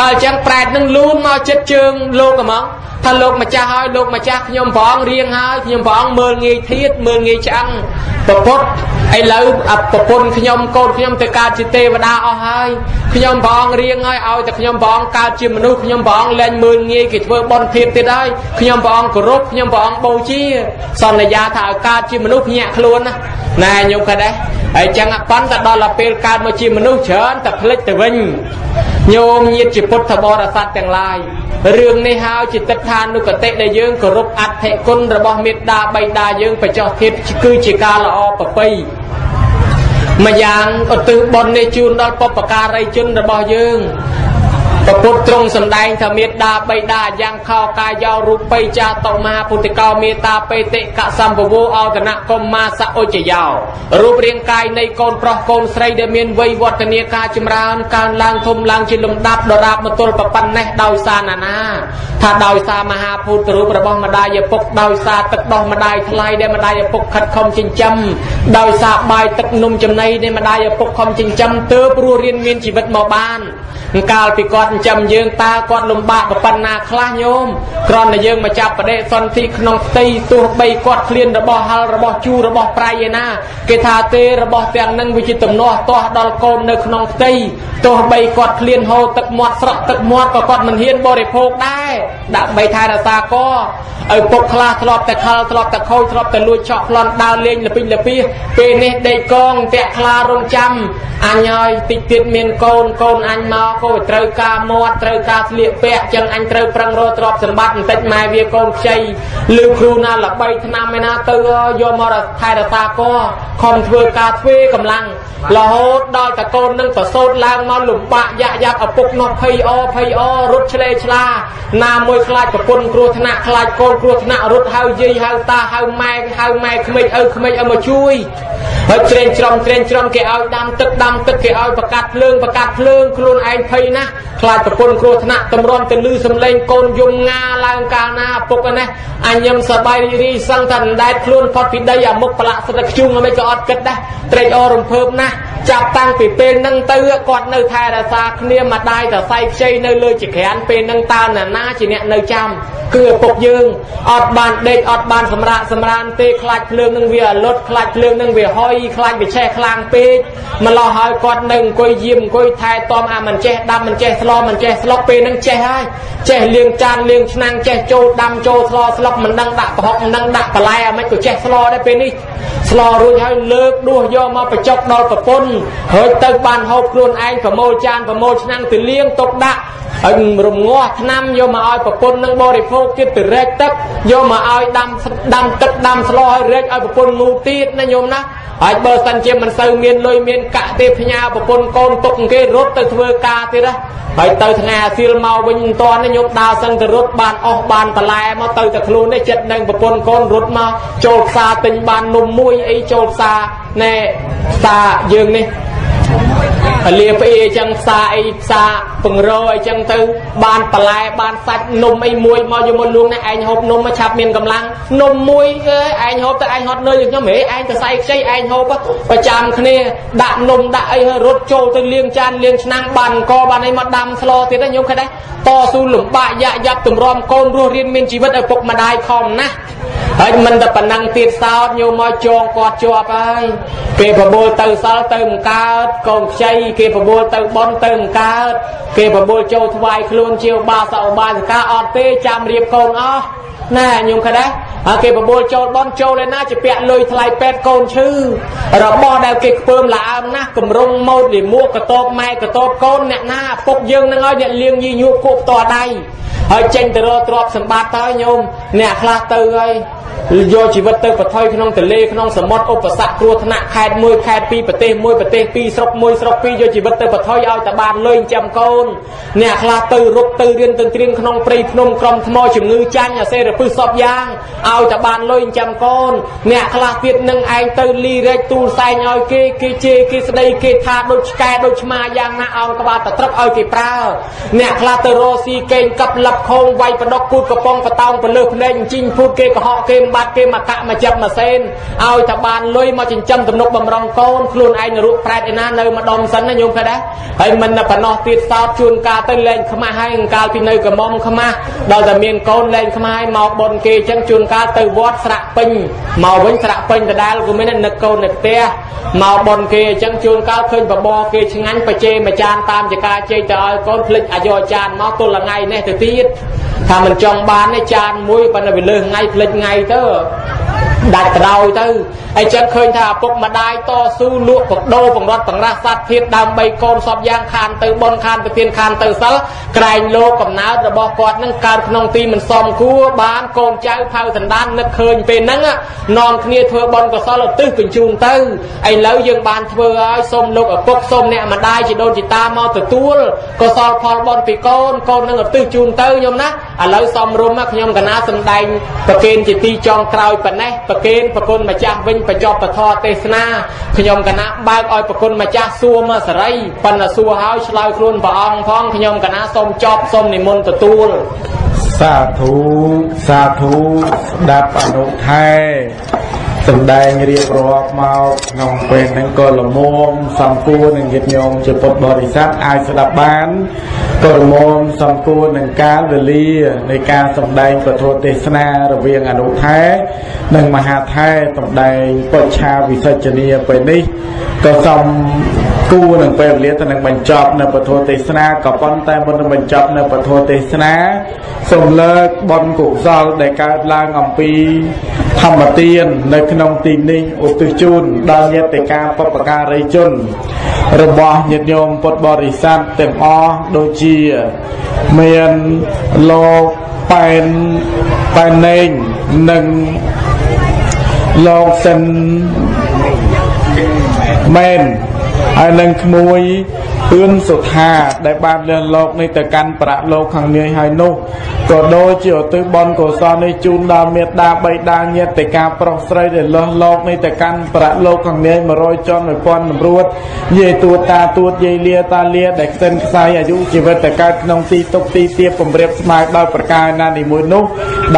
ដល់អញ្ចឹងប្រែតនឹងលូនមកចិត្តជើងលោកហ្មង ថាលោកម្ចាស់ហើយលោកម្ចាស់ខ្ញុំព្រះអង្គរៀងហើយខ្ញុំព្រះអង្គមើលងាយធៀបមើលងាយឆ្អឹងប្រពុតឥឡូវប្រពន្ធខ្ញុំកូនខ្ញុំទៅកើតជាទេវតាអស់ហើយខ្ញុំព្រះអង្គរៀងហើយឲ្យតែខ្ញុំព្រះអង្គកើតជាមនុស្សខ្ញុំព្រះអង្គលែងមើលងាយគេធ្វើបន់ធៀបទៀតហើយខ្ញុំព្រះអង្គគោរពខ្ញុំព្រះអង្គបូជា សន្យាថាឲ្យកើតជាមនុស្សភ្ញាក់ខ្លួនណាណែញោមក៏ដែរហើយចឹងប៉ុន្តែដល់ពេលកើតមកជាមនុស្សច្រើនតែផ្លិចទៅវិញញោមញាតជាពុទ្ធបរិស័ទទាំងឡាយរឿងនេះហើយជាទឹកឋានុគតិដែលយើងគោរពអធិគុណរបស់មេត្តាបៃតាយើងបច្ចោះធៀបគឺជាការល្អប្រពៃម្យ៉ាងឧទ្ទិសបុណ្យនេះជូនដល់បុព្វការីជនរបស់យើង ព្រះពុទ្ធទ្រង់សម្ដែងថាមេត្តាបៃតាយ៉ាងខោកាយោរូបិចាតមហាពុទ្ធកោមេតាបេតិកសម្ពវោអោតនកុមាសអុជយោរូបរាងកាយនៃកូនប្រុសកូនស្រីដែលមានវ័យវឌ្ឍនាការចម្រើនកើនឡើងធំឡើងជាលំដាប់ដរាបមកទល់ប៉ុណ្ណេះដោយសារណានាថាដោយសារមហាពុទ្ធរូបរបស់ម្ដាយឪពុកដោយសារទឹកដោះម្ដាយថ្លៃដែលម្ដាយឪពុកខិតខំចិញ្ចឹមដោយសារបាយទឹកនំចំណីដែលម្ដាយឪពុកខំចិញ្ចឹមទើបរស់រៀនមានជីវិតមកបានកាលពីគាត់ចិញ្ចឹមយើងតើគាត់លំបាកប៉ុណ្ណាខ្លះញោមគ្រាន់តែយើងមកចាប់បដិសន្ធិក្នុងផ្ទៃទោះបីគាត់ឃ្លានរបស់ហលរបស់ជូររបស់ប្រៃឯណាគេថាទេរបស់ទាំងនឹងវាជាទំនាស់ទាស់ដល់កូននៅក្នុងផ្ទៃទោះបីគាត់ឃ្លានហូរទឹកមាត់ស្រក់ទឹកមាត់ក៏គាត់មិនហ៊ានបរិភោគដែរដើម្បីថែរក្សាកឪពុកខ្លះធ្លាប់តែខលធ្លាប់តែខូចធ្លាប់តែលួចឆក់ប្លន់ដើរលេងលពីងលពីពេលនេះដេកកងតាក់ខ្លារងចាំអញហើយតិចទៀតមានកូនកូនអញមកក៏ត្រូវការមាត់ត្រូវការស្លៀកពាក់ចឹងអញត្រូវប្រឹងរកទ្រព្យសម្បត្តិបន្តិចម៉ែវាកូនខ្ចីឬគ្រូណាល្បីឆ្នាំឯណាទៅយកមកថែរក្សាកខំធ្វើការធ្វើកម្លាំងរហូតដល់តកូននឹងប្រសូតឡើងមកលំបាកយ៉ាក់យ៉ាប់ឪពុកនោះភ័យអភ័យអរត់ឆ្លេឆ្លាណាមួយខ្លាចប្រពន្ធគ្រោះថ្នាក់ខ្លាចកូនគ្រោះថ្នាក់រត់ហៅយាយហៅតាហៅម៉ែហៅម៉ែក្មេកឪក្មេកឲ្យមកជួយហើយត្រេងច្រំត្រេងច្រំគេឲ្យដាំទឹកដាំទឹកគេឲ្យប្រកាត់ភ្លើងប្រកាត់ភ្លើងខ្លួនឯងភ័យណាស់ខ្លាចប្រពន្ធគ្រោះថ្នាក់តម្រាំទៅលឺសំឡេងកូនយំងាឡើងកាលណាពុកឯនេះអញញឹមសបាយរីរីសឹងថាមិនដែលខ្លួនផុតពីដីអាមុខប្រឡាក់សិតខ្ជុងមិនក៏អត់គិតដែរត្រេកអររំភើបណាស់ចាប់តាំងពីពេលហ្នឹងទៅគាត់នៅថែរក្សាគ្នាម្ដាយសរសៃខ្ចីនៅលើចក្រានពេលហ្នឹងតើណាណាជាអ្នកនៅចាំគឺឪពុកយើងអត់បានដេកអត់បានសម្រាកសម្រានទេខ្លាចភ្លើងនឹងវាលុតខ្លាចភ្លើងនឹងវាហុយខ្លាចវាឆេះខ្លាំងពេកម្លោះហើយគាត់នៅអង្គុយយាមអង្គុយថែទាំអាមិនចេះដាំមិនចេះស្លមិនចេះស្លុកពេលហ្នឹងចេះហើយចេះលាងចានលាងឆ្នាំងចេះចូលដាំចូលស្លស្លុកមិនដឹងដាក់ប្រហុកមិនដឹងដាក់បន្លែអាមិនក៏ចេះស្លដែរពេលនេះស្លរួចហើយលើកដួសយកមកបញ្ចុកដល់ប្រពន្ធហើយទៅបានហូបខ្លួនឯងប្រមូលចានប្រមូលឆ្នាំងទៅលាងទុកដាក់ ហើយរងាស់ឆ្នាំយកមកឲ្យប្រពន្ធនឹងបរិភោគទៀតទៅរែកទឹកយកមកឲ្យដាំដាំទឹកដាំស្លឲ្យរែកឲ្យប្រពន្ធងូទៀតណាញោមណាហើយបើសិនជាមិនសូវមានលុយមានកាក់ទេផ្ញើប្រពន្ធកូនទុកគេរត់ទៅធ្វើការទៀតណាហើយទៅថ្ងៃអាសៀលមកវិញមិនតាន់ញោមដើរសឹងទៅរត់បានអស់បានបន្លែមកទៅតែខ្លួននេះចិត្តនឹងប្រពន្ធកូនរត់មកចូលផ្សារទិញបាននំមួយអីចូលផ្សារណែផ្សារយើងនេះ លាផ្អីអញ្ចឹងផ្សារអីផ្សារពង្រអីចឹងទៅ បានបន្លែបានសាច់នំអីមួយមកយកមកលួងនេះឯងហូបនំមកឆាប់មានកម្លាំងនំមួយឯងហូបទៅឯងហត់នឿយខ្ញុំហេឯងទៅស្អែកខ្ចីឯងហូបប្រចាំគ្នាដាក់នំដាក់អីរត់ចូលទៅលាងចានលាងឆ្នាំងបានកបានអីមកដាំស្លទៀតខ្ញុំឃើញដែរតស៊ូលំបាកយ៉ាក់យ៉ាប់ទម្រាំកូនរស់រៀនមានជីវិតឲ្យពុកម្ដាយខំណាស់ ហើយមិនតែប៉ុណ្ណឹងទៀតសោតញោមមកចងគាត់ជាប់ហើយពេលប្រមូលទៅសល់ទៅមិនកើត កូនខ្ចីគេប្រមូលទៅបន់ទៅមិនកើត គេប្រមូលចូលថ្វាយខ្លួនជាបាសឧបាសិកាអត់ទេចាំរៀបកូនអស់ណែញោមឃើញដែរហើយគេប្រមូលចូលបន់ចូលឯណាជាពាក់លុយថ្លៃពេទ្យកូនឈឺរបស់ដែលគេខ្ពើមល្អើមណាស់គម្រងម៉ូតលីមួកកតបម៉ែកតបកូនអ្នកណាពុកយើងនឹងឲ្យអ្នកលៀងយីញួកគប់តដៃ ហើយចេញទៅរកទ្រព្យសម្បត្តិទៅញោមអ្នកខ្លះទៅហើយយកជីវិតទៅប្រថុយក្នុងទលេក្នុងសមុទ្រឧបសគ្គគ្រោះថ្នាក់ខេត្តមួយខេត្តពីរប្រទេសមួយប្រទេសពីរស្រុកមួយស្រុកពីរយកជីវិតទៅប្រថុយឲ្យតែបានលុយចាំកូនអ្នកខ្លះទៅរុកទៅរៀនទៅត្រៀមក្នុងព្រៃភ្នំក្រុមថ្មជំងឺចាញ់អាសេរពឹសសពយ៉ាងឲ្យតែបានលុយចាំកូនអ្នកខ្លះទៀតនឹងឯងទៅលីរែកទូលសែងឲ្យគេគេជេរគេស្ដីគេថាដូចឆ្កែដូចឆ្មាយ៉ាងណាអោនក្បាលតត្រឹបឲ្យគេប្រើអ្នកខ្លះទៅរកស៊ីកេងកັບលឹបចាប់ខោងវាយបដកគូតកំប៉ុងបតោងទៅលើភ្នែកអញ្ជីងពូតគេកុហកគេមិនបាត់គេមកកាក់មកចាប់មកសេនឲ្យតែបានលុយមកចិញ្ចឹមទំនុកបំរុងកូនខ្លួនឯងនរុប្រែតឯណានៅម្ដុំសិនណាញោមឃើញដែរហើយមិនតែប៉ុណ្ណោះទៀតសោតជួនកាលទៅលែងខ្មាស់ហើយកាលពីនៅកំមុំខ្មាស់ដល់តែមានកូនលែងខ្មាស់ហើយមកបនគេអញ្ចឹងជួនកាលទៅវត្តស្រាក់ពេញមកវិញស្រាក់ពេញដដែលក៏មាននឹកកូននៅផ្ទះមកបនគេអញ្ចឹងជួនកាលឃើញបបរគេឆ្ងាញ់បជេមួយចានតាមចការជ័យទៅឲ្យកូនភ្លេចអាយកចានមកទល់ថ្ងៃនេះទៅទៀតថាមិនចង់បានទេចានមួយប៉ុន្តែវាលើសថ្ងៃភ្លេចថ្ងៃទៅដាច់ក្រោយទៅអញ្ចឹងឃើញថាឪពុកម្ដាយតស៊ូលក់បដោបង្រត់បង្រាស់សត្វធាតដើម្បីកូនសពយ៉ាងខានទៅបនខានទៅទានខានទៅសិលក្រែងលោកកំណើតរបស់គាត់នឹងកើតក្នុងទីមិនសមគួរបានកូនចៅផៅសណ្ដាននឹកឃើញពេលហ្នឹងនាំគ្នាធ្វើបនកសលឧទ្ទិសបញ្ជូនទៅឥឡូវយើងបានធ្វើហើយសូមលោកឪពុកសូមអ្នកម្ដាយជីដូនជីតាមកទទួលកសលផលបនពីកូនកូននឹងឧទ្ទិសជូនទៅញោមណាឥឡូវសំរុំខ្ញុំកណាសំដែងប្រគេនជាទីចុងក្រោយប៉ុណ្ណេះប្រគេនប្រគុណម្ចាស់វិញបញ្ចប់ពធទេសនាខ្ញុំកណាបើកឲ្យប្រគុណម្ចាស់សួរមកសរីប៉ុន្តែសួរហើយឆ្លើយខ្លួនព្រះអង្គផងខ្ញុំកណាសូមចប់សូមនិមន្តទទួលសាធុសាធុស្ដាប់អនុថែ សំដែងរៀបរាប់មកក្នុងពេលហ្នឹងក៏លមមសំគួរនឹងញាតិញោមជាពុទ្ធបរិស័ទអាចស្ដាប់បានក៏លមមសំគួរនឹងកាលវេលានៃការសំដែងពធទេសនារវាងអនុថែនិងមហាថែសំដែងពុច្ឆាវិសិជ្ជនីពេលនេះក៏សំ គួរនឹងពេលវេលាទៅនឹងបញ្ចប់នៅពធទេសនាក៏ប៉ុន្តែមុននឹងបញ្ចប់នៅពធទេសនាសូមលើកបុណ្យកុសលដែលកើតឡើងអំពីធម្មទាននៅក្នុងទីនេះឧទ្ទិសជូនដល់ញាតិកាបពការីជន របស់ញាតិញោមពុទ្ធបរិស័ទទាំងអស់ដូចជាមានលោកប៉ែនប៉ែនណេងនិងលោកសិនមែន ហើយនឹងក្មួយ អឿនសុថាដែលបានលះលោកនេះទៅកាន់ប្រាក់លោកខាងនាយហើយនោះក៏ដូចជាឧទ្ទិសបុណ្យកុសលនេះជូនដល់មេត្តាបៃតាញាតិការប្រុសស្រីដែលលះលោកនេះទៅកាន់ប្រាក់លោកខាងនាយ100ចន់1000នរួតយាយទួតតាទួតយាយលាតាលាដែលខ្សិនខ្សែអាយុជីវិតទៅកើតក្នុងទីទុកទីទៀបគម្រាបស្មើដល់ប្រការណានីមួយនោះ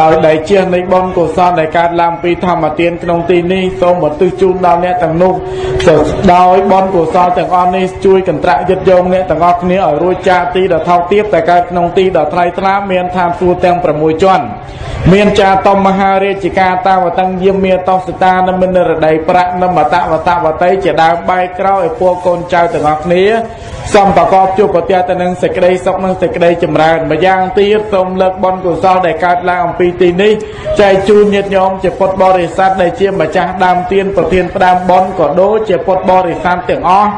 ដោយដែលជានៃបុណ្យកុសលដែលកើតឡើងពីធម្មទានក្នុងទីនេះសូមឧទ្ទិសជូនដល់អ្នកទាំងនោះដោយបុណ្យកុសលទាំងអស់នេះជួយកន្ត្រាក់យឹតយកអ្នកទាំងអស់គ្នាឲ្យរួចចាកទីដ៏ថោកទាបតែកើតក្នុងទីដ៏ថ្លៃថ្លាមានឋានសួគ៌ទាំង6ជាន់មានចាតំមហារាជការតាវតੰយាមាតោសតានមិនរដីប្រាក់នមតវតវតីជាដើមបែកក្រោយឲ្យពួកកូនចៅទាំងអស់គ្នា សំប្រកបជួបប្រទះទៅនឹងសេចក្តីសុខនិងសេចក្តីចម្រើនម្យ៉ាងទៀតសូមលើកបុណ្យកុសលដែលកើតឡើងអំពីទីនេះចែកជូនញាតិញោមជាពុទ្ធបរិស័ទដែលជាម្ចាស់ដើមទានប្រធានផ្ដើមបុណ្យក៏ដូចជាពុទ្ធបរិស័ទទាំងអស់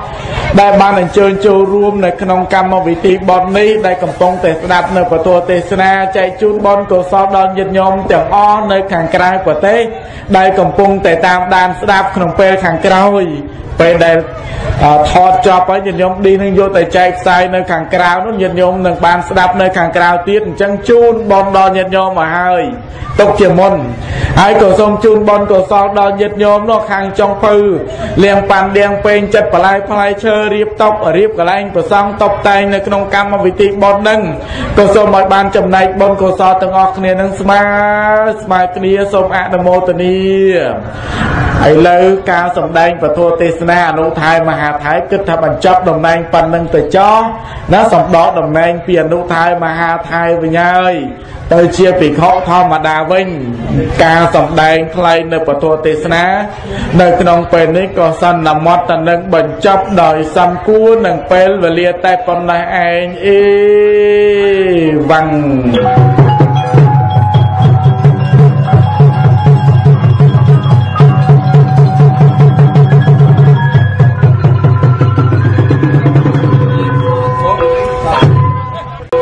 ដែលបានអញ្ជើញចូលរួមនៅក្នុងកម្មវិធីបុណ្យនេះដែលកំពុងតែស្ដាប់នៅពធទេសនាចែកជូនបុណ្យកុសលដល់ញាតិញោមទាំងអស់នៅខាងក្រៅប្រទេសដែលកំពុងតែតាមដានស្ដាប់ក្នុងពេលខាងក្រោយពេលដែលថតចប់ហើយញាតិញោមឌីនឹងយកទៅចែកផ្សាយនៅខាងក្រៅនោះញាតិញោមនឹងបានស្ដាប់នៅខាងក្រៅទៀតអញ្ចឹងជូនបងដល់ញាតិញោមមកហើយទុកជាមុនហើយក៏សូមជូនបនកុសលដល់ញាតិញោមនោះខាងចុងភៅលៀងប៉ាន់លៀងពេងចិត្តបលាយផ្លែឈើរៀបតប់រៀបកន្លែងប្រសង់តបតែងនៅក្នុងកម្មវិធីបននឹងក៏សូមឲ្យបានចំណែកបនកុសលទាំងអស់គ្នានឹងស្មើស្មើគ្នាសូមអនុមោទនា ឥឡូវការសម្ដែងពធទេសនាអនុថែមហាថែគិតថាបញ្ចប់តំណែងប៉ុណ្្នឹងទៅចោះណាសម្ដកតំណែងពីអនុថែមហាថែវិញហើយទៅជាភិក្ខុធម្មតាវិញ ការសម្ដែងថ្លែងនៅពធទេសនា នៅក្នុងពេលនេះក៏សន្មត់ទៅនឹងបញ្ចប់ដោយសំគួរនឹងពេលវេលាតែប៉ុណ្ណេះឯងអេវ៉ាំង